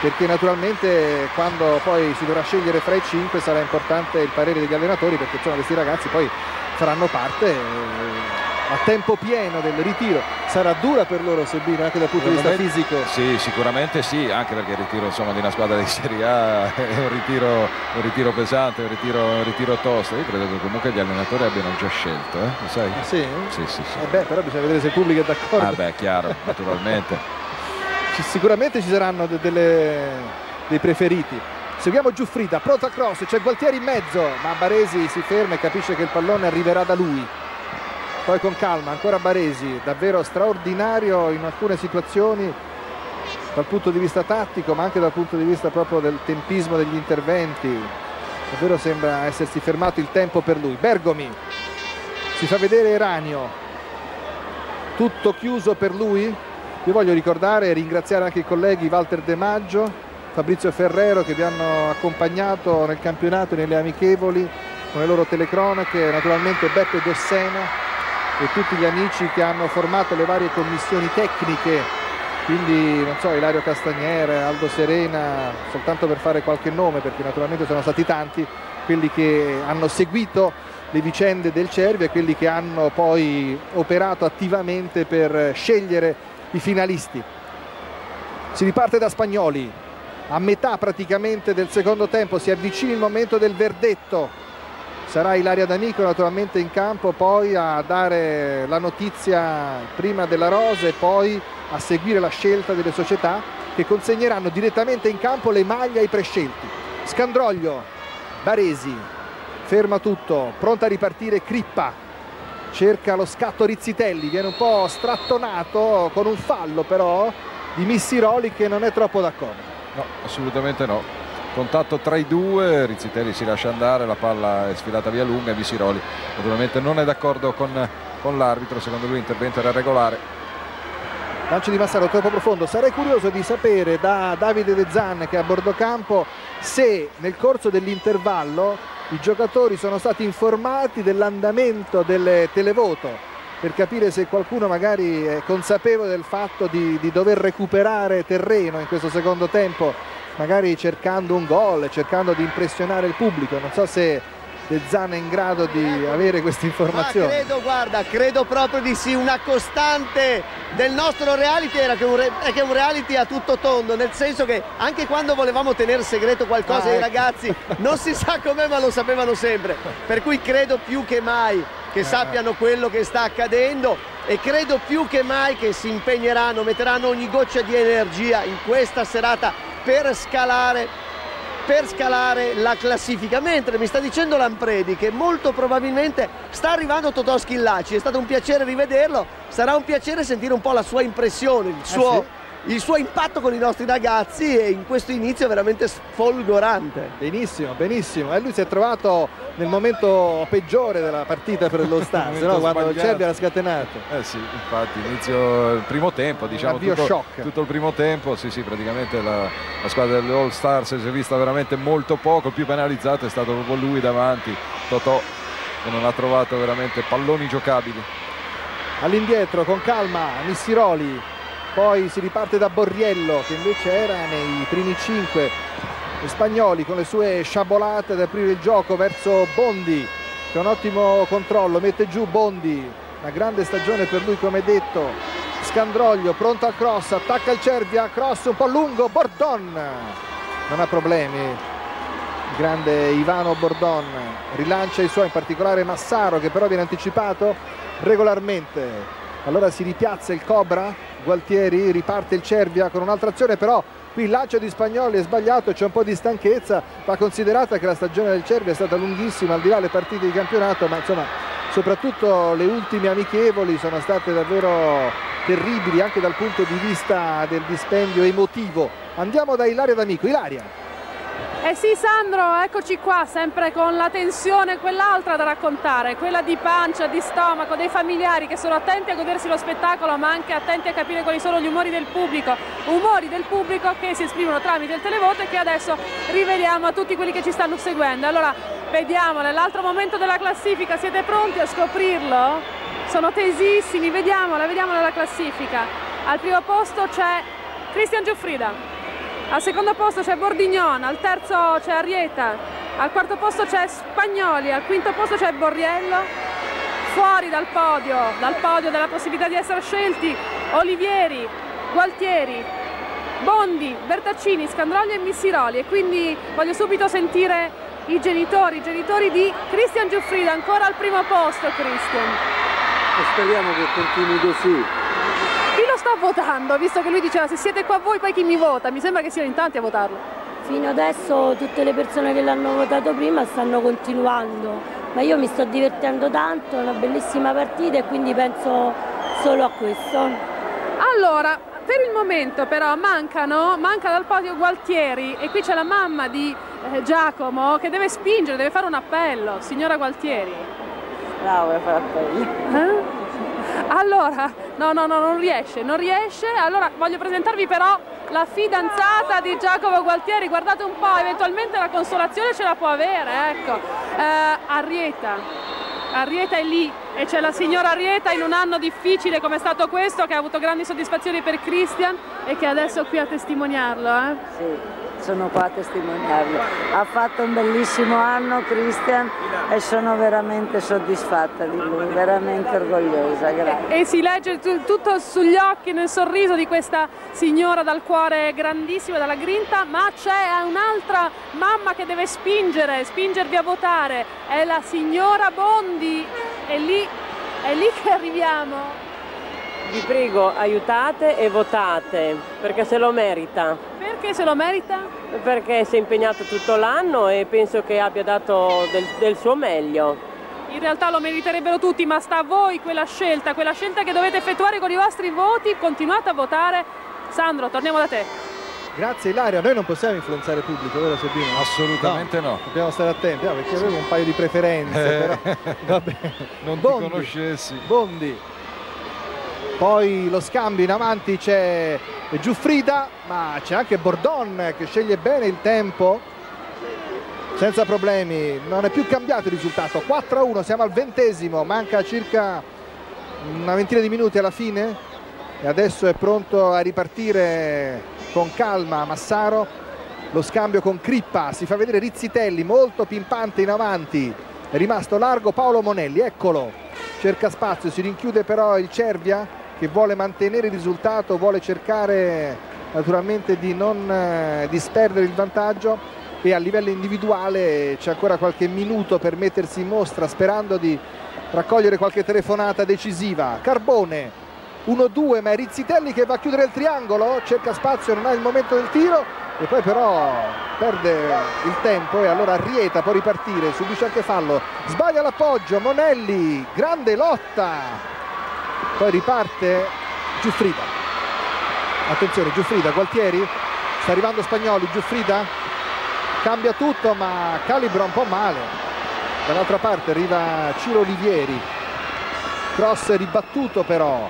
perché naturalmente quando poi si dovrà scegliere fra i cinque sarà importante il parere degli allenatori perché insomma questi ragazzi poi faranno parte eh, a tempo pieno del ritiro. Sarà dura per loro Sebino anche dal punto di vista fisico. Sì, sicuramente sì, anche perché il ritiro insomma, di una squadra di Serie A (laughs) è un ritiro, un ritiro pesante, un ritiro, un ritiro tosto. Io credo che comunque gli allenatori abbiano già scelto, eh? lo sai? Sì? Sì, sì, sì. Eh beh, però bisogna vedere se il pubblico è d'accordo. Ah beh, chiaro, naturalmente. Sicuramente ci saranno de- delle- dei preferiti. Seguiamo Giuffrida, pronto a cross, c'è Gualtieri in mezzo, ma Baresi si ferma e capisce che il pallone arriverà da lui. Poi con calma, ancora Baresi, davvero straordinario in alcune situazioni dal punto di vista tattico, ma anche dal punto di vista proprio del tempismo degli interventi. Davvero sembra essersi fermato il tempo per lui. Bergomi, si fa vedere Eranio, tutto chiuso per lui. Io voglio ricordare e ringraziare anche i colleghi Walter De Maggio, Fabrizio Ferrero che vi hanno accompagnato nel campionato e nelle amichevoli con le loro telecronache, naturalmente Beppe Dossena e tutti gli amici che hanno formato le varie commissioni tecniche, quindi non so, Ilario Castagnere, Aldo Serena, soltanto per fare qualche nome perché naturalmente sono stati tanti quelli che hanno seguito le vicende del Cervia e quelli che hanno poi operato attivamente per scegliere i finalisti. Si riparte da Spagnoli, a metà praticamente del secondo tempo, si avvicina il momento del verdetto. Sarà Ilaria D'Amico naturalmente in campo poi a dare la notizia prima della Rosa e poi a seguire la scelta delle società che consegneranno direttamente in campo le maglie ai prescelti. Scandroglio, Baresi, ferma tutto, pronta a ripartire Crippa, cerca lo scatto Rizzitelli, viene un po' strattonato con un fallo però di Missiroli che non è troppo d'accordo. No, assolutamente no. Contatto tra i due, Rizzitelli si lascia andare, la palla è sfilata via lunga e Visiroli naturalmente non è d'accordo con, con l'arbitro, secondo lui l'intervento era regolare. Lancio di Massaro troppo profondo. Sarei curioso di sapere da Davide De Zan che è a bordo campo se nel corso dell'intervallo i giocatori sono stati informati dell'andamento del televoto per capire se qualcuno magari è consapevole del fatto di, di dover recuperare terreno in questo secondo tempo, magari cercando un gol, cercando di impressionare il pubblico. Non so se De Zan è in grado di avere queste Ma informazioni. credo, guarda, credo proprio di sì, una costante del nostro reality era che un re- è che un reality a tutto tondo, nel senso che anche quando volevamo tenere segreto qualcosa Ah, ai ecco. ragazzi non si sa com'è ma lo sapevano sempre, per cui credo più che mai che sappiano quello che sta accadendo e credo più che mai che si impegneranno, metteranno ogni goccia di energia in questa serata per scalare per scalare la classifica mentre mi sta dicendo Lampredi che molto probabilmente sta arrivando Totò Schillaci è stato un piacere rivederlo sarà un piacere sentire un po' la sua impressione il suo, sì? Il suo impatto con i nostri ragazzi e in questo inizio veramente sfolgorante. Benissimo, benissimo. E lui si è trovato nel momento peggiore della partita per lo (laughs) Stars, no? quando il. Cervi era scatenato. Eh sì, infatti inizio il primo tempo, diciamo avvio tutto, shock. tutto il primo tempo, sì sì, praticamente la, la squadra delle All Stars si è vista veramente molto poco, il più penalizzato è stato proprio lui davanti, Totò, che non ha trovato veramente palloni giocabili. All'indietro con calma Missiroli, poi si riparte da Borriello che invece era nei primi cinque. Spagnoli con le sue sciabolate ad aprire il gioco verso Bondi che ha un ottimo controllo, mette giù Bondi, una grande stagione per lui come detto, Scandroglio pronto al cross, attacca il Cervia, cross un po' lungo, Bordon. Non ha problemi, il grande Ivano Bordon rilancia i suoi, in particolare Massaro che però viene anticipato regolarmente. Allora si ripiazza il Cobra, Gualtieri, riparte il Cervia con un'altra azione, però qui il lancio di Spagnoli è sbagliato, c'è un po' di stanchezza, va considerata che la stagione del Cervia è stata lunghissima, al di là le partite di campionato, ma insomma soprattutto le ultime amichevoli sono state davvero terribili anche dal punto di vista del dispendio emotivo. Andiamo da Ilaria D'Amico. Ilaria. Eh sì Sandro, eccoci qua, sempre con la tensione, quell'altra da raccontare, quella di pancia, di stomaco, dei familiari che sono attenti a godersi lo spettacolo ma anche attenti a capire quali sono gli umori del pubblico, umori del pubblico che si esprimono tramite il televoto e che adesso riveliamo a tutti quelli che ci stanno seguendo. Allora vediamo nell'altro momento della classifica, siete pronti a scoprirlo? Sono tesissimi, vediamola, vediamola la classifica. Al primo posto c'è Cristian Giuffrida, al secondo posto c'è Bordignon, al terzo c'è Arrieta, al quarto posto c'è Spagnoli, al quinto posto c'è Borriello, fuori dal podio, dal podio della possibilità di essere scelti Olivieri, Gualtieri, Bondi, Bertaccini, Scandrogli e Missiroli e quindi voglio subito sentire i genitori, i genitori di Cristian Giuffrida, ancora al primo posto Cristian. Speriamo che continui così. Sta votando? Visto che lui diceva se siete qua voi poi chi mi vota? Mi sembra che siano in tanti a votarlo. Fino adesso tutte le persone che l'hanno votato prima stanno continuando, ma io mi sto divertendo tanto, è una bellissima partita e quindi penso solo a questo. Allora, per il momento però mancano, manca dal podio Gualtieri e qui c'è la mamma di eh, Giacomo che deve spingere, deve fare un appello. Signora Gualtieri. Bravo, vuoi fare appello. Eh? Allora, no, no, no, non riesce, non riesce. Allora voglio presentarvi però la fidanzata di Giacomo Gualtieri. Guardate un po', eventualmente la consolazione ce la può avere, ecco. Eh, Arrieta. Arrieta è lì e c'è la signora Arrieta in un anno difficile come è stato questo che ha avuto grandi soddisfazioni per Christian e che adesso è qui a testimoniarlo. Eh? Sì, sono qua a testimoniarlo. Ha fatto un bellissimo anno Christian e sono veramente soddisfatta di lui, veramente orgogliosa, grazie. E si legge tu- tutto sugli occhi, nel sorriso di questa signora dal cuore grandissimo, dalla grinta, ma c'è un'altra mamma che deve spingere, spingervi a votare, è la signora Bondi, è lì, è lì che arriviamo. Vi prego, aiutate e votate, perché se lo merita. Perché se lo merita? Perché si è impegnato tutto l'anno e penso che abbia dato del, del suo meglio. In realtà lo meriterebbero tutti, ma sta a voi quella scelta, quella scelta che dovete effettuare con i vostri voti, continuate a votare. Sandro, torniamo da te. Grazie Ilaria, noi non possiamo influenzare il pubblico, vero Sabino? Assolutamente no. Dobbiamo stare attenti, ah, perché avevo un paio di preferenze, Eh. però (laughs) va bene. Non ti Bondi, conoscessi. Bondi. Poi lo scambio in avanti c'è Giuffrida, ma c'è anche Bordon che sceglie bene il tempo. Senza problemi, non è più cambiato il risultato. 4-1, siamo al ventesimo, manca circa una ventina di minuti alla fine. E adesso è pronto a ripartire con calma Massaro. Lo scambio con Crippa si fa vedere Rizzitelli molto pimpante in avanti. È rimasto largo Paolo Monelli eccolo. Cerca spazio si rinchiude però il Cervia che vuole mantenere il risultato vuole cercare naturalmente di non eh, disperdere il vantaggio e a livello individuale c'è ancora qualche minuto per mettersi in mostra sperando di raccogliere qualche telefonata decisiva. Carbone 1-2 ma è Rizzitelli che va a chiudere il triangolo cerca spazio, non ha il momento del tiro e poi però perde il tempo e allora Rieta può ripartire subisce anche fallo. Sbaglia l'appoggio, Monelli grande lotta poi riparte Giuffrida. Attenzione Giuffrida, Gualtieri. Sta arrivando Spagnoli, Giuffrida. Cambia tutto ma calibra un po' male. Dall'altra parte arriva Ciro Olivieri. Cross ribattuto però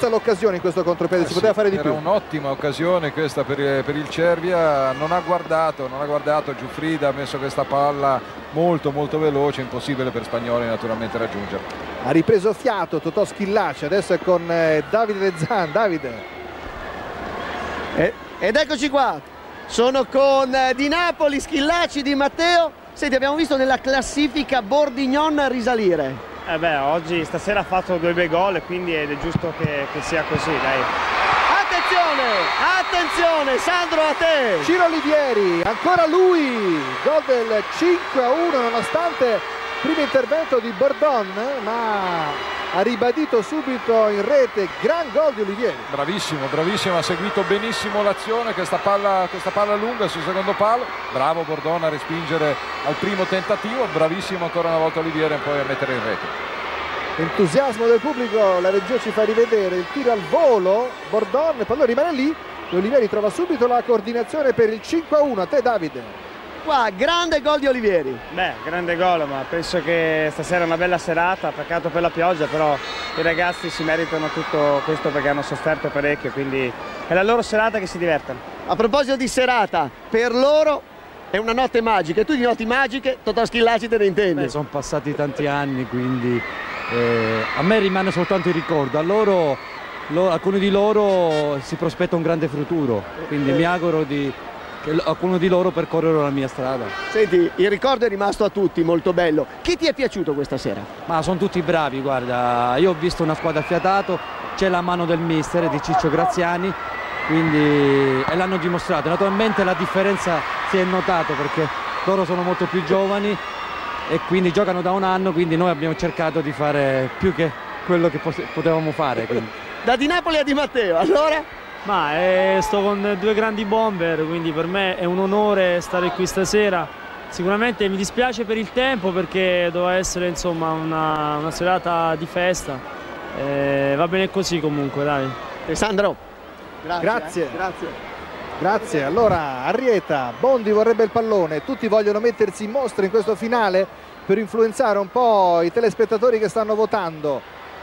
persa l'occasione in questo contropiede, si Eh poteva sì, fare di era più un'ottima occasione questa per, per il Cervia, non ha guardato, non ha guardato Giuffrida, ha messo questa palla molto molto veloce, impossibile per Spagnoli naturalmente raggiungerla. ha ripreso fiato Totò Schillaci adesso è con eh, Davide Lezzan Davide E- ed eccoci qua, sono con eh, Di Napoli, Schillaci, Di Matteo. Senti, abbiamo visto nella classifica Bordignon risalire. Eh beh, oggi stasera ha fatto due bei gol e quindi è giusto che, che sia così, dai. Attenzione, attenzione, Sandro a te. Ciro Olivieri, ancora lui, gol del 5 a 1 nonostante primo intervento di Bordon, ma ha ribadito subito in rete, gran gol di Olivieri. Bravissimo, bravissimo, ha seguito benissimo l'azione, questa palla, questa palla lunga sul secondo palo, bravo Bordone a respingere al primo tentativo, bravissimo ancora una volta Olivieri e poi a mettere in rete. Entusiasmo del pubblico, la regia ci fa rivedere il tiro al volo, Bordon, il pallone rimane lì, e Olivieri trova subito la coordinazione per il 5 a 1, a te Davide. Qua, grande gol di Olivieri. Beh, grande gol, ma penso che stasera è una bella serata, peccato per la pioggia, però i ragazzi si meritano tutto questo perché hanno sofferto parecchio, quindi è la loro serata che si divertano. A proposito di serata, per loro è una notte magica. E tu di notti magiche, Totò Schillaci te ne intendi? Beh, sono passati tanti anni, quindi eh, a me rimane soltanto il ricordo. A loro, lo- alcuni di loro si prospetta un grande futuro, quindi mi auguro di, che alcuno di loro percorrerà la mia strada. Senti, il ricordo è rimasto a tutti, molto bello. Chi ti è piaciuto questa sera? Ma sono tutti bravi, guarda, io ho visto una squadra a fiatato, c'è la mano del mister, di Ciccio Graziani, quindi e l'hanno dimostrato. Naturalmente la differenza si è notato perché loro sono molto più giovani e quindi giocano da un anno, quindi noi abbiamo cercato di fare più che quello che potevamo fare. quindi. Da Di Napoli a Di Matteo, allora? Ma eh, sto con due grandi bomber, quindi per me è un onore stare qui stasera. Sicuramente mi dispiace per il tempo perché doveva essere insomma una, una serata di festa. Eh, va bene così comunque, dai. E Sandro? Grazie. eh. Grazie. Grazie, allora Arrieta, Bondi vorrebbe il pallone, tutti vogliono mettersi in mostra in questo finale per influenzare un po' i telespettatori che stanno votando.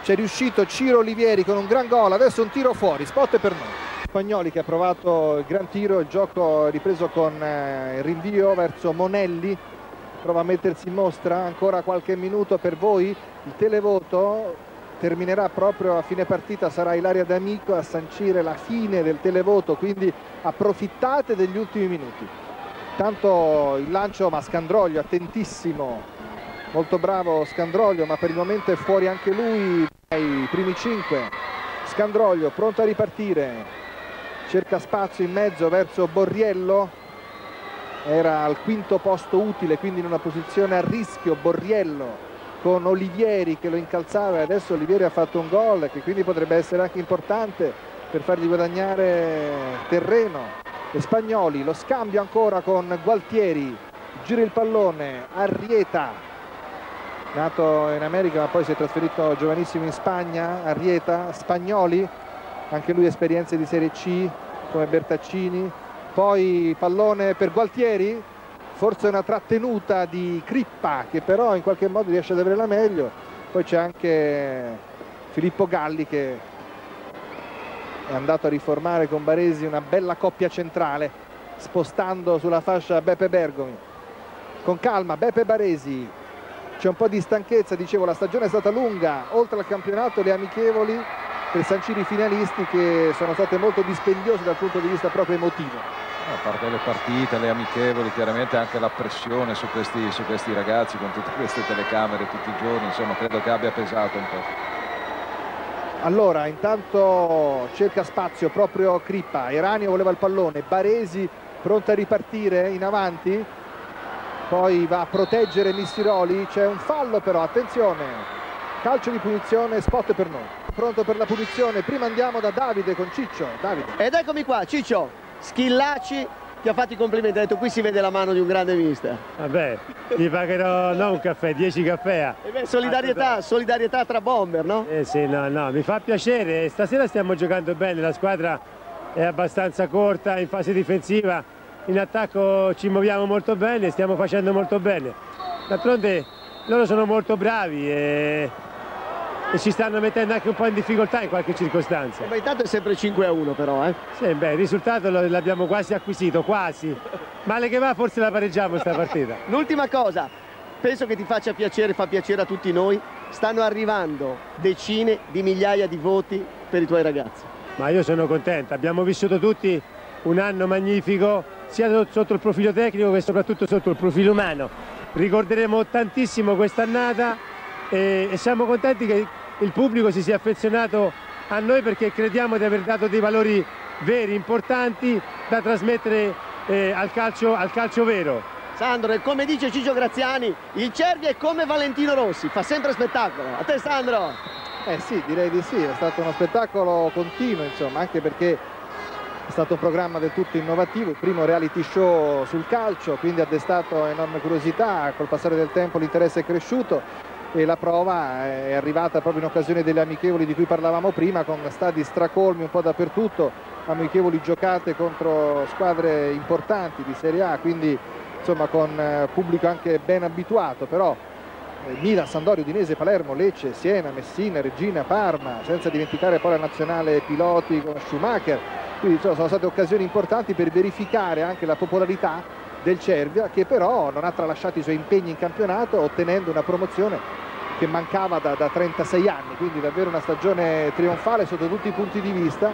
C'è riuscito Ciro Olivieri con un gran gol, adesso un tiro fuori, spot per noi. Spagnoli che ha provato il gran tiro, il gioco ripreso con eh, il rinvio verso Monelli, prova a mettersi in mostra, ancora qualche minuto per voi, il televoto terminerà proprio a fine partita, sarà Ilaria D'Amico a sancire la fine del televoto, quindi approfittate degli ultimi minuti. Tanto il lancio, ma Scandroglio attentissimo, molto bravo Scandroglio, ma per il momento è fuori anche lui dai primi cinque. Scandroglio pronto a ripartire, cerca spazio in mezzo verso Borriello, era al quinto posto utile, quindi in una posizione a rischio. Borriello con Olivieri che lo incalzava e adesso Olivieri ha fatto un gol che quindi potrebbe essere anche importante per fargli guadagnare terreno. E Spagnoli lo scambio ancora con Gualtieri. Gira il pallone Arrieta nato in America ma poi si è trasferito giovanissimo in Spagna Arrieta, Spagnoli. Anche lui esperienze di Serie C come Bertaccini. Poi pallone per Gualtieri forse una trattenuta di Crippa che però in qualche modo riesce ad avere la meglio. Poi c'è anche Filippo Galli che è andato a riformare con Baresi una bella coppia centrale spostando sulla fascia Beppe Bergomi. Con calma Beppe Baresi c'è un po' di stanchezza dicevo la stagione è stata lunga. Oltre al campionato le amichevoli per sancire i finalisti che sono state molto dispendiose dal punto di vista proprio emotivo. A parte le partite, le amichevoli, chiaramente anche la pressione su questi, su questi ragazzi con tutte queste telecamere tutti i giorni, insomma credo che abbia pesato un po'. Allora, intanto cerca spazio proprio Crippa, Eranio voleva il pallone, Baresi pronto a ripartire in avanti, poi va a proteggere Missiroli, c'è un fallo però, attenzione, calcio di punizione, spot per noi. Pronto per la punizione, prima andiamo da Davide con Ciccio, Davide. Ed eccomi qua, Ciccio, Schillaci ti ha fatto i complimenti, ha detto qui si vede la mano di un grande mister. Vabbè, gli pagherò non un caffè, 10 caffè. E beh, solidarietà, solidarietà tra bomber, no? Eh sì, no, no, mi fa piacere. Stasera stiamo giocando bene, la squadra è abbastanza corta in fase difensiva. In attacco ci muoviamo molto bene, stiamo facendo molto bene. D'altronde loro sono molto bravi e, e ci stanno mettendo anche un po' in difficoltà in qualche circostanza. Ma intanto è sempre 5 a 1 però, eh? Sì, beh, il risultato l'abbiamo quasi acquisito, quasi. Male che va, forse la pareggiamo sta partita. (laughs) L'ultima cosa, penso che ti faccia piacere, fa piacere a tutti noi, stanno arrivando decine di migliaia di voti per i tuoi ragazzi. Ma io sono contento, abbiamo vissuto tutti un anno magnifico, sia so- sotto il profilo tecnico che soprattutto sotto il profilo umano. Ricorderemo tantissimo quest'annata e, e siamo contenti che il pubblico si sia affezionato a noi perché crediamo di aver dato dei valori veri, importanti da trasmettere eh, al, calcio, al calcio vero. Sandro, e come dice Ciccio Graziani, il Cervi è come Valentino Rossi, fa sempre spettacolo. A te Sandro! Eh sì, direi di sì, è stato uno spettacolo continuo, insomma, anche perché è stato un programma del tutto innovativo, il primo reality show sul calcio, quindi ha destato enorme curiosità, col passare del tempo l'interesse è cresciuto e la prova è arrivata proprio in occasione delle amichevoli di cui parlavamo prima, con stadi stracolmi un po' dappertutto, amichevoli giocate contro squadre importanti di Serie A, quindi insomma con eh, pubblico anche ben abituato, però Milan, Sandoria, Udinese, Palermo, Lecce, Siena, Messina, Regina, Parma, senza dimenticare poi la nazionale piloti con Schumacher. Quindi insomma, sono state occasioni importanti per verificare anche la popolarità del Cervia che però non ha tralasciato i suoi impegni in campionato ottenendo una promozione che mancava da, da 36 anni, quindi davvero una stagione trionfale sotto tutti i punti di vista,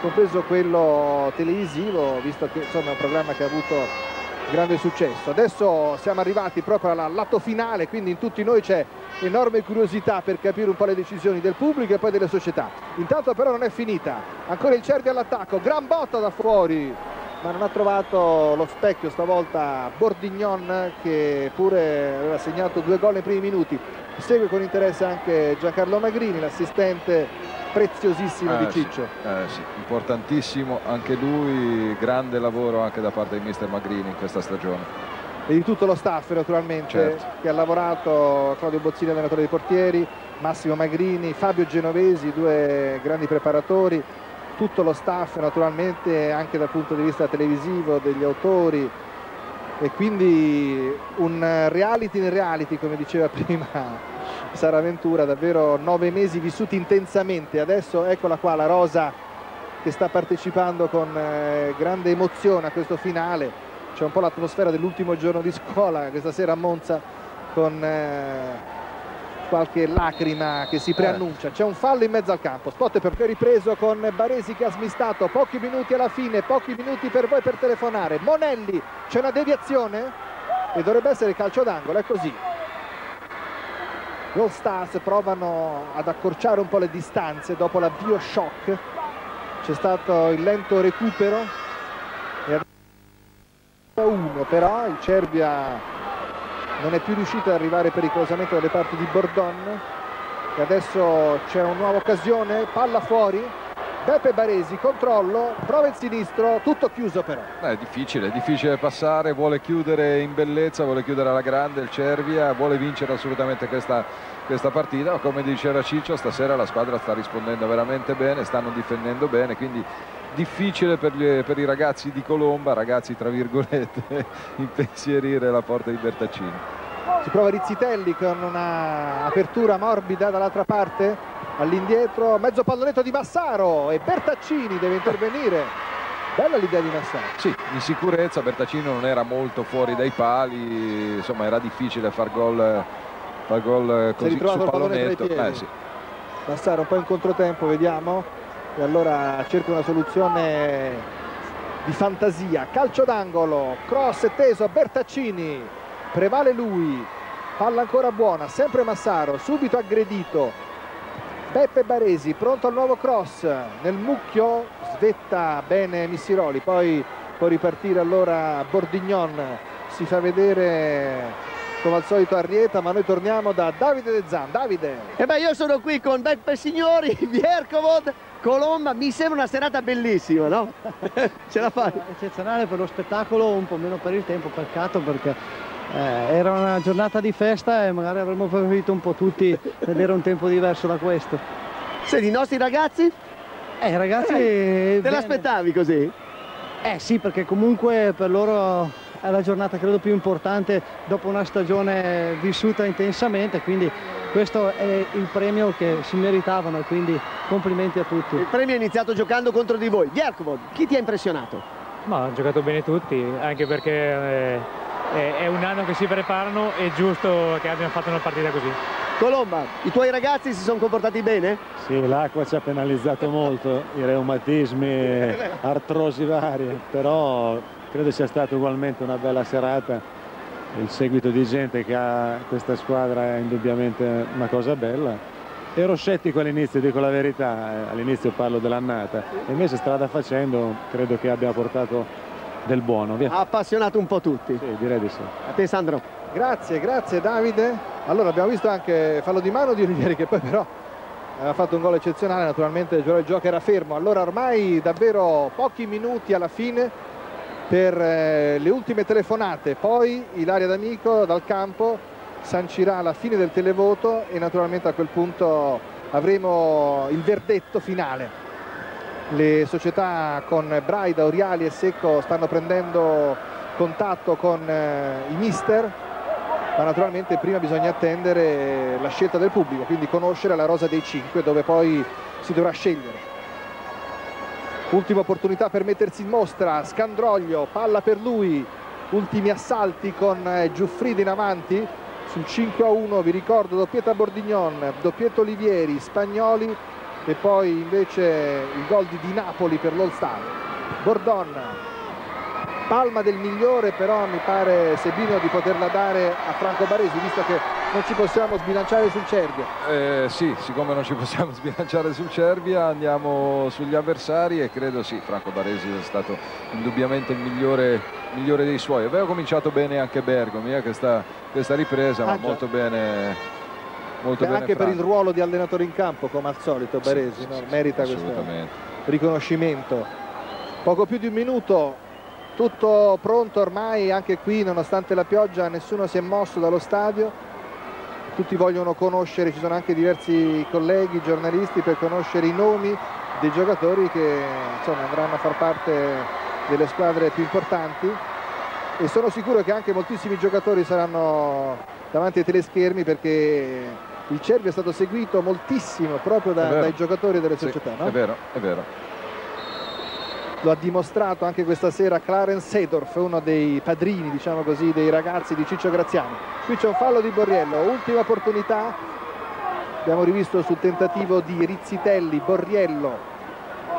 compreso quello televisivo, visto che insomma, è un programma che ha avuto grande successo. Adesso siamo arrivati proprio al lato finale, quindi in tutti noi c'è enorme curiosità per capire un po' le decisioni del pubblico e poi delle società. Intanto però non è finita, ancora il Cervi all'attacco, gran botta da fuori, ma non ha trovato lo specchio stavolta Bordignon che pure aveva segnato due gol nei primi minuti. Segue con interesse anche Giancarlo Magrini, l'assistente preziosissimo Eh, di sì, Ciccio. eh, sì, importantissimo anche lui, grande lavoro anche da parte di mister Magrini in questa stagione. e di tutto lo staff naturalmente Certo. che ha lavorato Claudio Bozzini allenatore dei portieri Massimo Magrini, Fabio Genovesi due grandi preparatori tutto lo staff naturalmente anche dal punto di vista televisivo degli autori e quindi un reality in reality come diceva (laughs) prima Sara Ventura davvero nove mesi vissuti intensamente. Adesso eccola qua la Rosa che sta partecipando con eh, grande emozione a questo finale. C'è un po' l'atmosfera dell'ultimo giorno di scuola (laughs) questa sera a Monza con eh, qualche lacrima che si preannuncia. C'è un fallo in mezzo al campo. Spot per poi ripreso con Baresi che ha smistato. Pochi minuti alla fine pochi minuti per voi per telefonare. Monelli c'è una deviazione? E dovrebbe essere calcio d'angolo è così All Stars provano ad accorciare un po' le distanze dopo l'avvio shock c'è stato il lento recupero. E 1 però il Cervia non è più riuscito ad arrivare pericolosamente dalle parti di Bordon e adesso c'è una nuova occasione. Palla fuori Beppe Baresi controllo prova il sinistro tutto chiuso però. È difficile, è difficile passare, vuole chiudere in bellezza, vuole chiudere alla grande il Cervia, vuole vincere assolutamente questa, questa partita, ma come diceva Ciccio stasera la squadra sta rispondendo veramente bene, stanno difendendo bene, quindi difficile per, gli- per i ragazzi di Colomba, ragazzi tra virgolette, (laughs) impensierire la porta di Bertaccini. si prova Rizzitelli con una apertura morbida dall'altra parte all'indietro mezzo pallonetto di Massaro e Bertaccini deve intervenire. Bella l'idea di Massaro. Sì, in sicurezza Bertaccino non era molto fuori dai pali, insomma era difficile far gol, far gol è così ritrovato su il pallone tra i pallonetto. Eh, sì. Massaro un po' in controtempo vediamo. E allora cerca una soluzione di fantasia. Calcio d'angolo cross teso Bertaccini. Prevale lui. Palla ancora buona sempre Massaro subito aggredito Beppe Baresi pronto al nuovo cross. Nel mucchio svetta bene Missiroli poi può ripartire allora Bordignon. Si fa vedere come al solito Arrieta ma noi torniamo da Davide De Zan. Davide! E beh, io sono qui con Beppe Signori, (laughs) Viercovod, Colomba, mi sembra una serata bellissima, no? (laughs) Ce la fai? Eccezionale per lo spettacolo, un po' meno per il tempo, peccato perché eh, era una giornata di festa e magari avremmo preferito un po' tutti vedere un tempo diverso da questo. Senti, i nostri ragazzi? Eh, i ragazzi... Te bene. l'aspettavi così? Eh sì, perché comunque per loro è la giornata credo più importante dopo una stagione vissuta intensamente, quindi questo è il premio che si meritavano e quindi complimenti a tutti. Il premio è iniziato giocando contro di voi. Bjerkvod, chi ti ha impressionato? Ma hanno giocato bene tutti, anche perché eh, è, è un anno che si preparano, è giusto che abbiano fatto una partita così. Colomba, i tuoi ragazzi si sono comportati bene? Sì, l'acqua ci ha penalizzato molto, i reumatismi, artrosi varie, però credo sia stata ugualmente una bella serata. Il seguito di gente che ha questa squadra è indubbiamente una cosa bella. Ero scettico all'inizio, dico la verità, eh, all'inizio parlo dell'annata, e invece strada facendo credo che abbia portato del buono. Via. Ha appassionato un po' tutti. Sì, direi di sì. A te Sandro. Grazie, grazie Davide. Allora abbiamo visto anche fallo di mano di Olivieri che poi però aveva fatto un gol eccezionale, naturalmente il gioco era fermo. Allora ormai davvero pochi minuti alla fine per eh, le ultime telefonate, poi Ilaria D'Amico dal campo sancirà la fine del televoto e naturalmente a quel punto avremo il verdetto finale. Le società con Braida, Oriali e Secco stanno prendendo contatto con eh, i mister, ma naturalmente prima bisogna attendere la scelta del pubblico, quindi conoscere la rosa dei cinque dove poi si dovrà scegliere. Ultima opportunità per mettersi in mostra, Scandroglio, palla per lui, ultimi assalti con eh, Giuffrida in avanti sul 5 a 1, vi ricordo doppietta Bordignon, doppietta Olivieri, Spagnoli e poi invece il gol di Di Napoli per l'All Star. Bordon, palma del migliore però mi pare Sebino di poterla dare a Franco Baresi visto che non ci possiamo sbilanciare sul Cervia. Eh, sì, siccome non ci possiamo (laughs) sbilanciare sul Cervia andiamo sugli avversari e credo sì, Franco Baresi è stato indubbiamente il migliore, migliore dei suoi. Aveva cominciato bene anche Bergomi, eh, questa, questa ripresa, Ah, ma già. molto bene. Molto Beh, bene anche per il ruolo di allenatore in campo come al solito Baresi sì, no? sì, merita questo riconoscimento. Poco più di un minuto tutto pronto ormai anche qui nonostante la pioggia nessuno si è mosso dallo stadio. Tutti vogliono conoscere ci sono anche diversi colleghi giornalisti per conoscere i nomi dei giocatori che insomma andranno a far parte delle squadre più importanti. E sono sicuro che anche moltissimi giocatori saranno davanti ai teleschermi perché il Cervio è stato seguito moltissimo proprio da- dai giocatori delle Sì, società no? È vero, è vero. lo ha dimostrato anche questa sera Clarence Seedorf uno dei padrini diciamo così dei ragazzi di Ciccio Graziani. Qui c'è un fallo di Borriello ultima opportunità. Abbiamo rivisto sul tentativo di Rizzitelli Borriello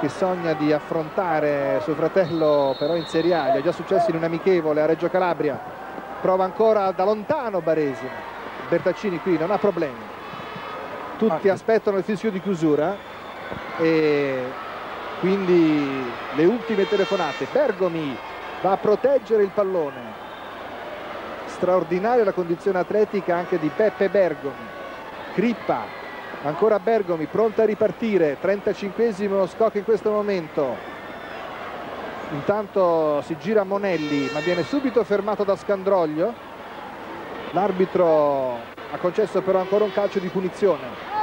che sogna di affrontare suo fratello però in Serie A. Gli è già successo in un amichevole a Reggio Calabria. Prova ancora da lontano Baresi. Bertaccini qui non ha problemi tutti aspettano il fischio di chiusura e quindi le ultime telefonate. Bergomi va a proteggere il pallone. Straordinaria la condizione atletica anche di Peppe Bergomi. Crippa ancora Bergomi pronta a ripartire. 35esimo scocco in questo momento. Intanto si gira Monelli ma viene subito fermato da Scandroglio. L'arbitro ha concesso però ancora un calcio di punizione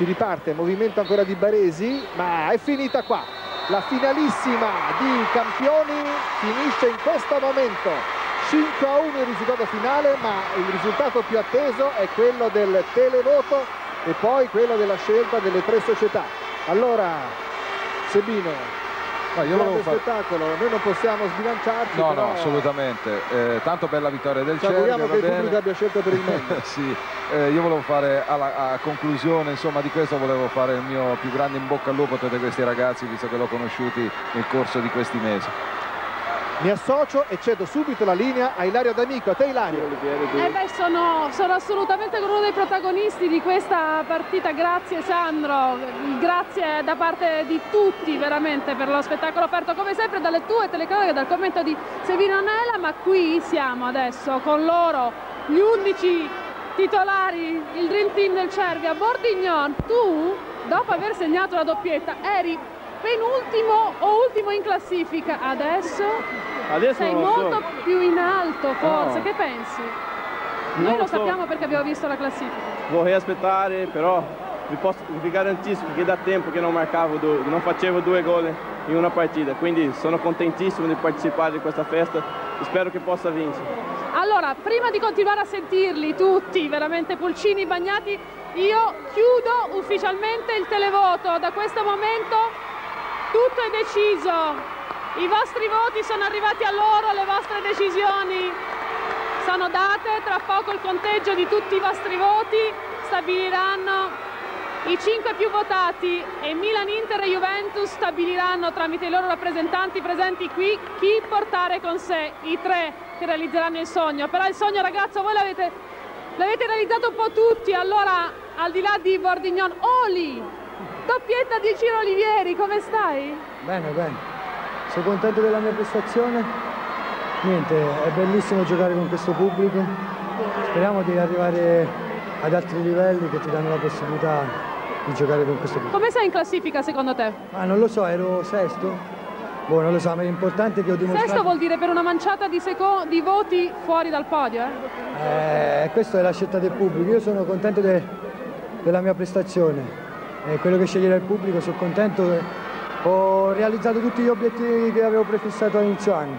si riparte, movimento ancora di Baresi, ma è finita qua. La finalissima di campioni finisce in questo momento. 5 a 1 il risultato finale, ma il risultato più atteso è quello del televoto e poi quello della scelta delle tre società. Allora, Sebino, Ma io volevo fare- spettacolo, noi non possiamo sbilanciarci, No, però no, assolutamente. Eh, tanto per la vittoria del ci auguriamo che il bene. pubblico abbia scelto per il (laughs) meglio. sì, eh, io volevo fare alla a conclusione insomma, di questo volevo fare il mio più grande in bocca al lupo a tutti questi ragazzi visto che l'ho conosciuti nel corso di questi mesi. Mi associo e cedo subito la linea a Ilario D'Amico. A te Ilario. Eh beh, sono, sono assolutamente uno dei protagonisti di questa partita, grazie Sandro, grazie da parte di tutti veramente per lo spettacolo offerto come sempre dalle tue telecamere, dal commento di Sevino Anela, ma qui siamo adesso con loro, gli 11 titolari, il Dream Team del Cervia, Bordignon, tu dopo aver segnato la doppietta, eri penultimo o ultimo in classifica. Adesso, Adesso sei non lo so. molto più in alto, forse. No. Che pensi? Non Noi lo lo so. sappiamo perché abbiamo visto la classifica. Vorrei aspettare, però vi, posso, vi garantisco che da tempo che non marcavo, due- non facevo due gol in una partita, quindi sono contentissimo di partecipare di questa festa spero che possa vincere. Allora, prima di continuare a sentirli tutti veramente pulcini bagnati, io chiudo ufficialmente il televoto. Da questo momento tutto è deciso. I vostri voti sono arrivati a loro, le vostre decisioni sono date. Tra poco il conteggio di tutti i vostri voti stabiliranno i cinque più votati e Milan, Inter e Juventus stabiliranno tramite i loro rappresentanti presenti qui chi portare con sé, i tre che realizzeranno il sogno. Però il sogno ragazzo voi l'avete, realizzato un po' tutti, allora al di là di Bordignon, Oli, doppietta di Ciro Olivieri, come stai? Bene, bene. Sono contento della mia prestazione. Niente, è bellissimo giocare con questo pubblico. Speriamo di arrivare ad altri livelli che ti danno la possibilità di giocare con questo pubblico. Come sei in classifica secondo te? Ma non lo so, ero sesto? Boh, non lo so, ma l'importante è che ho dimostrato... Sesto vuol dire per una manciata di, di voti fuori dal podio, eh? Eh, questa è la scelta del pubblico, io sono contento de- della mia prestazione, è quello che sceglierà il pubblico, sono contento, ho realizzato tutti gli obiettivi che avevo prefissato a inizio anno.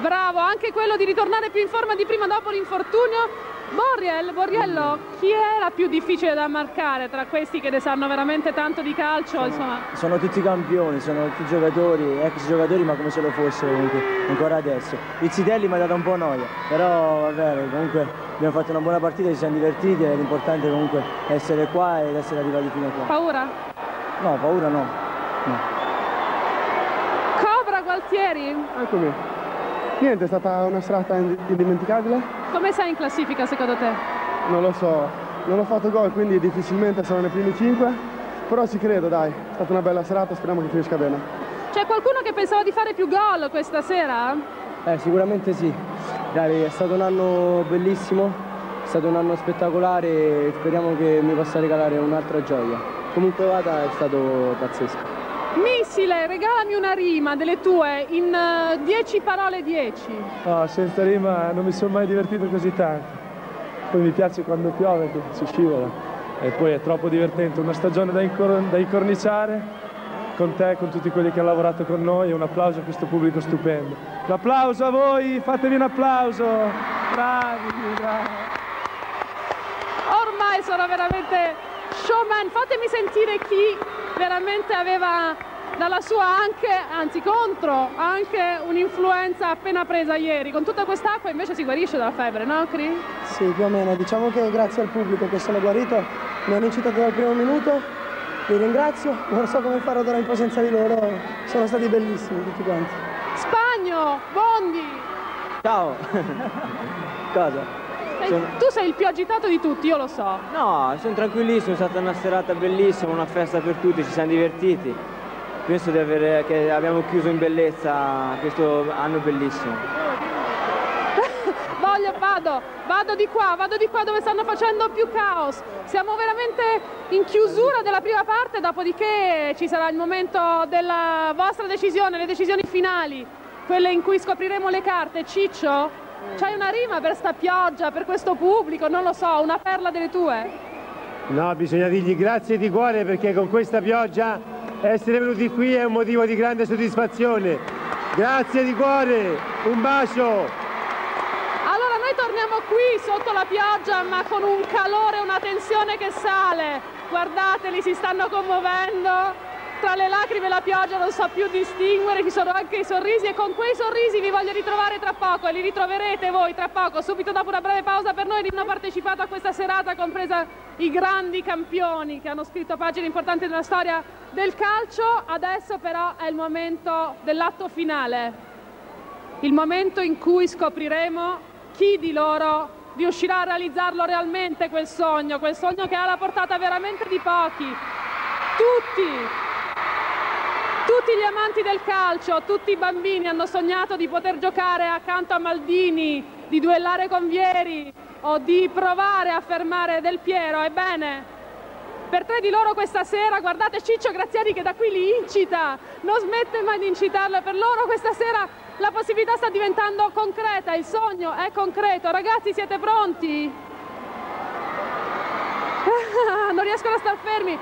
Bravo, anche quello di ritornare più in forma di prima dopo l'infortunio. Borriel, Borriello, chi è la più difficile da marcare tra questi che ne sanno veramente tanto di calcio? Insomma, Sono tutti campioni, sono tutti giocatori, ex giocatori, ma come se lo fossero comunque ancora adesso. Pizzitelli mi ha dato un po' noia, però va bene, comunque abbiamo fatto una buona partita, ci siamo divertiti e l'importante comunque è essere qua ed essere arrivati fino a qua. paura? No, paura no. no. Cobra Gualtieri, Eccomi. Niente, è stata una serata ind- indimenticabile. come sei in classifica secondo te? Non lo so, non ho fatto gol, quindi difficilmente sarò nei primi cinque. Però ci credo, dai. È stata una bella serata, speriamo che finisca bene. C'è qualcuno che pensava di fare più gol questa sera? Eh, sicuramente sì. Dai, è stato un anno bellissimo, è stato un anno spettacolare e speriamo che mi possa regalare un'altra gioia. Comunque vada, è stato pazzesco. Missile, regalami una rima delle tue in 10 parole 10. No, senza rima non mi sono mai divertito così tanto. Poi mi piace quando piove che si scivola. E poi è troppo divertente, una stagione da, incor- da incorniciare con te, con tutti quelli che hanno lavorato con noi un applauso a questo pubblico stupendo. L'applauso a voi, fatevi un applauso. Bravi, bravi. Ormai sono veramente showman, fatemi sentire chi veramente aveva dalla sua anche, anzi contro, anche un'influenza appena presa ieri. Con tutta quest'acqua invece si guarisce dalla febbre, no Cri? Sì, più o meno. Diciamo che grazie al pubblico che sono guarito, mi hanno incitato dal primo minuto, li ringrazio, non so come farò d'ora in poi senza di loro, sono stati bellissimi tutti quanti. Spagno, Bondi, Ciao! (laughs) Cosa? Sono- tu sei il più agitato di tutti, io lo so. No, sono tranquillissimo, è stata una serata bellissima, una festa per tutti, ci siamo divertiti. Penso di avere, che abbiamo chiuso in bellezza questo anno bellissimo. (laughs) Voglio, vado, vado di qua, vado di qua dove stanno facendo più caos. Siamo veramente in chiusura della prima parte, dopodiché ci sarà il momento della vostra decisione, le decisioni finali, quelle in cui scopriremo le carte. Ciccio, c'hai una rima per sta pioggia, per questo pubblico, non lo so, una perla delle tue? No, bisogna dirgli grazie di cuore perché con questa pioggia essere venuti qui è un motivo di grande soddisfazione. Grazie di cuore, un bacio. Allora noi torniamo qui sotto la pioggia ma con un calore una tensione che sale. Guardateli, si stanno commuovendo. Tra le lacrime e la pioggia non so più distinguere, ci sono anche i sorrisi e con quei sorrisi vi voglio ritrovare tra poco e li ritroverete voi tra poco, subito dopo una breve pausa per noi che hanno partecipato a questa serata, compresa i grandi campioni che hanno scritto pagine importanti nella storia del calcio. Adesso però è il momento dell'atto finale il momento in cui scopriremo chi di loro riuscirà a realizzarlo realmente quel sogno, quel sogno che ha la portata veramente di pochi. Tutti, tutti gli amanti del calcio, tutti i bambini hanno sognato di poter giocare accanto a Maldini, di duellare con Vieri o di provare a fermare Del Piero. Ebbene, per tre di loro questa sera. Guardate Ciccio Graziani che da qui li incita, non smette mai di incitarlo. Per loro questa sera la possibilità sta diventando concreta, il sogno è concreto. Ragazzi siete pronti? (laughs) non riescono a star fermi.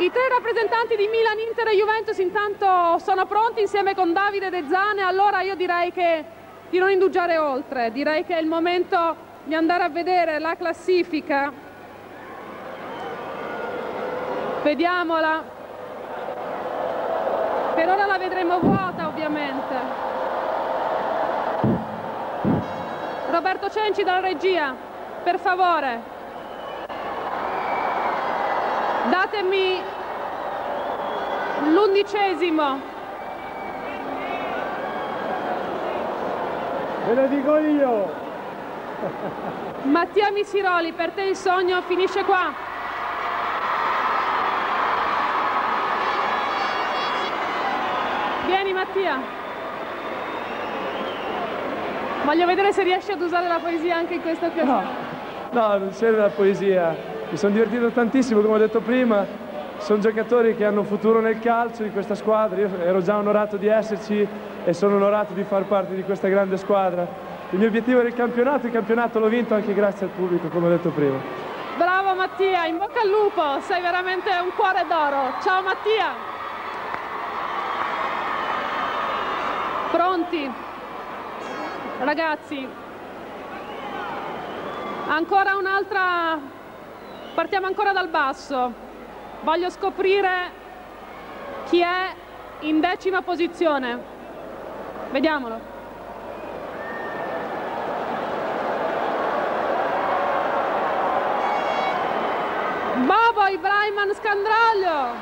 I tre rappresentanti di Milan, Inter e Juventus intanto sono pronti insieme con Davide De Zane, allora io direi che di non indugiare oltre, direi che è il momento di andare a vedere la classifica Vediamola. Per ora la vedremo vuota ovviamente. Roberto Cenci dalla regia, per favore. Datemi l'undicesimo. Ve lo dico io. Mattia Misiroli, per te il sogno finisce qua. Vieni Mattia. Voglio vedere se riesci ad usare la poesia anche in questa occasione. No, no, non serve la poesia. Mi sono divertito tantissimo, come ho detto prima. Sono giocatori che hanno un futuro nel calcio di questa squadra. Io ero già onorato di esserci e sono onorato di far parte di questa grande squadra. Il mio obiettivo era il campionato, il campionato l'ho vinto anche grazie al pubblico, come ho detto prima. Bravo Mattia, in bocca al lupo, sei veramente un cuore d'oro. Ciao Mattia. Pronti? Ragazzi, ancora un'altra, partiamo ancora dal basso. Voglio scoprire chi è in decima posizione. Vediamolo. Bobo Ibrahim Scandraglio.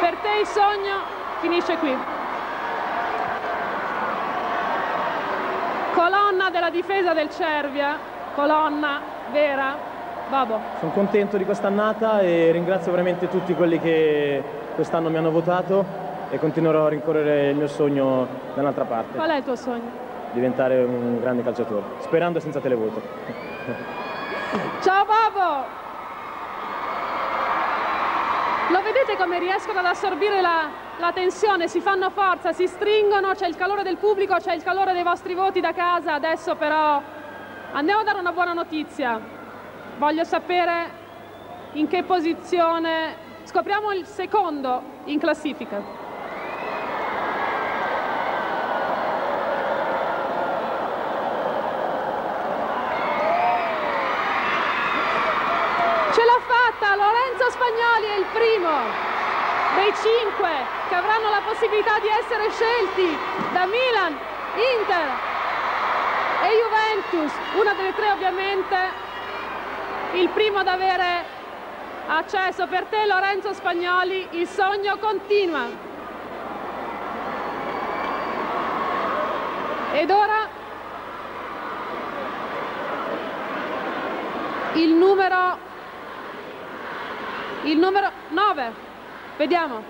Per te il sogno finisce qui. colonna della difesa del Cervia, colonna vera, Babo. Sono contento di quest'annata e ringrazio veramente tutti quelli che quest'anno mi hanno votato e continuerò a rincorrere il mio sogno da un'altra parte. Qual è il tuo sogno? Diventare un grande calciatore, sperando senza televoto. Ciao Babo! Lo vedete come riescono ad assorbire la, la tensione, si fanno forza, si stringono, c'è il calore del pubblico, c'è il calore dei vostri voti da casa, adesso però andiamo a dare una buona notizia. Voglio sapere in che posizione, scopriamo il secondo in classifica. Lorenzo Spagnoli è il primo dei cinque che avranno la possibilità di essere scelti da Milan, Inter e Juventus, una delle tre ovviamente il primo ad avere accesso per te Lorenzo Spagnoli, il sogno continua. Ed ora il numero il numero 9 vediamo.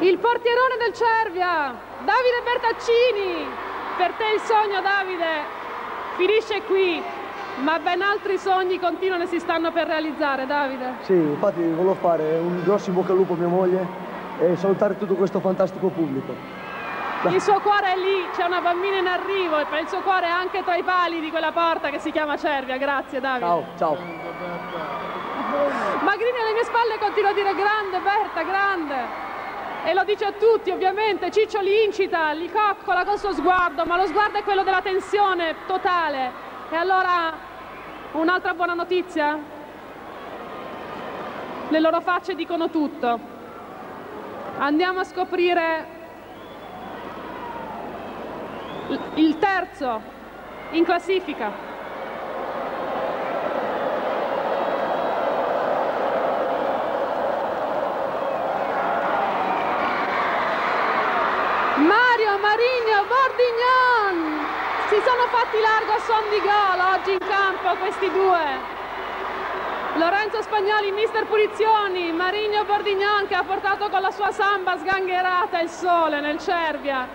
Il portierone del Cervia Davide Bertaccini per te il sogno Davide finisce qui ma ben altri sogni continuano e si stanno per realizzare Davide sì infatti volevo fare un grosso in bocca al lupo a mia moglie e salutare tutto questo fantastico pubblico il suo cuore è lì, c'è una bambina in arrivo e il suo cuore è anche tra i pali di quella porta che si chiama Cervia. Grazie Davide. Ciao, ciao. Magrini alle mie spalle continua a dire grande Berta, grande. E lo dice a tutti ovviamente, Ciccio li incita, li coccola con suo sguardo, ma lo sguardo è quello della tensione totale. E allora un'altra buona notizia? Le loro facce dicono tutto. Andiamo a scoprire il terzo in classifica. Mario Bordignon si sono fatti largo a son di gol oggi in campo questi due. Lorenzo Spagnoli, mister Punizioni, Marigno Bordignon che ha portato con la sua samba sgangherata il sole nel Cervia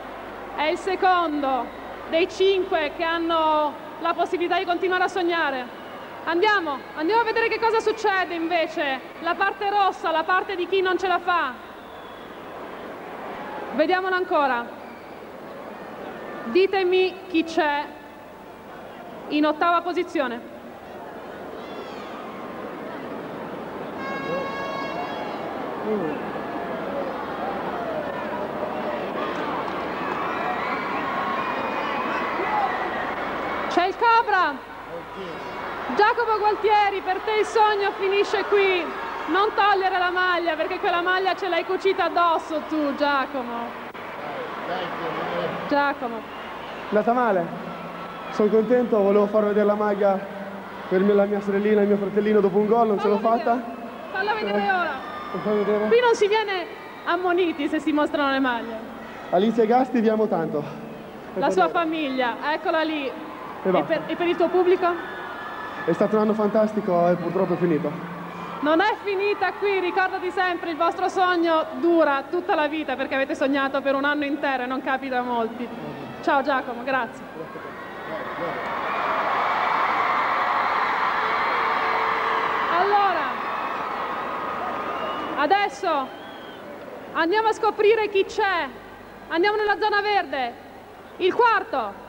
è il secondo dei cinque che hanno la possibilità di continuare a sognare. Andiamo, andiamo a vedere che cosa succede invece, la parte rossa, la parte di chi non ce la fa. Vediamolo ancora. Ditemi chi c'è in ottava posizione. C'è il Cobra! Giacomo Gualtieri, per te il sogno finisce qui. Non togliere la maglia perché quella maglia ce l'hai cucita addosso tu, Giacomo. Giacomo. È andata male. Sono contento, volevo far vedere la maglia per la mia sorellina e il mio fratellino dopo un gol, non ce l'ho fatta. Falla vedere ora. Lo fai vedere? Qui non si viene ammoniti se si mostrano le maglie. Alice e Gasti vi amo tanto. La sua famiglia, eccola lì. E E per, e per il tuo pubblico? È stato un anno fantastico e purtroppo è finito. Non è finita qui, ricordati sempre, il vostro sogno dura tutta la vita perché avete sognato per un anno intero e non capita a molti. Ciao Giacomo, grazie. Allora, adesso andiamo a scoprire chi c'è. Andiamo nella zona verde. Il quarto.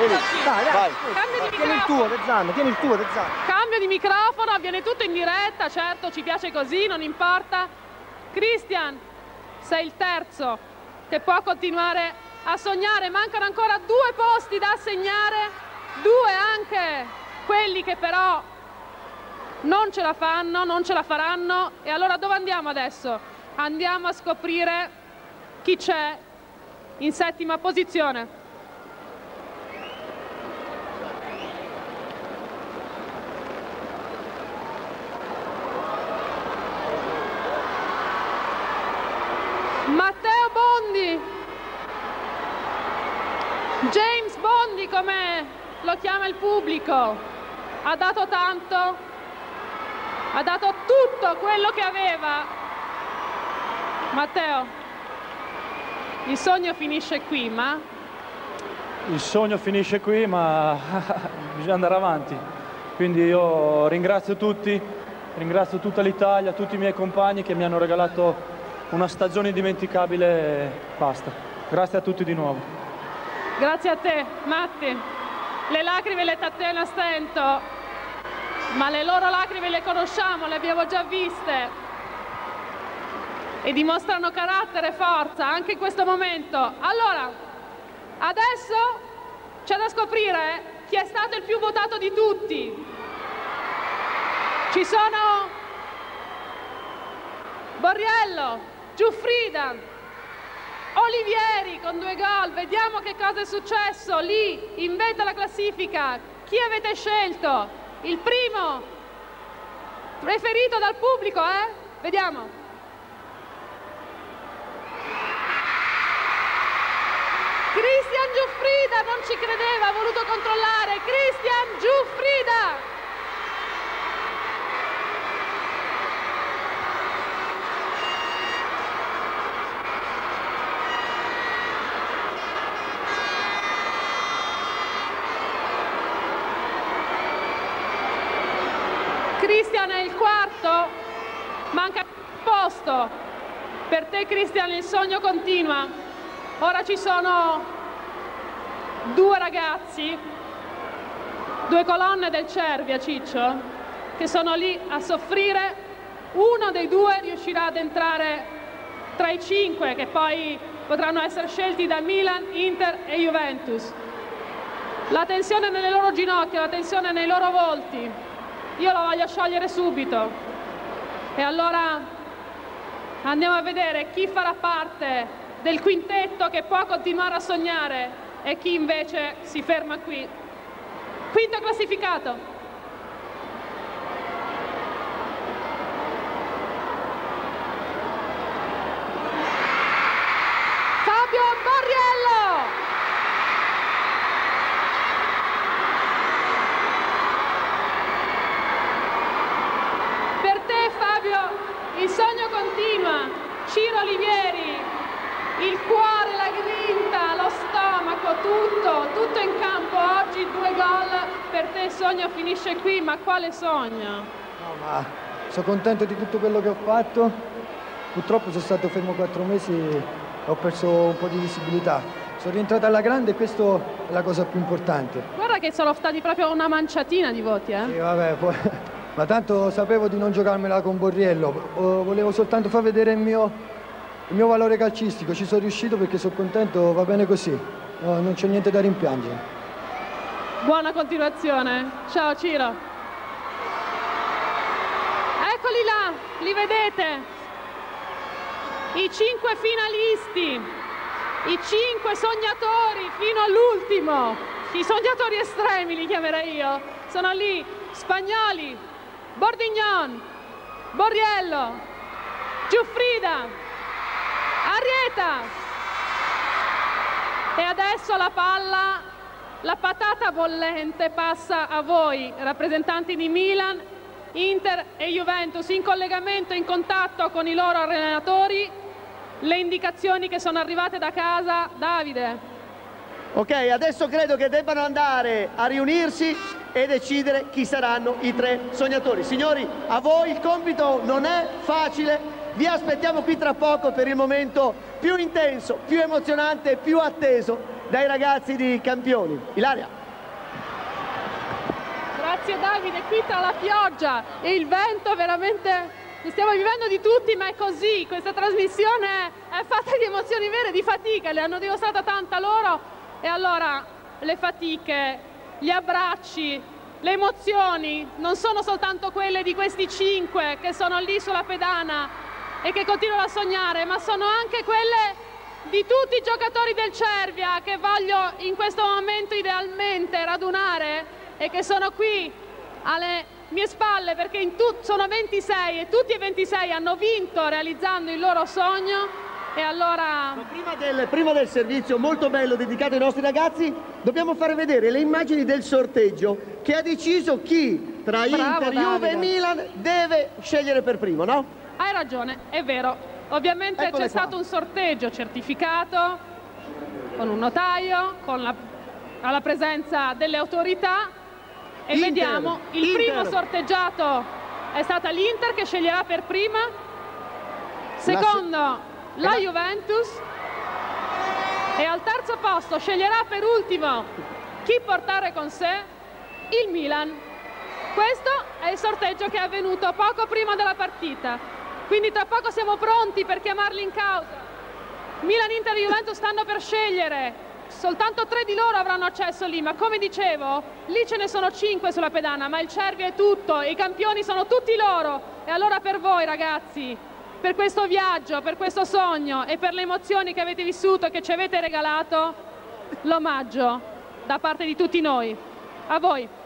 Eccoci. Dai, dai. Cambio di Tieni il tuo. De Zan, tieni il tuo, De Zan. Cambio di microfono, avviene tutto in diretta, certo ci piace così, non importa. Christian, sei il terzo che può continuare a sognare, mancano ancora due posti da assegnare, due anche quelli che però non ce la fanno, non ce la faranno. E allora dove andiamo adesso? Andiamo a scoprire chi c'è in settima posizione. Matteo Bondi, James Bondi come lo chiama il pubblico, ha dato tanto, ha dato tutto quello che aveva. Matteo, il sogno finisce qui, ma Il sogno finisce qui, ma (laughs) bisogna andare avanti. Quindi io ringrazio tutti, ringrazio tutta l'Italia, tutti i miei compagni che mi hanno regalato una stagione indimenticabile e basta. Grazie a tutti di nuovo. grazie a te, Matti. Le lacrime le tattena a stento, ma le loro lacrime le conosciamo, le abbiamo già viste. E dimostrano carattere e forza anche in questo momento. Allora, adesso c'è da scoprire chi è stato il più votato di tutti. Ci sono Borriello, Giuffrida, Olivieri con due gol. Vediamo che cosa è successo lì in vetta alla classifica. Chi avete scelto? Il primo preferito dal pubblico, eh? Vediamo. Cristian Giuffrida non ci credeva, ha voluto controllare. Cristian Giuffrida. Cristian è il quarto, manca un Per te Cristian il sogno continua. Ora ci sono due ragazzi, due colonne del Cervia, Ciccio, che sono lì a soffrire. Uno dei due riuscirà ad entrare tra i cinque che poi potranno essere scelti da Milan, Inter e Juventus. La tensione nelle loro ginocchia, la tensione nei loro volti, io la voglio sciogliere subito. E allora andiamo a vedere chi farà parte del quintetto che può continuare a sognare e chi invece si ferma qui. Quinto classificato. tutto, tutto in campo oggi, due gol, per te il sogno finisce qui, sogno? No, ma sono contento di tutto quello che ho fatto. Purtroppo sono stato fermo quattro mesi e ho perso un po' di visibilità. Sono rientrato alla grande e questa è la cosa più importante. Guarda che sono stati proprio una manciatina di voti, eh? Sì, vabbè, poi- (laughs) ma tanto sapevo di non giocarmela con Borriello, volevo soltanto far vedere il mio, il mio valore calcistico, ci sono riuscito perché sono contento, va bene così, No, non c'è niente da rimpiangere. Buona continuazione. Ciao Ciro. Eccoli là, li vedete? I cinque finalisti, i cinque sognatori fino all'ultimo, i sognatori estremi li chiamerei io. Sono lì, Spagnoli, Bordignon, Borriello, Giuffrida, Arieta. E adesso la palla, la patata bollente passa a voi, rappresentanti di Milan, Inter e Juventus, in collegamento, in contatto con i loro allenatori. Le indicazioni che sono arrivate da casa, Davide. Ok, adesso credo che debbano andare a riunirsi e decidere chi saranno i tre sognatori. Signori, a voi il compito non è facile, vi aspettiamo qui tra poco per il momento più intenso, più emozionante e più atteso dai ragazzi di Campioni. Ilaria. Grazie Davide, qui tra la pioggia e il vento veramente ne stiamo vivendo di tutti, ma è così, questa trasmissione è fatta di emozioni vere, di fatica, le hanno dimostrata tanta loro. E allora le fatiche, gli abbracci, le emozioni non sono soltanto quelle di questi cinque che sono lì sulla pedana e che continuano a sognare, ma sono anche quelle di tutti i giocatori del Cervia che voglio in questo momento idealmente radunare e che sono qui alle mie spalle perché sono 26 e tutti e 26 hanno vinto realizzando il loro sogno e allora Prima del, prima del servizio molto bello dedicato ai nostri ragazzi, dobbiamo fare vedere le immagini del sorteggio che ha deciso chi tra Bravo, Inter, Juve Davide. e Milan deve scegliere per primo, no? hai ragione, è vero. Ovviamente c'è stato un sorteggio certificato con un notaio, con la, alla presenza delle autorità e Inter, vediamo il Inter. primo sorteggiato è stata l'Inter che sceglierà per prima, secondo la Juventus e al terzo posto sceglierà per ultimo chi portare con sé il Milan. Questo è il sorteggio che è avvenuto poco prima della partita, quindi tra poco siamo pronti per chiamarli in causa. Milan, Inter e Juventus stanno per scegliere. Soltanto tre di loro avranno accesso lì, ma come dicevo, lì ce ne sono cinque sulla pedana, ma il Cervio è tutto, i campioni sono tutti loro. E allora per voi ragazzi, per questo viaggio, per questo sogno e per le emozioni che avete vissuto e che ci avete regalato, l'omaggio da parte di tutti noi. A voi.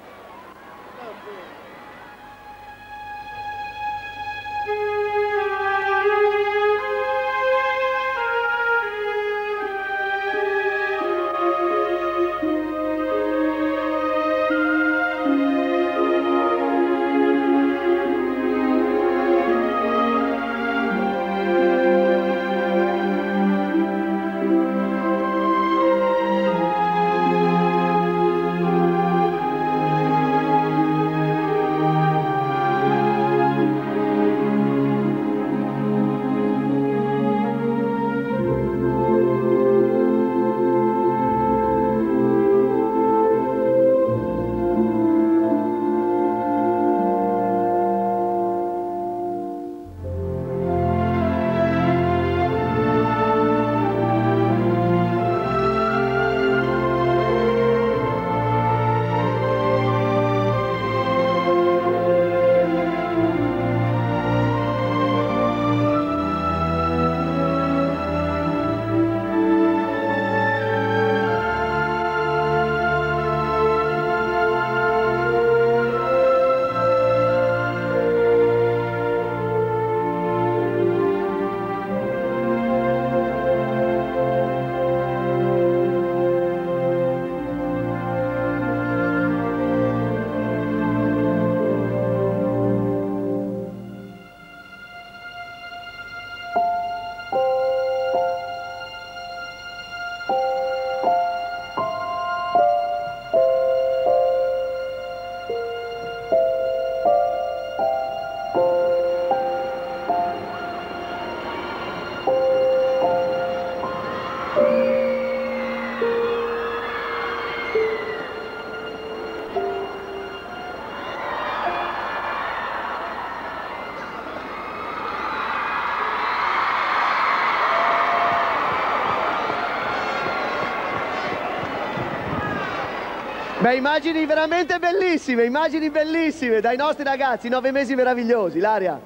Beh, immagini veramente bellissime, immagini bellissime dai nostri ragazzi, nove mesi meravigliosi. Ilaria.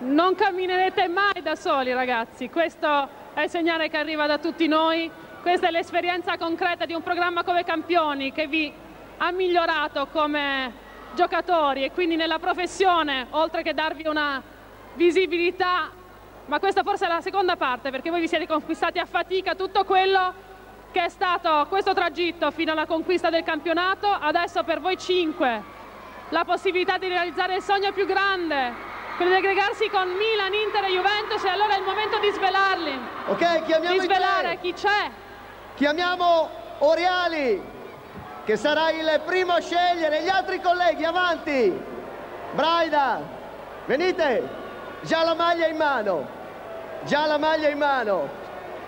Non camminerete mai da soli ragazzi, questo è il segnale che arriva da tutti noi, questa è l'esperienza concreta di un programma come Campioni che vi ha migliorato come giocatori e quindi nella professione, oltre che darvi una visibilità, ma questa forse è la seconda parte perché voi vi siete conquistati a fatica tutto quello che è stato questo tragitto fino alla conquista del campionato, adesso per voi cinque la possibilità di realizzare il sogno più grande, quello di aggregarsi con Milan, Inter e Juventus e allora è il momento di svelarli. Ok, chiamiamo di svelare chi c'è. Chiamiamo Oriali, che sarà il primo a scegliere. Gli altri colleghi, avanti. Braida, venite. Già la maglia in mano. Già la maglia in mano.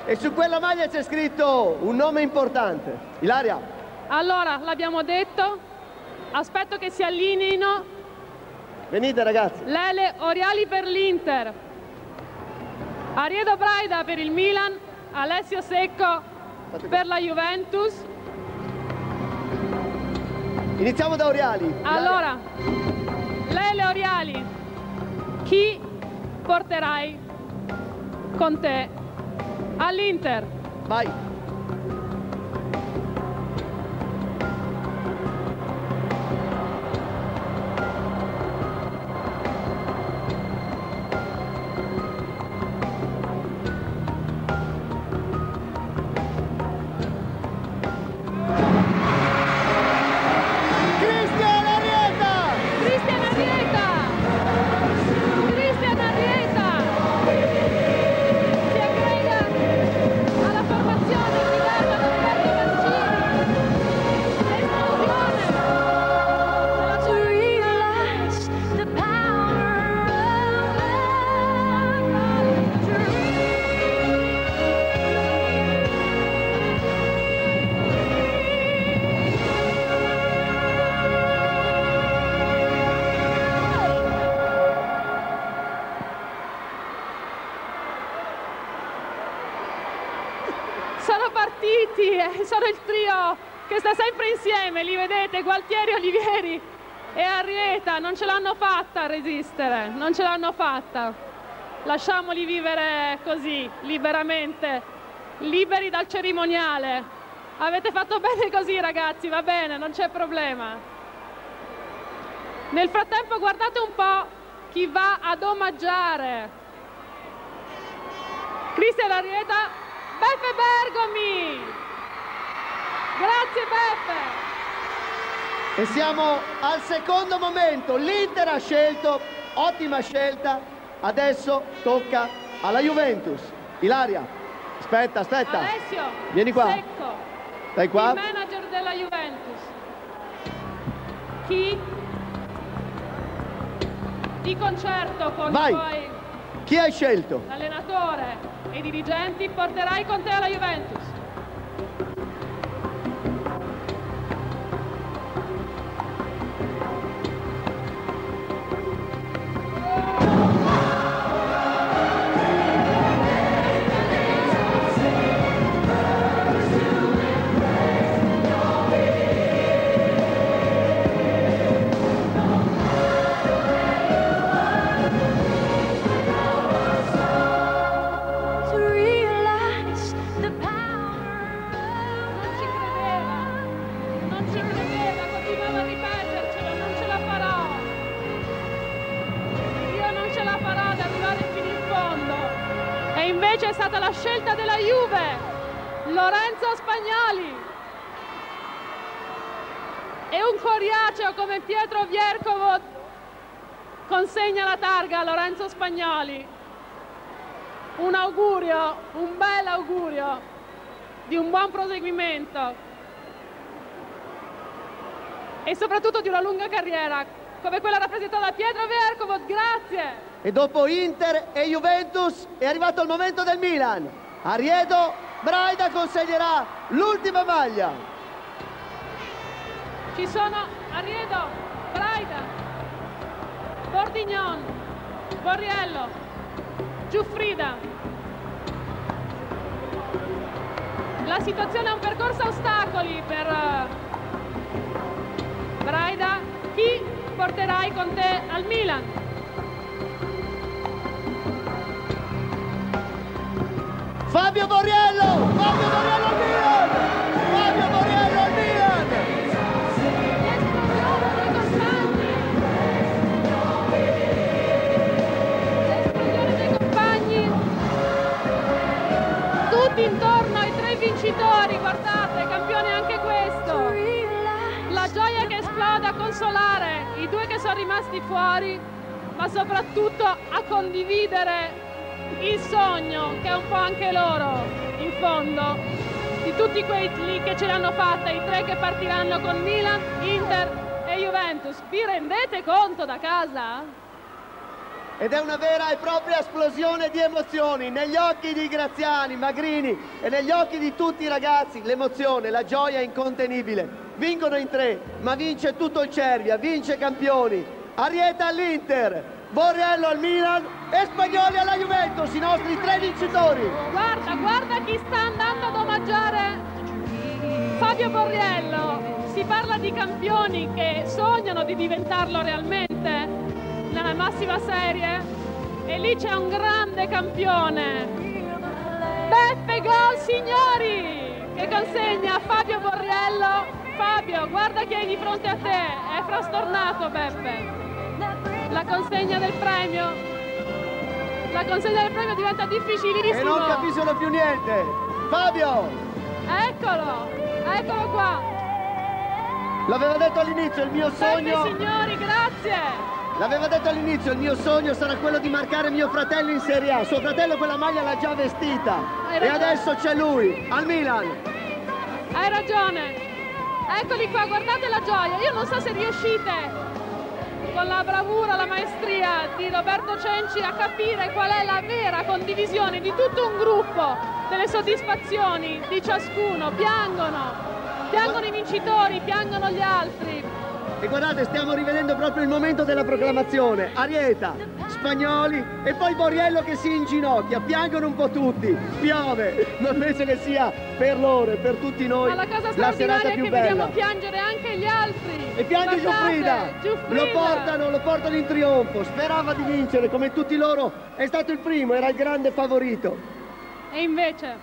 E su quella maglia c'è scritto un nome importante. Ilaria. Allora, l'abbiamo detto, aspetto che si allineino. Venite ragazzi. Lele Oriali per l'Inter. Ariedo Braida per il Milan. Alessio Secco per la Juventus. Iniziamo da Oriali. Allora, Lele Oriali, chi porterai con te all'Inter? Vai. Insieme, li vedete, Gualtieri, Olivieri e Arrieta, non ce l'hanno fatta a resistere, non ce l'hanno fatta. Lasciamoli vivere così, liberamente, liberi dal cerimoniale. Avete fatto bene così ragazzi, va bene, non c'è problema. Nel frattempo guardate un po' chi va ad omaggiare. Cristian Arrieta Beppe Bergomi! Grazie Beppe! E siamo al secondo momento. L'Inter ha scelto, ottima scelta. Adesso tocca alla Juventus. Ilaria, aspetta, aspetta. Alessio Vieni qua. Secco, Stai qua? il manager della Juventus. Chi di concerto con Vai. i tuoi Chi hai scelto? allenatore e dirigenti porterai con te alla Juventus. A Spagnoli. Un augurio, un bel augurio di un buon proseguimento e soprattutto di una lunga carriera come quella rappresentata da Pietro Vercovot. Grazie! E dopo Inter e Juventus è arrivato il momento del Milan. Ariedo Braida consegnerà l'ultima maglia. Ci sono Ariedo, Braida, Bordignon, Borriello, Giuffrida. La situazione è un percorso a ostacoli per eh, Braida. Chi porterai con te al Milan? Fabio Borriello! Fabio Borriello! Vincitori guardate campione anche questo la gioia che esplode a consolare i due che sono rimasti fuori ma soprattutto a condividere il sogno che è un po' anche loro in fondo di tutti quelli che ce l'hanno fatta i tre che partiranno con Milan, Inter e Juventus vi rendete conto da casa? Ed è una vera e propria esplosione di emozioni negli occhi di Graziani, Magrini e negli occhi di tutti i ragazzi. L'emozione, la gioia incontenibile. Vincono in tre, ma vince tutto il Cervia, vince campioni. Arieta all'Inter, Borriello al Milan e Spagnoli alla Juventus, i nostri tre vincitori. Guarda, guarda chi sta andando ad omaggiare Fabio Borriello. Si parla di campioni che sognano di diventarlo realmente nella massima serie e lì c'è un grande campione. Beppe Gol signori che consegna a Fabio Borriello. Fabio, guarda chi hai di fronte a te, è frastornato Beppe. La consegna del premio. La consegna del premio diventa difficilissimo. E non capiscono più niente. Fabio! Eccolo, eccolo qua. L'aveva detto all'inizio, il mio sogno... Beppe signori, grazie. L'aveva detto all'inizio, il mio sogno sarà quello di marcare mio fratello in Serie A. Suo fratello quella maglia l'ha già vestita. E adesso c'è lui, al Milan. Hai ragione. Eccoli qua, guardate la gioia. Io non so se riuscite con la bravura, la maestria di Roberto Cenci a capire qual è la vera condivisione di tutto un gruppo, delle soddisfazioni di ciascuno. Piangono, piangono i vincitori, piangono gli altri. E guardate, stiamo rivedendo proprio il momento della proclamazione. Arieta, Spagnoli e poi Borriello che si inginocchia. Piangono un po' tutti. Piove. Non penso che sia per loro e per tutti noi Ma la cosa la serata straordinaria è più che bella. vediamo piangere anche gli altri. E piange Giuffrida. Giuffrida. Lo portano, lo portano in trionfo. Sperava di vincere come tutti loro. È stato il primo, era il grande favorito. E invece,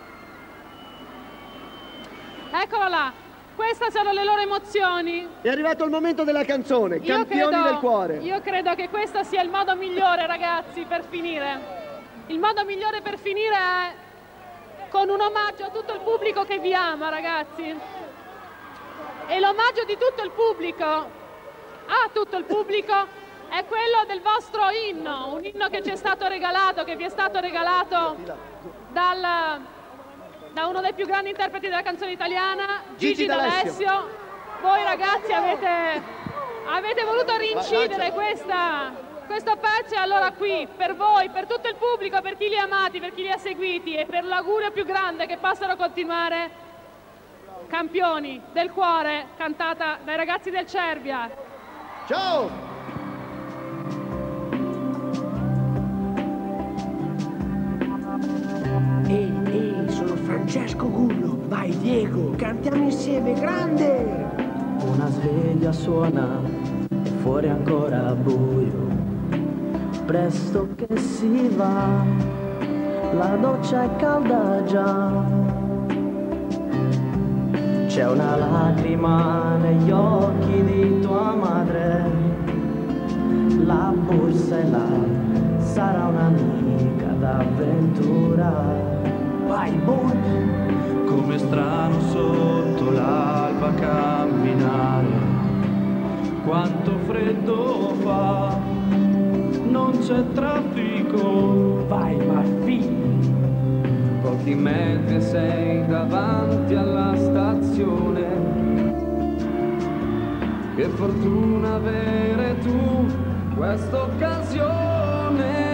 eccolo là, queste sono le loro emozioni. È arrivato il momento della canzone, Io Campioni credo- del cuore. Io credo che questo sia il modo migliore, ragazzi, per finire. Il modo migliore per finire è con un omaggio a tutto il pubblico che vi ama, ragazzi. E l'omaggio di tutto il pubblico, a tutto il pubblico, è quello del vostro inno, un inno che ci è stato regalato, che vi è stato regalato dal, da uno dei più grandi interpreti della canzone italiana, Gigi, Gigi D'Alessio. Voi ragazzi avete, avete voluto rincidere lancia. questa, questo pezzo e allora qui, per voi, per tutto il pubblico, per chi li ha amati, per chi li ha seguiti e per l'augurio più grande che possano continuare campioni del cuore, cantata dai ragazzi del Cervia. Ciao! Francesco Gullo. Vai Diego, cantiamo insieme, grande! Una sveglia suona e fuori ancora buio. Presto che si va, la doccia è calda già. C'è una lacrima negli occhi di tua madre. La borsa è là, sarà un'amica d'avventura. Vai, boy! Come strano sotto l'alba camminare, quanto freddo fa, non c'è traffico. Vai, Marfi! Pochi metri sei davanti alla stazione. Che fortuna avere tu questa occasione.